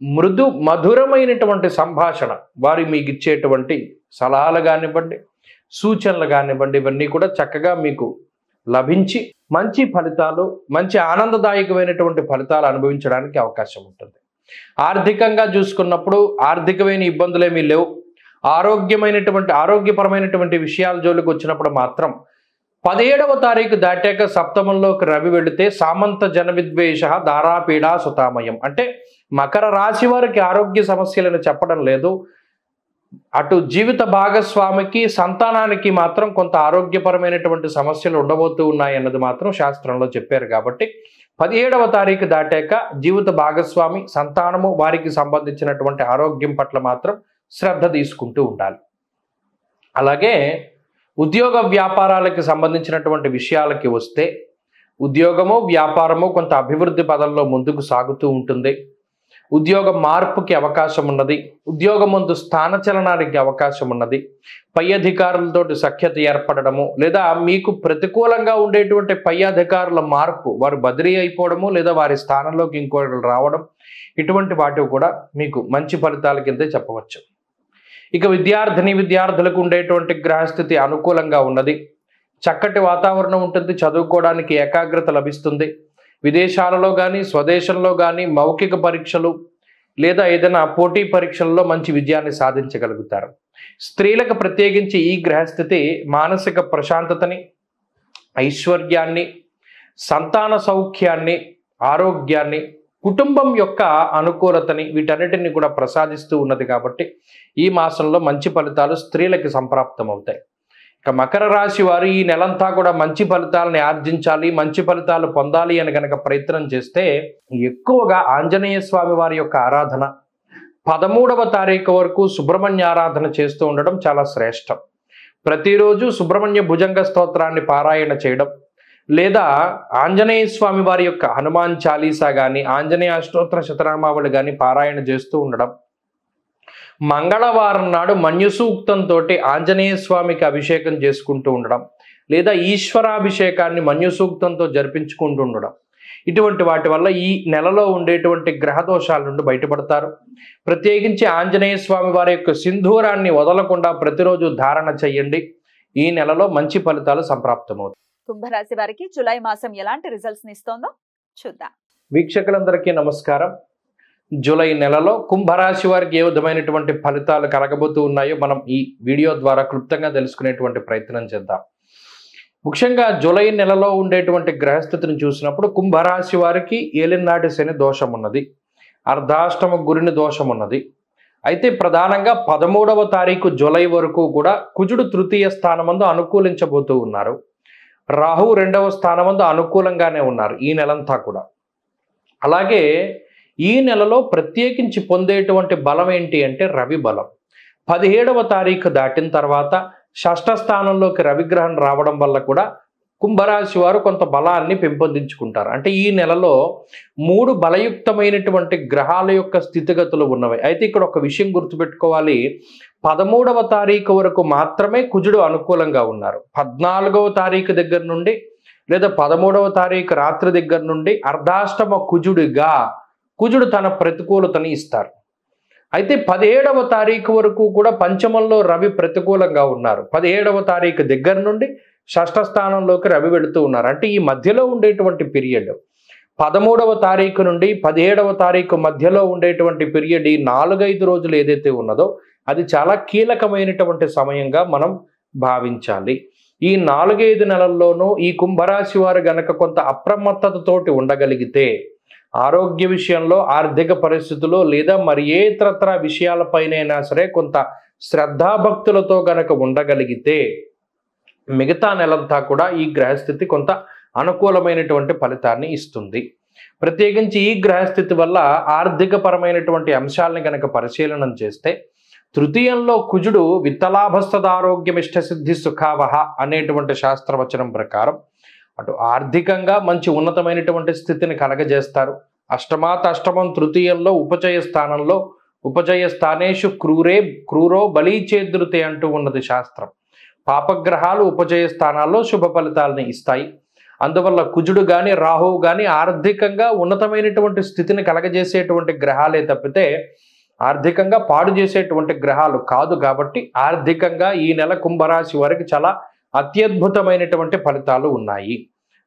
మృదు మధురమైనటువంటి సంభాషణ వారి మీకు ఇచ్చేటువంటి సలహాలు కానివ్వండి సూచనలు కానివ్వండి ఇవన్నీ కూడా చక్కగా మీకు లభించి మంచి ఫలితాలు మంచి ఆనందదాయకమైనటువంటి ఫలితాలు అనుభవించడానికి అవకాశం ఉంటుంది. ఆర్థికంగా చూసుకున్నప్పుడు ఆర్థికమైన ఇబ్బందులు ఏమీ లేవు. ఆరోగ్యమైనటువంటి ఆరోగ్యపరమైనటువంటి విషయాల జోలికి వచ్చినప్పుడు మాత్రం పదిహేడవ తారీఖు దాటాక సప్తమంలోకి రవి వెళితే సామంత జనవిద్వేష ధారాపీడా దారాపీడా సుతామయం. అంటే మకర రాశి వారికి ఆరోగ్య సమస్యలను చెప్పడం లేదు. అటు జీవిత భాగస్వామికి సంతానానికి మాత్రం కొంత ఆరోగ్యపరమైనటువంటి సమస్యలు ఉండబోతూ ఉన్నాయి అన్నది మాత్రం శాస్త్రంలో చెప్పారు కాబట్టి పదిహేడవ తారీఖు దాటాక జీవిత భాగస్వామి సంతానము వారికి సంబంధించినటువంటి ఆరోగ్యం పట్ల మాత్రం శ్రద్ధ తీసుకుంటూ ఉండాలి. అలాగే ఉద్యోగ వ్యాపారాలకు సంబంధించినటువంటి విషయాలకి వస్తే ఉద్యోగము వ్యాపారము కొంత అభివృద్ధి పదంలో ముందుకు సాగుతూ ఉంటుంది. ఉద్యోగ మార్పుకి అవకాశం ఉన్నది. ఉద్యోగం ముందు స్థానచలనానికి అవకాశం ఉన్నది. పై అధికారులతోటి సఖ్యత ఏర్పడము లేదా మీకు ప్రతికూలంగా ఉండేటువంటి పై అధికారుల మార్పు వారు బదిలీ అయిపోవడము లేదా వారి స్థానంలోకి ఇంకోటి రావడం ఇటువంటి వాటివి కూడా మీకు మంచి ఫలితాల కిందే చెప్పవచ్చు. ఇక విద్యార్థిని విద్యార్థులకు ఉండేటువంటి గ్రహస్థితి అనుకూలంగా ఉన్నది. చక్కటి వాతావరణం ఉంటుంది. చదువుకోవడానికి ఏకాగ్రత లభిస్తుంది. విదేశాలలో కానీ స్వదేశంలో కానీ మౌఖిక పరీక్షలు లేదా ఏదైనా పోటీ పరీక్షల్లో మంచి విజయాన్ని సాధించగలుగుతారు. స్త్రీలకు ప్రత్యేకించి ఈ గ్రహస్థితి మానసిక ప్రశాంతతని ఐశ్వర్యాన్ని సంతాన సౌఖ్యాన్ని ఆరోగ్యాన్ని కుటుంబం యొక్క అనుకూలతని వీటన్నిటిని కూడా ప్రసాదిస్తూ ఉన్నది కాబట్టి ఈ మాసంలో మంచి ఫలితాలు స్త్రీలకి సంప్రాప్తం అవుతాయి ఇక మకర రాశి వారు ఈ నెలంతా కూడా మంచి ఫలితాలని ఆర్జించాలి మంచి ఫలితాలు పొందాలి అని కనుక ప్రయత్నం చేస్తే ఎక్కువగా ఆంజనేయ స్వామి వారి యొక్క ఆరాధన పదమూడవ తారీఖు వరకు సుబ్రహ్మణ్య ఆరాధన చేస్తూ ఉండడం చాలా శ్రేష్టం. ప్రతిరోజు సుబ్రహ్మణ్య భుజంగ స్తోత్రాన్ని పారాయణ చేయడం లేదా ఆంజనేయ స్వామి వారి యొక్క హనుమాన్ చాలీసా కానీ ఆంజనేయ అష్టోత్తర శతనామావళి కానీ పారాయణ చేస్తూ ఉండడం మంగళవారం నాడు మన్యు సూక్తంతో ఆంజనేయ స్వామికి అభిషేకం చేసుకుంటూ ఉండడం లేదా ఈశ్వరాభిషేకాన్ని మన్యు సూక్తంతో జరిపించుకుంటూ ఉండడం. ఇటువంటి వాటి వల్ల ఈ నెలలో ఉండేటువంటి గ్రహ దోషాల నుండి బయటపడతారు. ప్రత్యేకించి ఆంజనేయ స్వామి వారి యొక్క సింధూరాన్ని వదలకుండా ప్రతిరోజు ధారణ చెయ్యండి ఈ నెలలో మంచి ఫలితాలు సంప్రాప్తమవుతాయి. కుంభరాశి వారికి జులై మాసం ఎలాంటి రిజల్ట్స్ ఇస్తోందో చూద్దాం. వీక్షకులందరికీ నమస్కారం. జూలై నెలలో కుంభరాశి వారికి ఏ విధమైనటువంటి ఫలితాలు కలగబోతూ ఉన్నాయో మనం ఈ వీడియో ద్వారా క్లుప్తంగా తెలుసుకునేటువంటి ప్రయత్నం చేద్దాం. ముఖ్యంగా జూలై నెలలో ఉండేటువంటి గ్రహస్థితిని చూసినప్పుడు కుంభరాశి వారికి ఏలినాటి శని దోషం ఉన్నది. అర్ధాష్టమ గురిని దోషం ఉన్నది. అయితే ప్రధానంగా పదమూడవ తారీఖు జూలై వరకు కూడా కుజుడు తృతీయ స్థానమందు అనుకూలించబోతూ ఉన్నారు. రాహు రెండవ స్థానమందు అనుకూలంగానే ఉన్నారు ఈ నెలంతా కూడా. అలాగే ఈ నెలలో ప్రత్యేకించి పొందేటువంటి బలం ఏంటి అంటే రవి బలం. పదిహేడవ తారీఖు దాటిన తర్వాత షష్ఠ స్థానంలోకి రవిగ్రహం రావడం వల్ల కూడా కుంభరాశి వారు కొంత బలాన్ని పెంపొందించుకుంటారు. అంటే ఈ నెలలో మూడు బలయుక్తమైనటువంటి గ్రహాల యొక్క స్థితిగతులు ఉన్నవి. అయితే ఇక్కడ ఒక విషయం గుర్తుపెట్టుకోవాలి. పదమూడవ తారీఖు వరకు మాత్రమే కుజుడు అనుకూలంగా ఉన్నారు. పద్నాలుగవ తారీఖు దగ్గర నుండి లేదా పదమూడవ తారీఖు రాత్రి దగ్గర నుండి అర్ధాష్టమ కుజుడిగా కుజుడు తన ప్రతికూలతని ఇస్తారు. అయితే పదిహేడవ తారీఖు వరకు కూడా పంచమంలో రవి ప్రతికూలంగా ఉన్నారు. పదిహేడవ తారీఖు దగ్గర నుండి షష్ఠ స్థానంలోకి రవి వెళుతూ ఉన్నారు. అంటే ఈ మధ్యలో ఉండేటువంటి పీరియడ్ పదమూడవ తారీఖు నుండి పదిహేడవ తారీఖు మధ్యలో ఉండేటువంటి పీరియడ్ ఈ నాలుగైదు రోజులు ఏదైతే ఉన్నదో అది చాలా కీలకమైనటువంటి సమయంగా మనం భావించాలి. ఈ నాలుగైదు నెలల్లోనూ ఈ కుంభరాశి వారు గనక కొంత అప్రమత్తతతోటి ఉండగలిగితే ఆరోగ్య విషయంలో ఆర్థిక పరిస్థితులు లేదా మరి ఏ ఇతరత్ర విషయాలపైనైనా సరే కొంత శ్రద్ధాభక్తులతో గనక ఉండగలిగితే మిగతా నెలంతా కూడా ఈ గ్రహస్థితి కొంత అనుకూలమైనటువంటి ఫలితాన్ని ఇస్తుంది. ప్రత్యేకించి ఈ గ్రహస్థితి వల్ల ఆర్థిక పరమైనటువంటి అంశాలని గనక పరిశీలనం చేస్తే తృతీయంలో కుజుడు విత్తలాభస్తదారోగ్యమిష్ట సిద్ధి సుఖావహ అనేటువంటి శాస్త్రవచనం ప్రకారం అటు ఆర్థికంగా మంచి ఉన్నతమైనటువంటి స్థితిని కలగజేస్తారు. అష్టమాత్ అష్టమం తృతీయంలో ఉపచయ స్థానంలో ఉపచయ స్థానేషు క్రూరే క్రూరో బలీచేదృతే అంటూ ఉన్నది శాస్త్రం. పాపగ్రహాలు ఉపచయ స్థానాల్లో శుభ ఫలితాలని ఇస్తాయి. అందువల్ల కుజుడు కానీ రాహువు కానీ ఆర్థికంగా ఉన్నతమైనటువంటి స్థితిని కలగజేసేటువంటి గ్రహాలే తప్పితే ఆర్థికంగా పాడు చేసేటువంటి గ్రహాలు కాదు కాబట్టి ఆర్థికంగా ఈ నెల కుంభరాశి వారికి చాలా అత్యద్భుతమైనటువంటి ఫలితాలు ఉన్నాయి.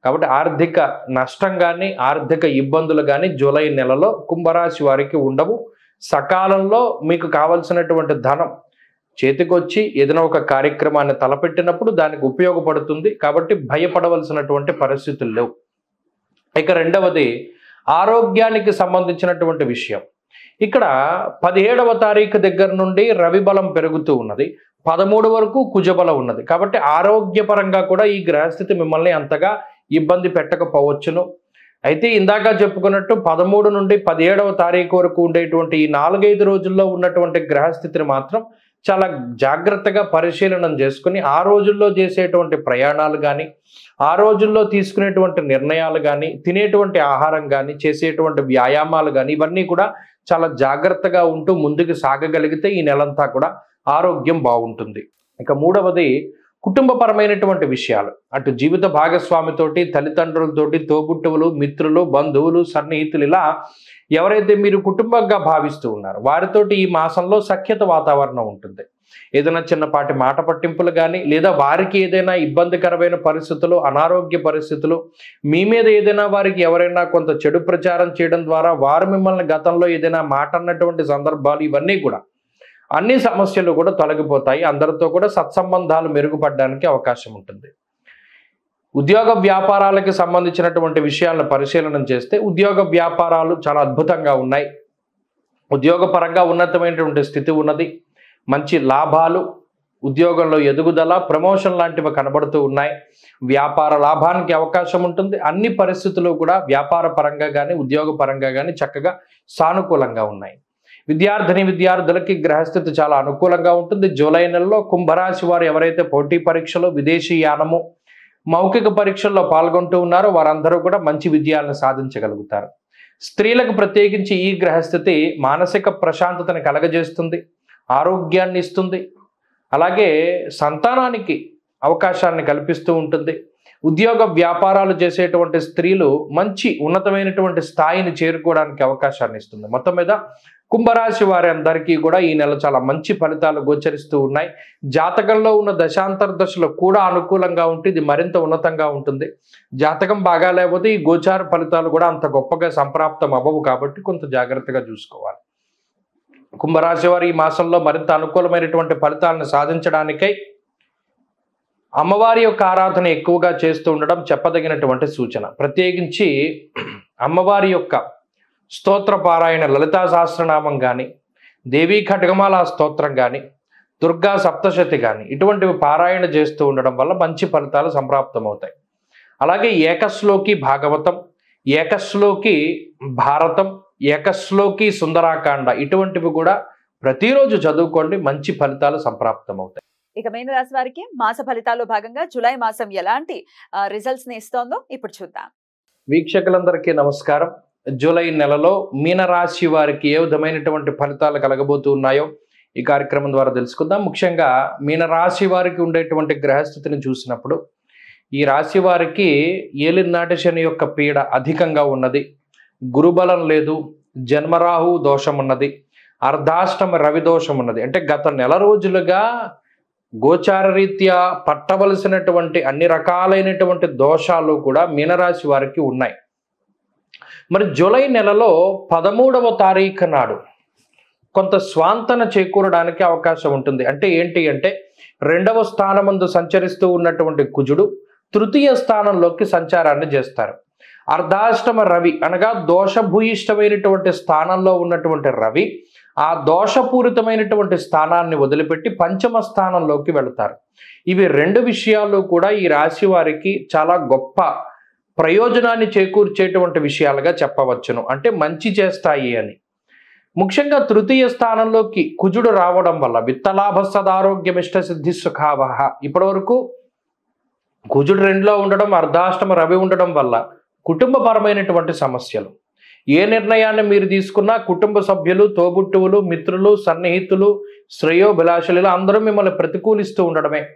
కాబట్టి ఆర్థిక నష్టం కానీ ఆర్థిక ఇబ్బందులు కానీ జూలై నెలలో కుంభరాశి వారికి ఉండవు. సకాలంలో మీకు కావలసినటువంటి ధనం చేతికొచ్చి ఏదైనా ఒక కార్యక్రమాన్ని తలపెట్టినప్పుడు దానికి ఉపయోగపడుతుంది. కాబట్టి భయపడవలసినటువంటి పరిస్థితులు లేవు. ఇక రెండవది ఆరోగ్యానికి సంబంధించినటువంటి విషయం. ఇక్కడ పదిహేడవ తారీఖు దగ్గర నుండి రవి బలం పెరుగుతూ ఉన్నది. పదమూడు వరకు కుజబల ఉన్నది. కాబట్టి ఆరోగ్యపరంగా కూడా ఈ గ్రహస్థితి మిమ్మల్ని అంతగా ఇబ్బంది పెట్టకపోవచ్చును. అయితే ఇందాక చెప్పుకున్నట్టు పదమూడు నుండి పదిహేడవ తారీఖు వరకు ఉండేటువంటి ఈ నాలుగైదు రోజుల్లో ఉన్నటువంటి గ్రహస్థితిని మాత్రం చాలా జాగ్రత్తగా పరిశీలనం చేసుకుని ఆ రోజుల్లో చేసేటువంటి ప్రయాణాలు కానీ ఆ రోజుల్లో తీసుకునేటువంటి నిర్ణయాలు కానీ తినేటువంటి ఆహారం కానీ చేసేటువంటి వ్యాయామాలు కానీ ఇవన్నీ కూడా చాలా జాగ్రత్తగా ఉంటూ ముందుకు సాగగలిగితే ఈ నెలంతా కూడా ఆరోగ్యం బాగుంటుంది. ఇక మూడవది కుటుంబపరమైనటువంటి విషయాలు. అటు జీవిత భాగస్వామితోటి తల్లిదండ్రులతోటి తోబుట్టువులు మిత్రులు బంధువులు సన్నిహితులు ఇలా ఎవరైతే మీరు కుటుంబంగా భావిస్తూ ఉన్నారో వారితోటి ఈ మాసంలో సఖ్యత వాతావరణం ఉంటుంది. ఏదైనా చిన్నపాటి మాట పట్టింపులు కానీ లేదా వారికి ఏదైనా ఇబ్బందికరమైన పరిస్థితులు అనారోగ్య పరిస్థితులు మీ మీద ఏదైనా వారికి ఎవరైనా కొంత చెడు ప్రచారం చేయడం ద్వారా వారు మిమ్మల్ని గతంలో ఏదైనా మాట అన్నటువంటి సందర్భాలు ఇవన్నీ కూడా అన్ని సమస్యలు కూడా తొలగిపోతాయి. అందరితో కూడా సత్సంబంధాలు మెరుగుపడడానికి అవకాశం ఉంటుంది. ఉద్యోగ వ్యాపారాలకి సంబంధించినటువంటి విషయాలను పరిశీలన చేస్తే ఉద్యోగ వ్యాపారాలు చాలా అద్భుతంగా ఉన్నాయి. ఉద్యోగపరంగా ఉన్నతమైనటువంటి స్థితి ఉన్నది. మంచి లాభాలు ఉద్యోగంలో ఎదుగుదల ప్రమోషన్ లాంటివి కనబడుతూ ఉన్నాయి. వ్యాపార లాభానికి అవకాశం ఉంటుంది. అన్ని పరిస్థితులు కూడా వ్యాపార పరంగా కానీ ఉద్యోగ పరంగా కానీ చక్కగా సానుకూలంగా ఉన్నాయి. విద్యార్థిని విద్యార్థులకి గ్రహస్థితి చాలా అనుకూలంగా ఉంటుంది. జూలై నెలలో కుంభరాశి వారు ఎవరైతే పోటీ పరీక్షలు విదేశీ యానము మౌఖిక పరీక్షల్లో పాల్గొంటూ ఉన్నారో వారందరూ కూడా మంచి విజయాలను సాధించగలుగుతారు. స్త్రీలకు ప్రత్యేకించి ఈ గ్రహస్థితి మానసిక ప్రశాంతతని కలగజేస్తుంది ఆరోగ్యాన్ని ఇస్తుంది. అలాగే సంతానానికి అవకాశాన్ని కల్పిస్తూ ఉంటుంది. ఉద్యోగ వ్యాపారాలు చేసేటువంటి స్త్రీలు మంచి ఉన్నతమైనటువంటి స్థాయిని చేరుకోవడానికి అవకాశాన్ని ఇస్తుంది. మొత్తం మీద కుంభరాశి వారి అందరికీ కూడా ఈ నెల చాలా మంచి ఫలితాలు గోచరిస్తూ ఉన్నాయి. జాతకంలో ఉన్న దశాంతర దశలో కూడా అనుకూలంగా ఉంటే ఇది మరింత ఉన్నతంగా ఉంటుంది. జాతకం బాగా లేకపోతే ఈ గోచార ఫలితాలు కూడా అంత గొప్పగా సంప్రాప్తం అవ్వవు కాబట్టి కొంత జాగ్రత్తగా చూసుకోవాలి. కుంభరాశి వారు ఈ మాసంలో మరింత అనుకూలమైనటువంటి ఫలితాలను సాధించడానికై అమ్మవారి యొక్క ఆరాధన ఎక్కువగా చేస్తూ ఉండడం చెప్పదగినటువంటి సూచన. ప్రత్యేకించి అమ్మవారి యొక్క స్తోత్ర పారాయణ లలితా సహస్రనామం కానీ దేవీ ఖడ్గమాల స్తోత్రం కానీ దుర్గా సప్తశతి కానీ ఇటువంటివి పారాయణ చేస్తూ ఉండడం వల్ల మంచి ఫలితాలు సంప్రాప్తమవుతాయి. అలాగే ఏకశ్లోకి భాగవతం ఏకశ్లోకి భారతం ఏకశ్లోకి సుందరాకాండ ఇటువంటివి కూడా ప్రతిరోజు చదువుకోండి మంచి ఫలితాలు సంప్రాప్తమవుతాయి. ఇక మీన రాశి వారికి మాస ఫలితాల్లో భాగంగా జూలై మాసం ఎలాంటి రిజల్ట్స్ని ఇస్తోందో ఇప్పుడు చూద్దాం. వీక్షకులందరికీ నమస్కారం. జూలై నెలలో మీనరాశి వారికి ఏ విధమైనటువంటి ఫలితాలు కలగబోతూ ఉన్నాయో ఈ కార్యక్రమం ద్వారా తెలుసుకుందాం. ముఖ్యంగా మీనరాశి వారికి ఉండేటువంటి గ్రహస్థితిని చూసినప్పుడు ఈ రాశి వారికి ఏలినాటి శని యొక్క పీడ అధికంగా ఉన్నది. గురుబలం లేదు జన్మరాహు దోషం ఉన్నది అర్ధాష్టమ రవి దోషం ఉన్నది. అంటే గత నెల రోజులుగా గోచారరీత్యా పట్టవలసినటువంటి అన్ని రకాలైనటువంటి దోషాలు కూడా మీనరాశి వారికి ఉన్నాయి. మరి జూలై నెలలో పదమూడవ తారీఖు నాడు కొంత స్వాంతన చేకూరడానికి అవకాశం ఉంటుంది. అంటే ఏంటి అంటే రెండవ స్థానమందు సంచరిస్తూ ఉన్నటువంటి కుజుడు తృతీయ స్థానంలోకి సంచారాన్ని చేస్తారు. అర్ధాష్టమ రవి అనగా దోషభూయిష్టమైనటువంటి స్థానంలో ఉన్నటువంటి రవి ఆ దోషపూరితమైనటువంటి స్థానాన్ని వదిలిపెట్టి పంచమ స్థానంలోకి వెళతారు. ఇవి రెండు విషయాలు కూడా ఈ రాశి వారికి చాలా గొప్ప ప్రయోజనాన్ని చేకూర్చేటువంటి విషయాలుగా చెప్పవచ్చును. అంటే మంచి చేస్తాయి అని. ముఖ్యంగా తృతీయ స్థానంలోకి కుజుడు రావడం వల్ల విత్తలాభ సదారోగ్యమిష్ట సిద్ధి సుఖావహ. ఇప్పటి వరకు కుజుడు రెండులో ఉండడం అర్ధాష్టమ రవి ఉండడం వల్ల కుటుంబపరమైనటువంటి సమస్యలు. ఏ నిర్ణయాన్ని మీరు తీసుకున్నా కుటుంబ సభ్యులు తోబుట్టువులు మిత్రులు సన్నిహితులు శ్రేయోభిలాషులు అందరూ మిమ్మల్ని ప్రతికూలిస్తూ ఉండడమే.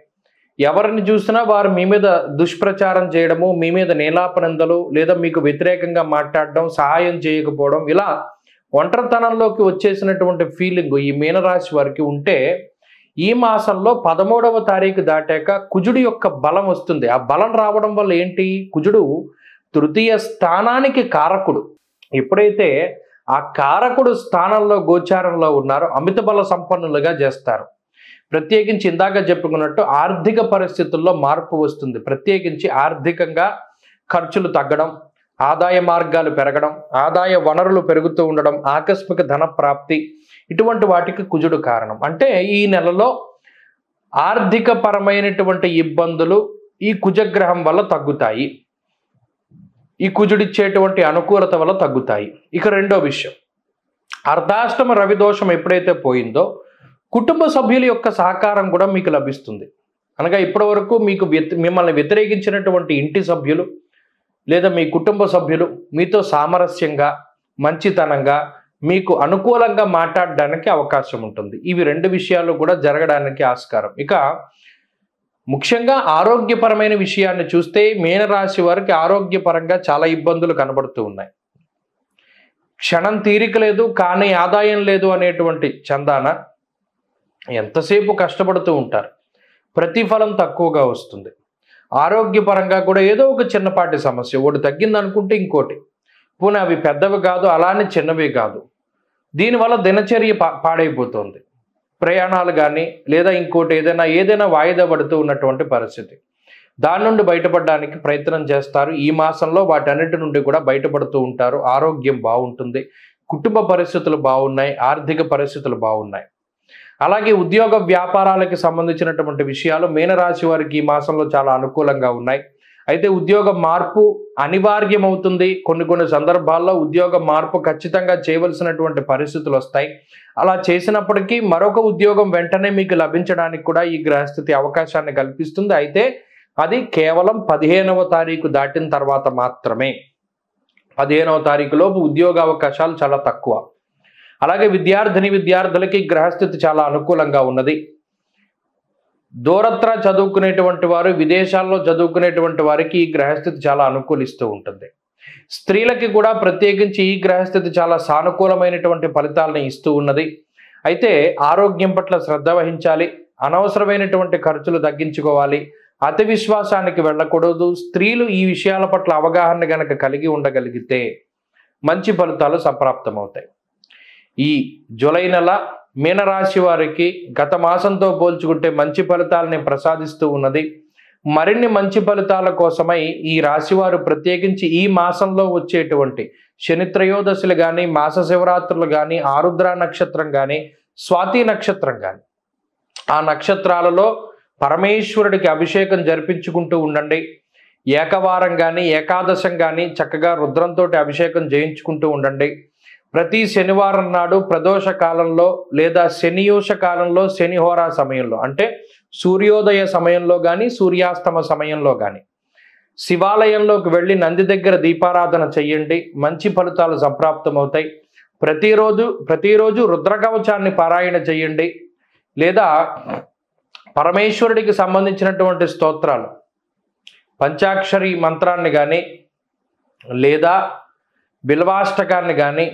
ఎవరిని చూసినా వారు మీ మీద దుష్ప్రచారం చేయడము మీ మీద నీలాపనందలు లేదా మీకు వ్యతిరేకంగా మాట్లాడడం సహాయం చేయకపోవడం ఇలా ఒంటరితనంలోకి వచ్చేసినటువంటి ఫీలింగ్ ఈ మీనరాశి వారికి ఉంటే ఈ మాసంలో పదమూడవ తారీఖు దాటాక కుజుడు యొక్క బలం వస్తుంది. ఆ బలం రావడం వల్ల ఏంటి? కుజుడు తృతీయ స్థానానికి కారకుడు. ఎప్పుడైతే ఆ కారకుడు స్థానంలో గోచారంలో ఉన్నారో అమిత బల సంపన్నులుగా చేస్తారు. ప్రత్యేకించి ఇందాక చెప్పుకున్నట్టు ఆర్థిక పరిస్థితుల్లో మార్పు వస్తుంది. ప్రత్యేకించి ఆర్థికంగా ఖర్చులు తగ్గడం ఆదాయ మార్గాలు పెరగడం ఆదాయ వనరులు పెరుగుతూ ఉండడం ఆకస్మిక ధన ప్రాప్తి ఇటువంటి వాటికి కుజుడు కారణం. అంటే ఈ నెలలో ఆర్థిక పరమైనటువంటి ఇబ్బందులు ఈ కుజగ్రహం వల్ల తగ్గుతాయి. ఈ కుజుడిచ్చేటువంటి అనుకూలత వల్ల తగ్గుతాయి. ఇక రెండో విషయం. అర్ధాష్టమ రవి దోషం ఎప్పుడైతే పోయిందో కుటుంబ సభ్యుల యొక్క సహకారం కూడా మీకు లభిస్తుంది. అనగా ఇప్పటివరకు మీకు వ్యతి మిమ్మల్ని వ్యతిరేకించినటువంటి ఇంటి సభ్యులు లేదా మీ కుటుంబ సభ్యులు మీతో సామరస్యంగా మంచితనంగా మీకు అనుకూలంగా మాట్లాడడానికి అవకాశం ఉంటుంది. ఇవి రెండు విషయాలు కూడా జరగడానికి ఆస్కారం. ఇక ముఖ్యంగా ఆరోగ్యపరమైన విషయాన్ని చూస్తే మీనరాశి వారికి ఆరోగ్యపరంగా చాలా ఇబ్బందులు కనబడుతూ ఉన్నాయి. క్షణం తీరిక లేదు కానీ ఆదాయం లేదు అనేటువంటి చందాన ఎంతసేపు కష్టపడుతూ ఉంటారు? ప్రతిఫలం తక్కువగా వస్తుంది. ఆరోగ్యపరంగా కూడా ఏదో ఒక చిన్నపాటి సమస్య. ఒకటి తగ్గిందనుకుంటే ఇంకోటి. పోనీ అవి పెద్దవి కాదు అలానే చిన్నవి కాదు. దీనివల్ల దినచర్య పా పాడైపోతుంది. ప్రయాణాలు కానీ లేదా ఇంకోటి ఏదైనా ఏదైనా వాయిదా పడుతూ ఉన్నటువంటి పరిస్థితి. దాని నుండి బయటపడడానికి ప్రయత్నం చేస్తారు. ఈ మాసంలో వాటన్నిటి నుండి కూడా బయటపడుతూ ఉంటారు. ఆరోగ్యం బాగుంటుంది. కుటుంబ పరిస్థితులు బాగున్నాయి. ఆర్థిక పరిస్థితులు బాగున్నాయి. అలాగే ఉద్యోగ వ్యాపారాలకు సంబంధించినటువంటి విషయాలు మీనరాశి వారికి ఈ మాసంలో చాలా అనుకూలంగా ఉన్నాయి. అయితే ఉద్యోగ మార్పు అనివార్యమవుతుంది. కొన్ని కొన్ని సందర్భాల్లో ఉద్యోగ మార్పు ఖచ్చితంగా చేయవలసినటువంటి పరిస్థితులు వస్తాయి. అలా చేసినప్పటికీ మరొక ఉద్యోగం వెంటనే మీకు లభించడానికి కూడా ఈ గ్రహస్థితి అవకాశాన్ని కల్పిస్తుంది. అయితే అది కేవలం పదిహేనవ తారీఖు దాటిన తర్వాత మాత్రమే. పదిహేనవ తారీఖు లోపు ఉద్యోగ అవకాశాలు చాలా తక్కువ. అలాగే విద్యార్థిని విద్యార్థులకి గ్రహస్థితి చాలా అనుకూలంగా ఉన్నది. దూరత్ర చదువుకునేటువంటి వారు విదేశాల్లో చదువుకునేటువంటి వారికి ఈ గ్రహస్థితి చాలా అనుకూలిస్తూ ఉంటుంది. స్త్రీలకి కూడా ప్రత్యేకించి ఈ గ్రహస్థితి చాలా సానుకూలమైనటువంటి ఫలితాలను ఇస్తూ ఉన్నది. అయితే ఆరోగ్యం పట్ల శ్రద్ధ వహించాలి అనవసరమైనటువంటి ఖర్చులు తగ్గించుకోవాలి అతి విశ్వాసానికి వెళ్ళకూడదు స్త్రీలు ఈ విషయాల పట్ల అవగాహన గనక కలిగి ఉండగలిగితే మంచి ఫలితాలు సంప్రాప్తమవుతాయి. ఈ జూలై నెల మీనరాశి వారికి గత మాసంతో పోల్చుకుంటే మంచి ఫలితాలని ప్రసాదిస్తూ ఉన్నది. మరిన్ని మంచి ఫలితాల కోసమై ఈ రాశివారు ప్రత్యేకించి ఈ మాసంలో వచ్చేటువంటి శని త్రయోదశులు కానీ మాస శివరాత్రులు కానీ ఆరుద్ర నక్షత్రం కానీ స్వాతి నక్షత్రం కానీ ఆ నక్షత్రాలలో పరమేశ్వరుడికి అభిషేకం జరిపించుకుంటూ ఉండండి. ఏకవారం కానీ ఏకాదశం కానీ చక్కగా రుద్రంతో అభిషేకం చేయించుకుంటూ ఉండండి. ప్రతి శనివారం నాడు ప్రదోష కాలంలో లేదా శనియోష కాలంలో శనిహోరా సమయంలో అంటే సూర్యోదయ సమయంలో కానీ సూర్యాస్తమ సమయంలో కానీ శివాలయంలోకి వెళ్ళి నంది దగ్గర దీపారాధన చెయ్యండి. మంచి ఫలితాలు సంప్రాప్తమవుతాయి. ప్రతిరోజు ప్రతిరోజు రుద్రకవచాన్ని పారాయణ చెయ్యండి. లేదా పరమేశ్వరుడికి సంబంధించినటువంటి స్తోత్రాలు పంచాక్షరి మంత్రాన్ని కానీ లేదా బిల్వాష్టకాన్ని కానీ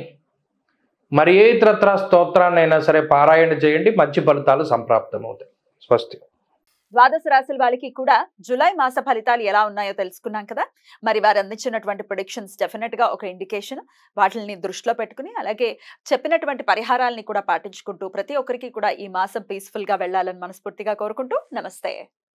మరి ఏ ఇతరత్ర స్తోత్రాన్ని అయినా సరే పారాయణ చేయండి మంచి ఫలితాలు సంప్రాప్తమవుతాయి. స్వస్తి. ద్వాదశ రాశుల వాళ్ళకి కూడా జూలై మాస ఫలితాలు ఎలా ఉన్నాయో తెలుసుకున్నాం కదా? మరి వారు అందించినటువంటి ప్రొడిక్షన్స్ డెఫినెట్గా ఒక ఇండికేషన్ వాటిని దృష్టిలో పెట్టుకుని అలాగే చెప్పినటువంటి పరిహారాలని కూడా పాటించుకుంటూ ప్రతి ఒక్కరికి కూడా ఈ మాసం పీస్ఫుల్గా వెళ్ళాలని మనస్ఫూర్తిగా కోరుకుంటూ నమస్తే.